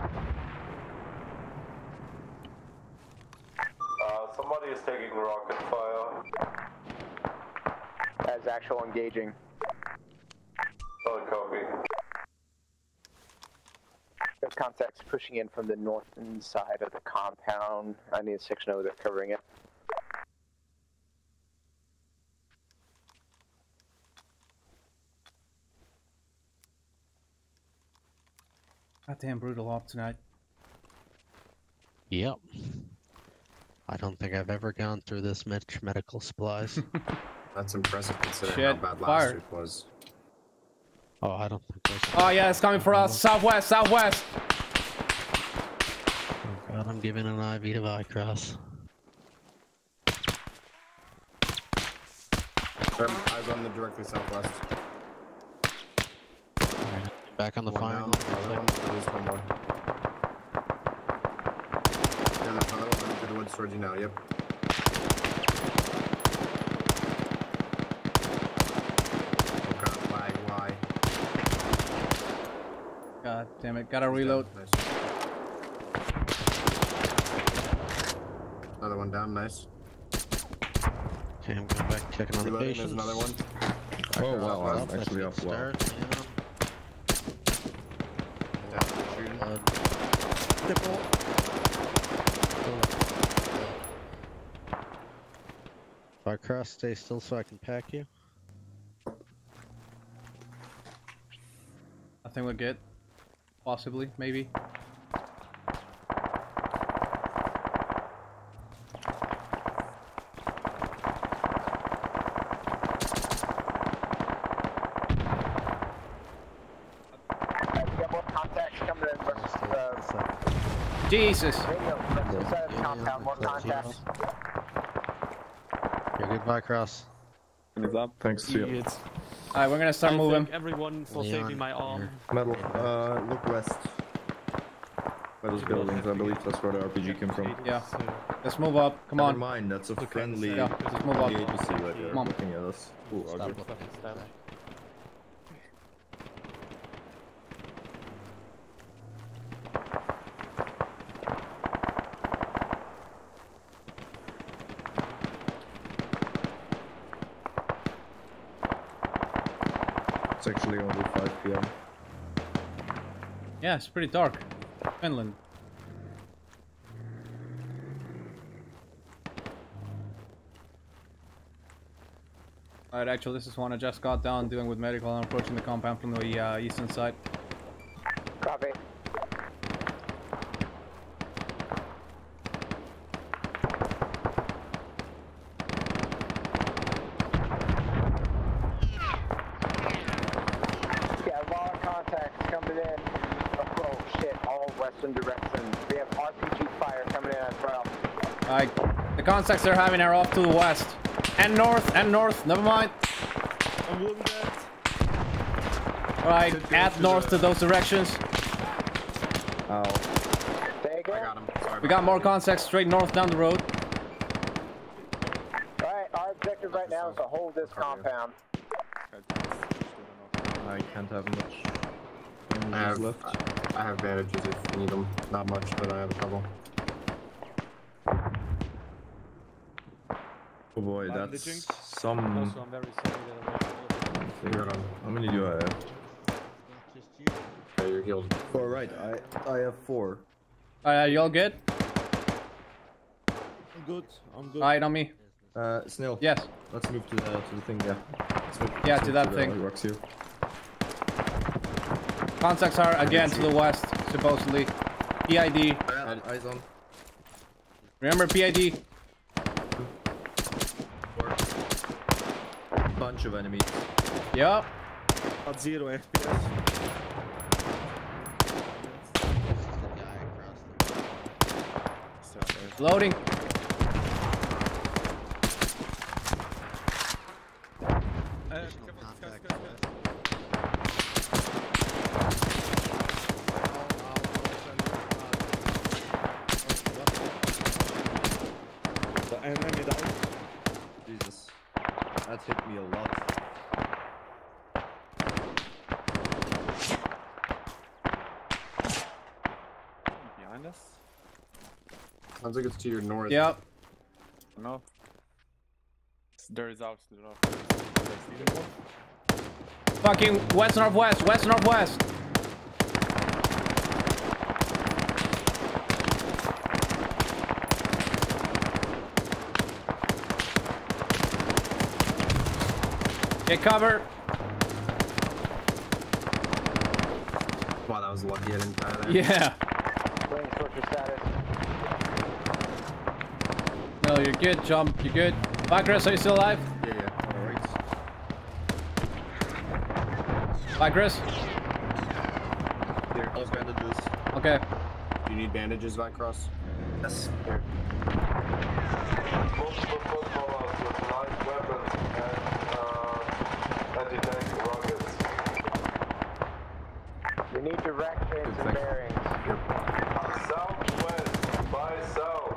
somebody is taking rocket fire.
As actual engaging.
Solid copy.
There's contacts pushing in from the northern side of the compound. I need a section over there covering it.
Goddamn brutal op tonight.
Yep. I don't think I've ever gone through this much medical supplies. [LAUGHS]
That's impressive considering
Shit,
how bad last
fire.
week was.
oh, I don't think there's.
Oh yeah, it's coming for us. Southwest, southwest.
God, I'm giving an IV to Vicross.
Eyes on the directly southwest.
Back on the
One
fire.
down, another one, at least one more. Yeah, there's another one into the woods towards you now, yep. Oh god, lag, why?
God damn it, gotta reload.
Nice. One down, nice.
Okay, I'm going back checking on the
Reloading,
patients.
there's another one.
Oh wow,
Well,
I'm
that's
actually
a
up
good
wow.
start, yeah. Vicross, stay still so I can pack you.
I think we're good. Possibly, maybe.
Get more contacts coming in versus uh,
Jesus.
radio versus uh, compound. More contacts.
You're good, Vicross.
Thanks to you.
Idiots.
Alright, we're gonna start
I
moving.
thank everyone for
Leon,
saving my arm.
Metal, uh, look west. By those buildings, I believe that's where the RPG came from.
Yeah. Let's move up. Come
Never
on.
mind, that's a friendly
Yeah, let's move up.
agency right there
Come on.
looking at us. Ooh,
Stop
Roger.
looking, stop.
It's actually only 5 p.m.
Yeah, it's pretty dark. Finland. Alright, actually, this is one I just got done doing with medical. I'm approaching the compound from the uh, eastern side.
Copy. Yeah, a lot of contacts coming in. Oh shit, all western directions. We have RPG fire coming in as well.
Alright, the contacts they're having are off to the west. And north, and north, never mind.
I'm wounded.
Alright, add north to those directions.
Ow.
There you go.
I got him. Sorry
We got more contacts straight north down the road.
Alright, our objective right now is to hold this compound.
I can't have much
I have,
left.
I have bandages if you need them. Not much, but I have a couple.
Oh boy,
Bandaging.
that's some.
Also, I'm very sorry that I was
You're.
How many do I have?
Yeah, you're healed.
All right, I I have four.
Alright, you all good?
I'm good. I'm good.
Alright, on me.
Uh, Snail.
Yes.
Let's move to the to the thing. Yeah. Let's move,
Yeah,
let's
to
move
that
the
thing.
Rocks here.
Contacts are again to the west, supposedly. PID.
Yeah, eyes on.
Remember PID?
Bunch of enemies.
Yup.
At zero FPS.
Loading.
The enemy down.
Jesus, that hit me a lot.
Behind us?
Sounds like it's to your north.
Yep.
No. There is out to the north. Did I see them all?
Fucking west northwest, west northwest. Get cover.
Wow, that was lucky I didn't die there.
Yeah.
Range torture status.
No, you're good. Jump. You're good. Backrest, are you still alive?
Yeah, yeah.
Alright.
Backrest?
Here, those bandages.
Okay.
Do you need bandages, Vicross?
Yes.
Multiple footballers with light weapons and uh, anti-tank rockets.
We need directions and bearings.
Southwest by south.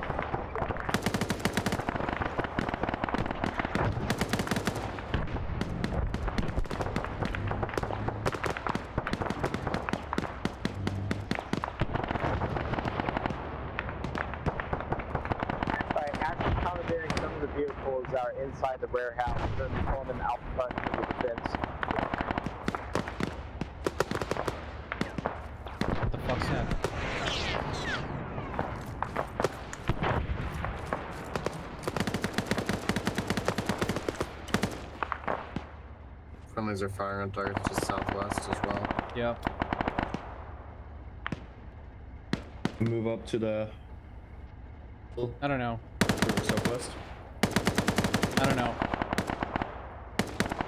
Alright, after commandeering some of the vehicles that are inside the warehouse, we're going to be pulling them out front to the defense.
What the fuck's that?
Friendlies are firing on targets just southwest as well.
Yeah.
Move up to the
I don't know.
southwest.
I don't know.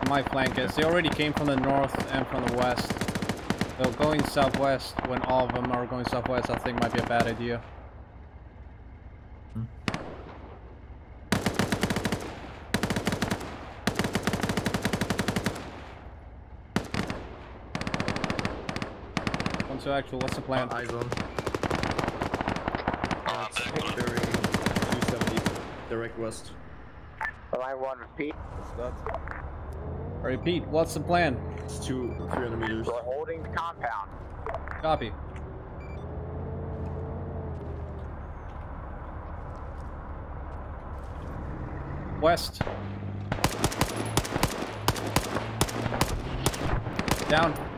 My flank is. They already came from the north and from the west. So going southwest when all of them are going southwest, I think might be a bad idea. Actual, what's the plan?
Eyes on. Uh, uh, Bearing 270, direct west.
Line 1, repeat.
Repeat, what's the plan?
It's two, 300 meters.
We're holding the compound.
Copy. West. Down.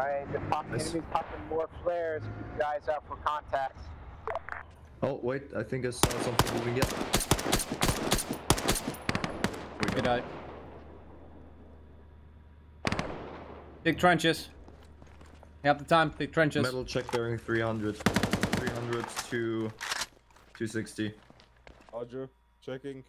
Alright, the pop enemy's popping more flares. Keep your eyes out for contacts.
Oh, wait, I think I saw something moving yet.
Good eye. Big trenches. You have the time, big trenches.
Metal check bearing 300. 300 to 260.
Roger. Checking.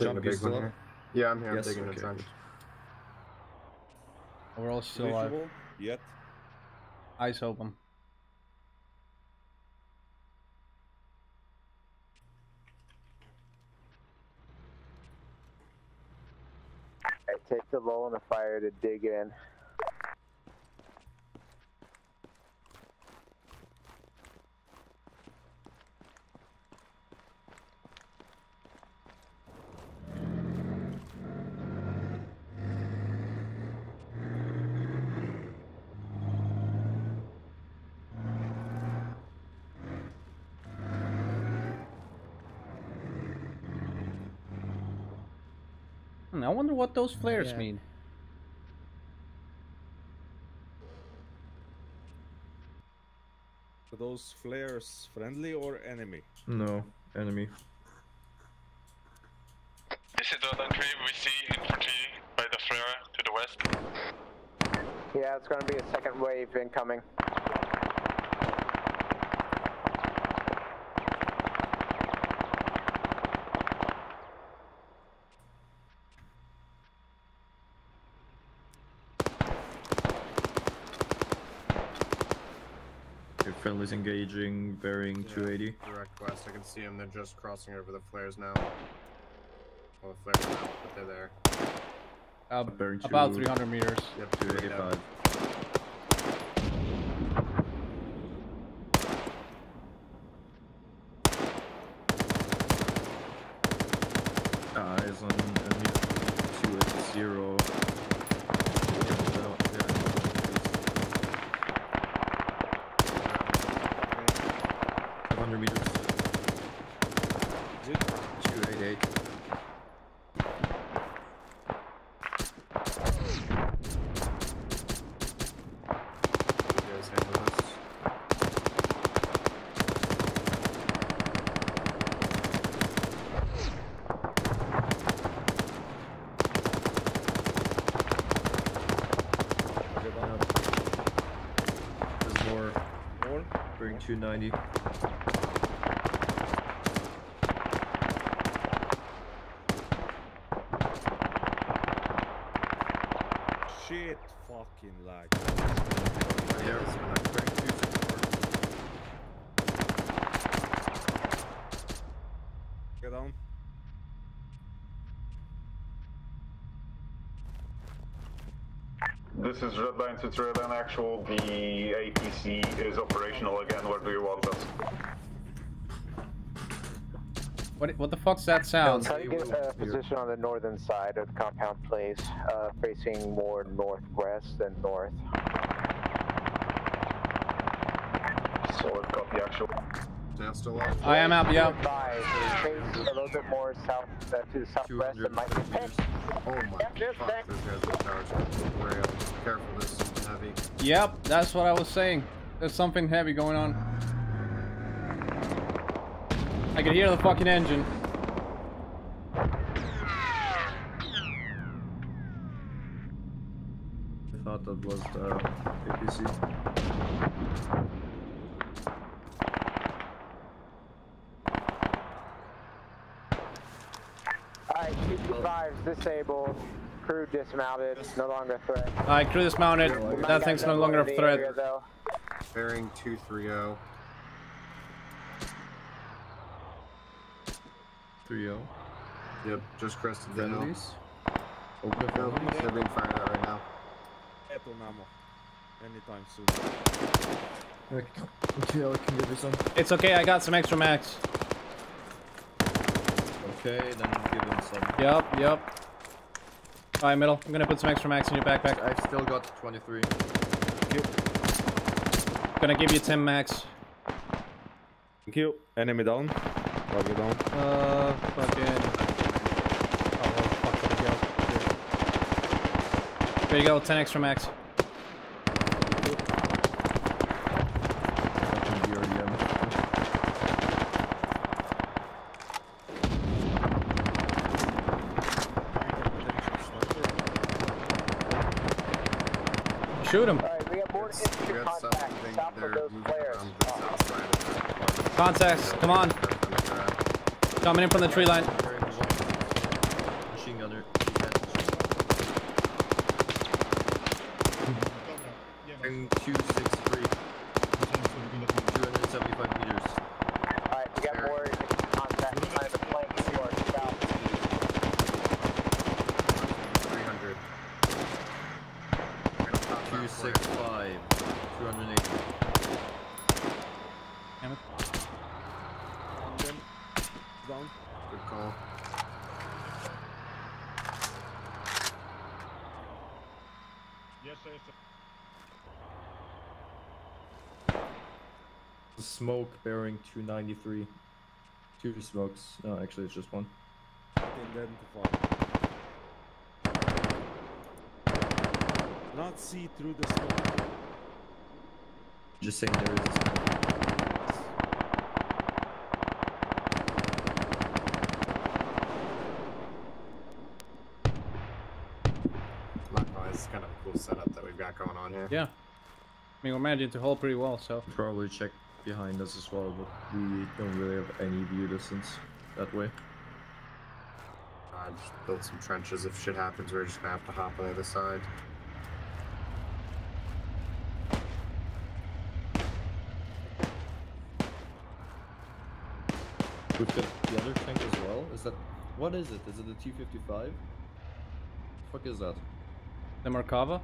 Digging
Jump, you
big
still
one
up?
here. Yeah, I'm here.
Yes,
I'm digging
okay,
a trench.
We're all still alive.
Visual? Yet.
Eyes open.
Alright, take the lull in the fire to dig in.
Hmm, I wonder what those flares
Yeah.
mean.
Are those flares friendly or enemy?
No, enemy.
This is the entry. We see infantry by the flare to the west.
Yeah, it's going to be a second wave incoming.
Friendly's engaging, bearing 280.
Direct west. I can see them. They're just crossing over the flares now. Well, the flares now, but they're there.
Uh, about 300 meters.
Yep, straight down.
285. Eyes on enemy 280. Five hundred meters. Two eight eight. 290.
Shit, fucking lag.
Yeah, it's gonna break two
Get down.
This is Red Lion to Red Lion Actual. The APC is operational again. Where do you want us?
What what the fuck's that sound?
Try to get a position on the northern side of the compound, please. Uh, facing more northwest than north.
Solid copy, actual.
Now still off.
I am out, yeah.
Advise, a little bit more south uh, to the southwest. It might be picked.
Oh my fuck, this guy's got towers rail. Careful, this is heavy.
Yep, that's what I was saying. There's something heavy going on. I can hear the fucking engine.
I thought that was the APC.
Alright, 225's disabled. Crew dismounted. No longer a threat.
Alright, crew dismounted. That thing's no longer a threat.
area.
Bearing 230.
3-0.
Yep, just crested the hill. Open the friendlies. They're being fired at right now.
Apple ammo. Anytime soon.
Okay, I can give you some.
It's okay, I got some extra max.
Okay, then give him some.
Yep, yep. Alright, middle. I'm gonna put some extra max in your backpack.
I've still got 23. Thank you.
Gonna give you 10 max.
Thank you. Enemy down. Target down.
Uh, fucking. Oh, where fuck did it go? There you go, 10 extra max. Shoot him.
Alright, we got more infantry contact south of those flares.
Contacts, come on. Coming in from the tree line.
Machine gunner. And 263. 275 meters.
Alright, we got more infantry contact behind the flank north, south.
300.
265. 280.
Damn it.
Down.
Good call.
Yes, sir.
The smoke bearing 293. Two smokes. No, actually, it's just one.
Identify. Not see through the smoke.
Just saying there is a smoke.
Likewise, it's kind of a cool setup that we've got going on here.
Yeah. I mean, we're managing to hold pretty well, so.
Probably check behind us as well, but we don't really have any view distance that way.
I Uh, just built some trenches. If shit happens, we're just gonna have to hop on the other side.
We've got the other tank as well. Is that what is it? Is it the T55? Fuck is that?
The Merkava?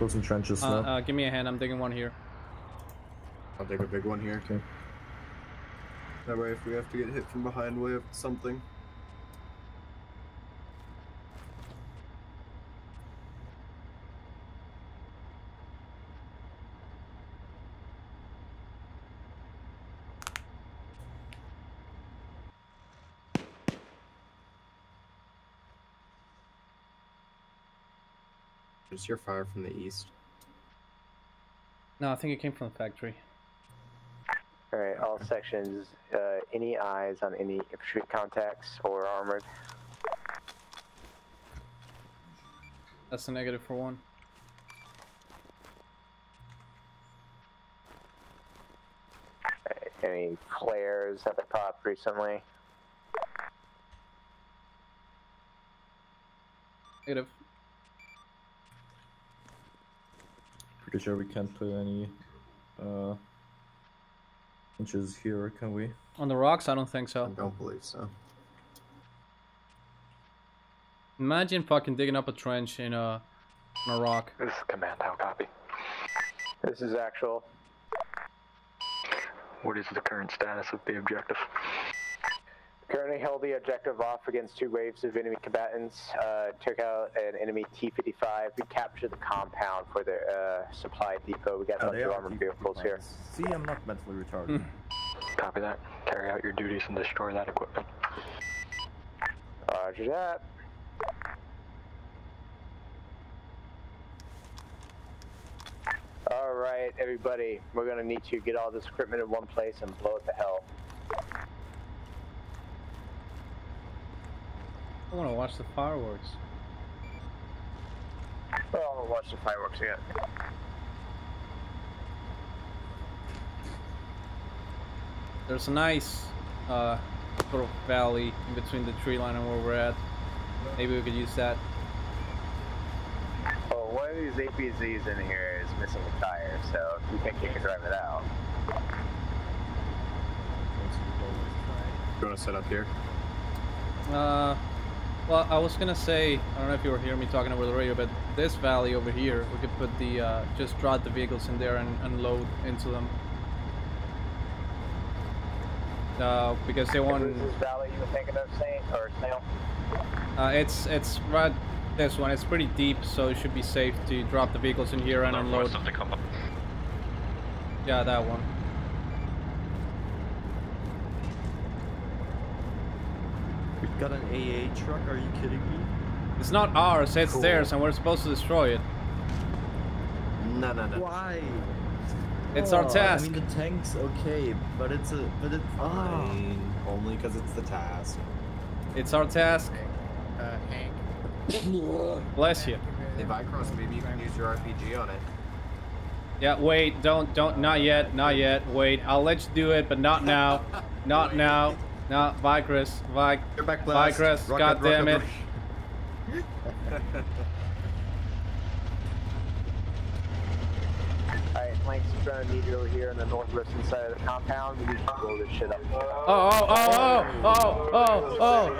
Let's build some trenches
Uh, uh, give me a hand, I'm digging one here.
I'll dig a big one here.
Okay.
That way, if we have to get hit from behind, we have something. Was your fire from the east?
No, I think it came from the factory.
All right, all sections. Uh, any eyes on any infantry contacts or armored?
That's a negative for one.
Any flares that have popped recently?
Negative.
Pretty sure we can't put any uh inches here, can we?
On the rocks? I don't think so.
I don't believe so.
Imagine fucking digging up a trench in a, in a rock.
This is command. How copy? This is actual.
What is the current status of the objective?
Currently held the objective off against two waves of enemy combatants. Uh, took out an enemy T-55. We captured the compound for the uh, supply depot. We got a
Oh,
bunch of armored vehicles here.
See, I'm not mentally retarded.
Copy that. Carry out your duties and destroy that equipment.
Roger that. All right, everybody. We're gonna need to get all this equipment in one place and blow it to hell.
I want to watch the fireworks.
Well, I'll watch the fireworks again.
There's a nice uh, sort of valley in between the tree line and where we're at. Maybe we could use that.
Oh, one of these APCs in here is missing a tire, so if you think you can drive it out.
You want to set up here?
Uh, well, I was gonna say, I don't know if you were hearing me talking over the radio, but this valley over here, we could put the, uh, just drop the vehicles in there and unload into them. Uh, because they want,
Is this valley you were thinking of, Saint or Snail?
uh, it's, it's right, this one, it's pretty deep, so it should be safe to drop the vehicles in here and unload. Yeah, that one.
Got an AA truck, are you kidding me?
It's not ours, it's
Cool.
theirs, and we're supposed to destroy it.
No, no, no.
Why?
It's our
Oh,
task.
I mean, the tank's okay, but it's a, but it's
Fine. Only because it's the task.
It's our task.
Uh, Hank. [LAUGHS]
Bless you.
If I cross, maybe you can use your RPG on it.
Yeah, wait, don't, don't, not yet, not yet. Wait, I'll let you do it, but not now, not [LAUGHS] now, not Vicrus, Vic,
back blast.
Vicrus,
Rocket,
God damn
rocket,
it. [LAUGHS]
Alright, Link's trying to meet you over here on the northwestern side of the compound. We need to blow this shit up.
Oh, oh, oh, oh, oh, oh,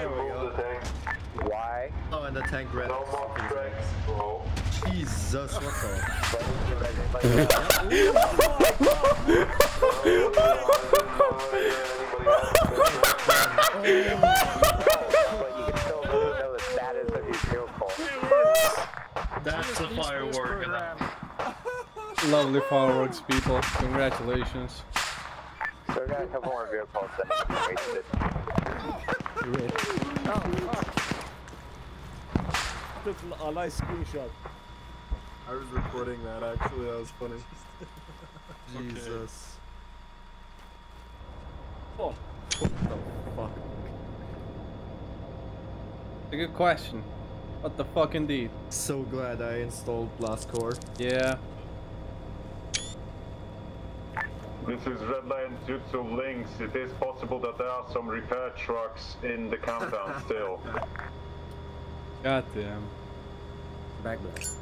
oh.
Why?
Oh, and the tank red. Jesus, what the?
That's a firework.
Lovely fireworks, people. Congratulations.
So we got a couple more vehicles that have wasted.
Took a nice screenshot.
I was recording that actually, that was funny. [LAUGHS] Jesus.
Oh.
What the fuck?
It's a good question. What the fuck indeed?
So glad I installed Blastcore.
Yeah.
This is Red Lion Jutsu Lynx. It is possible that there are some repair trucks in the compound [LAUGHS] still.
God damn.
Back blast.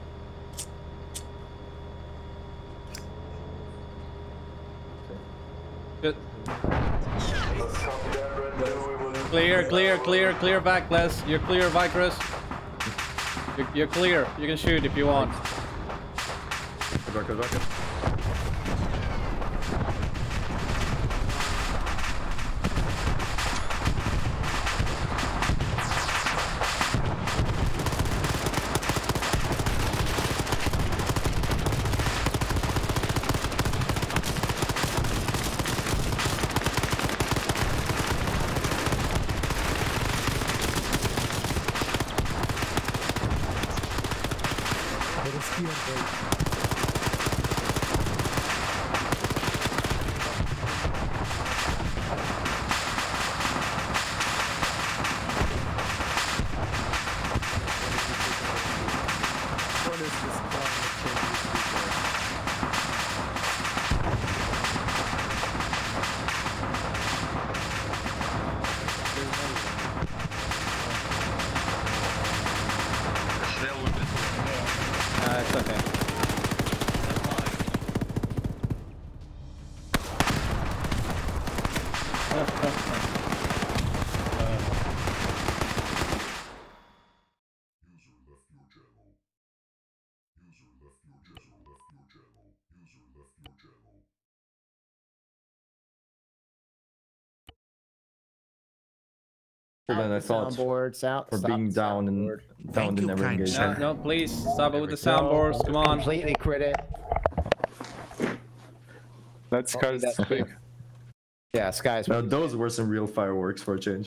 Clear, clear, clear, clear backless. You're clear, Vicrus. You're, you're clear. You can shoot if you want.
Then I thought
Soundboards out.
for
stop
being
the
down and down and never
No,
engaged.
no, please stop it with the soundboards. Come on.
Completely crit it.
That sky's
that's oh, [LAUGHS]
big.
Yeah, skies.
Now those were some real fireworks for a change.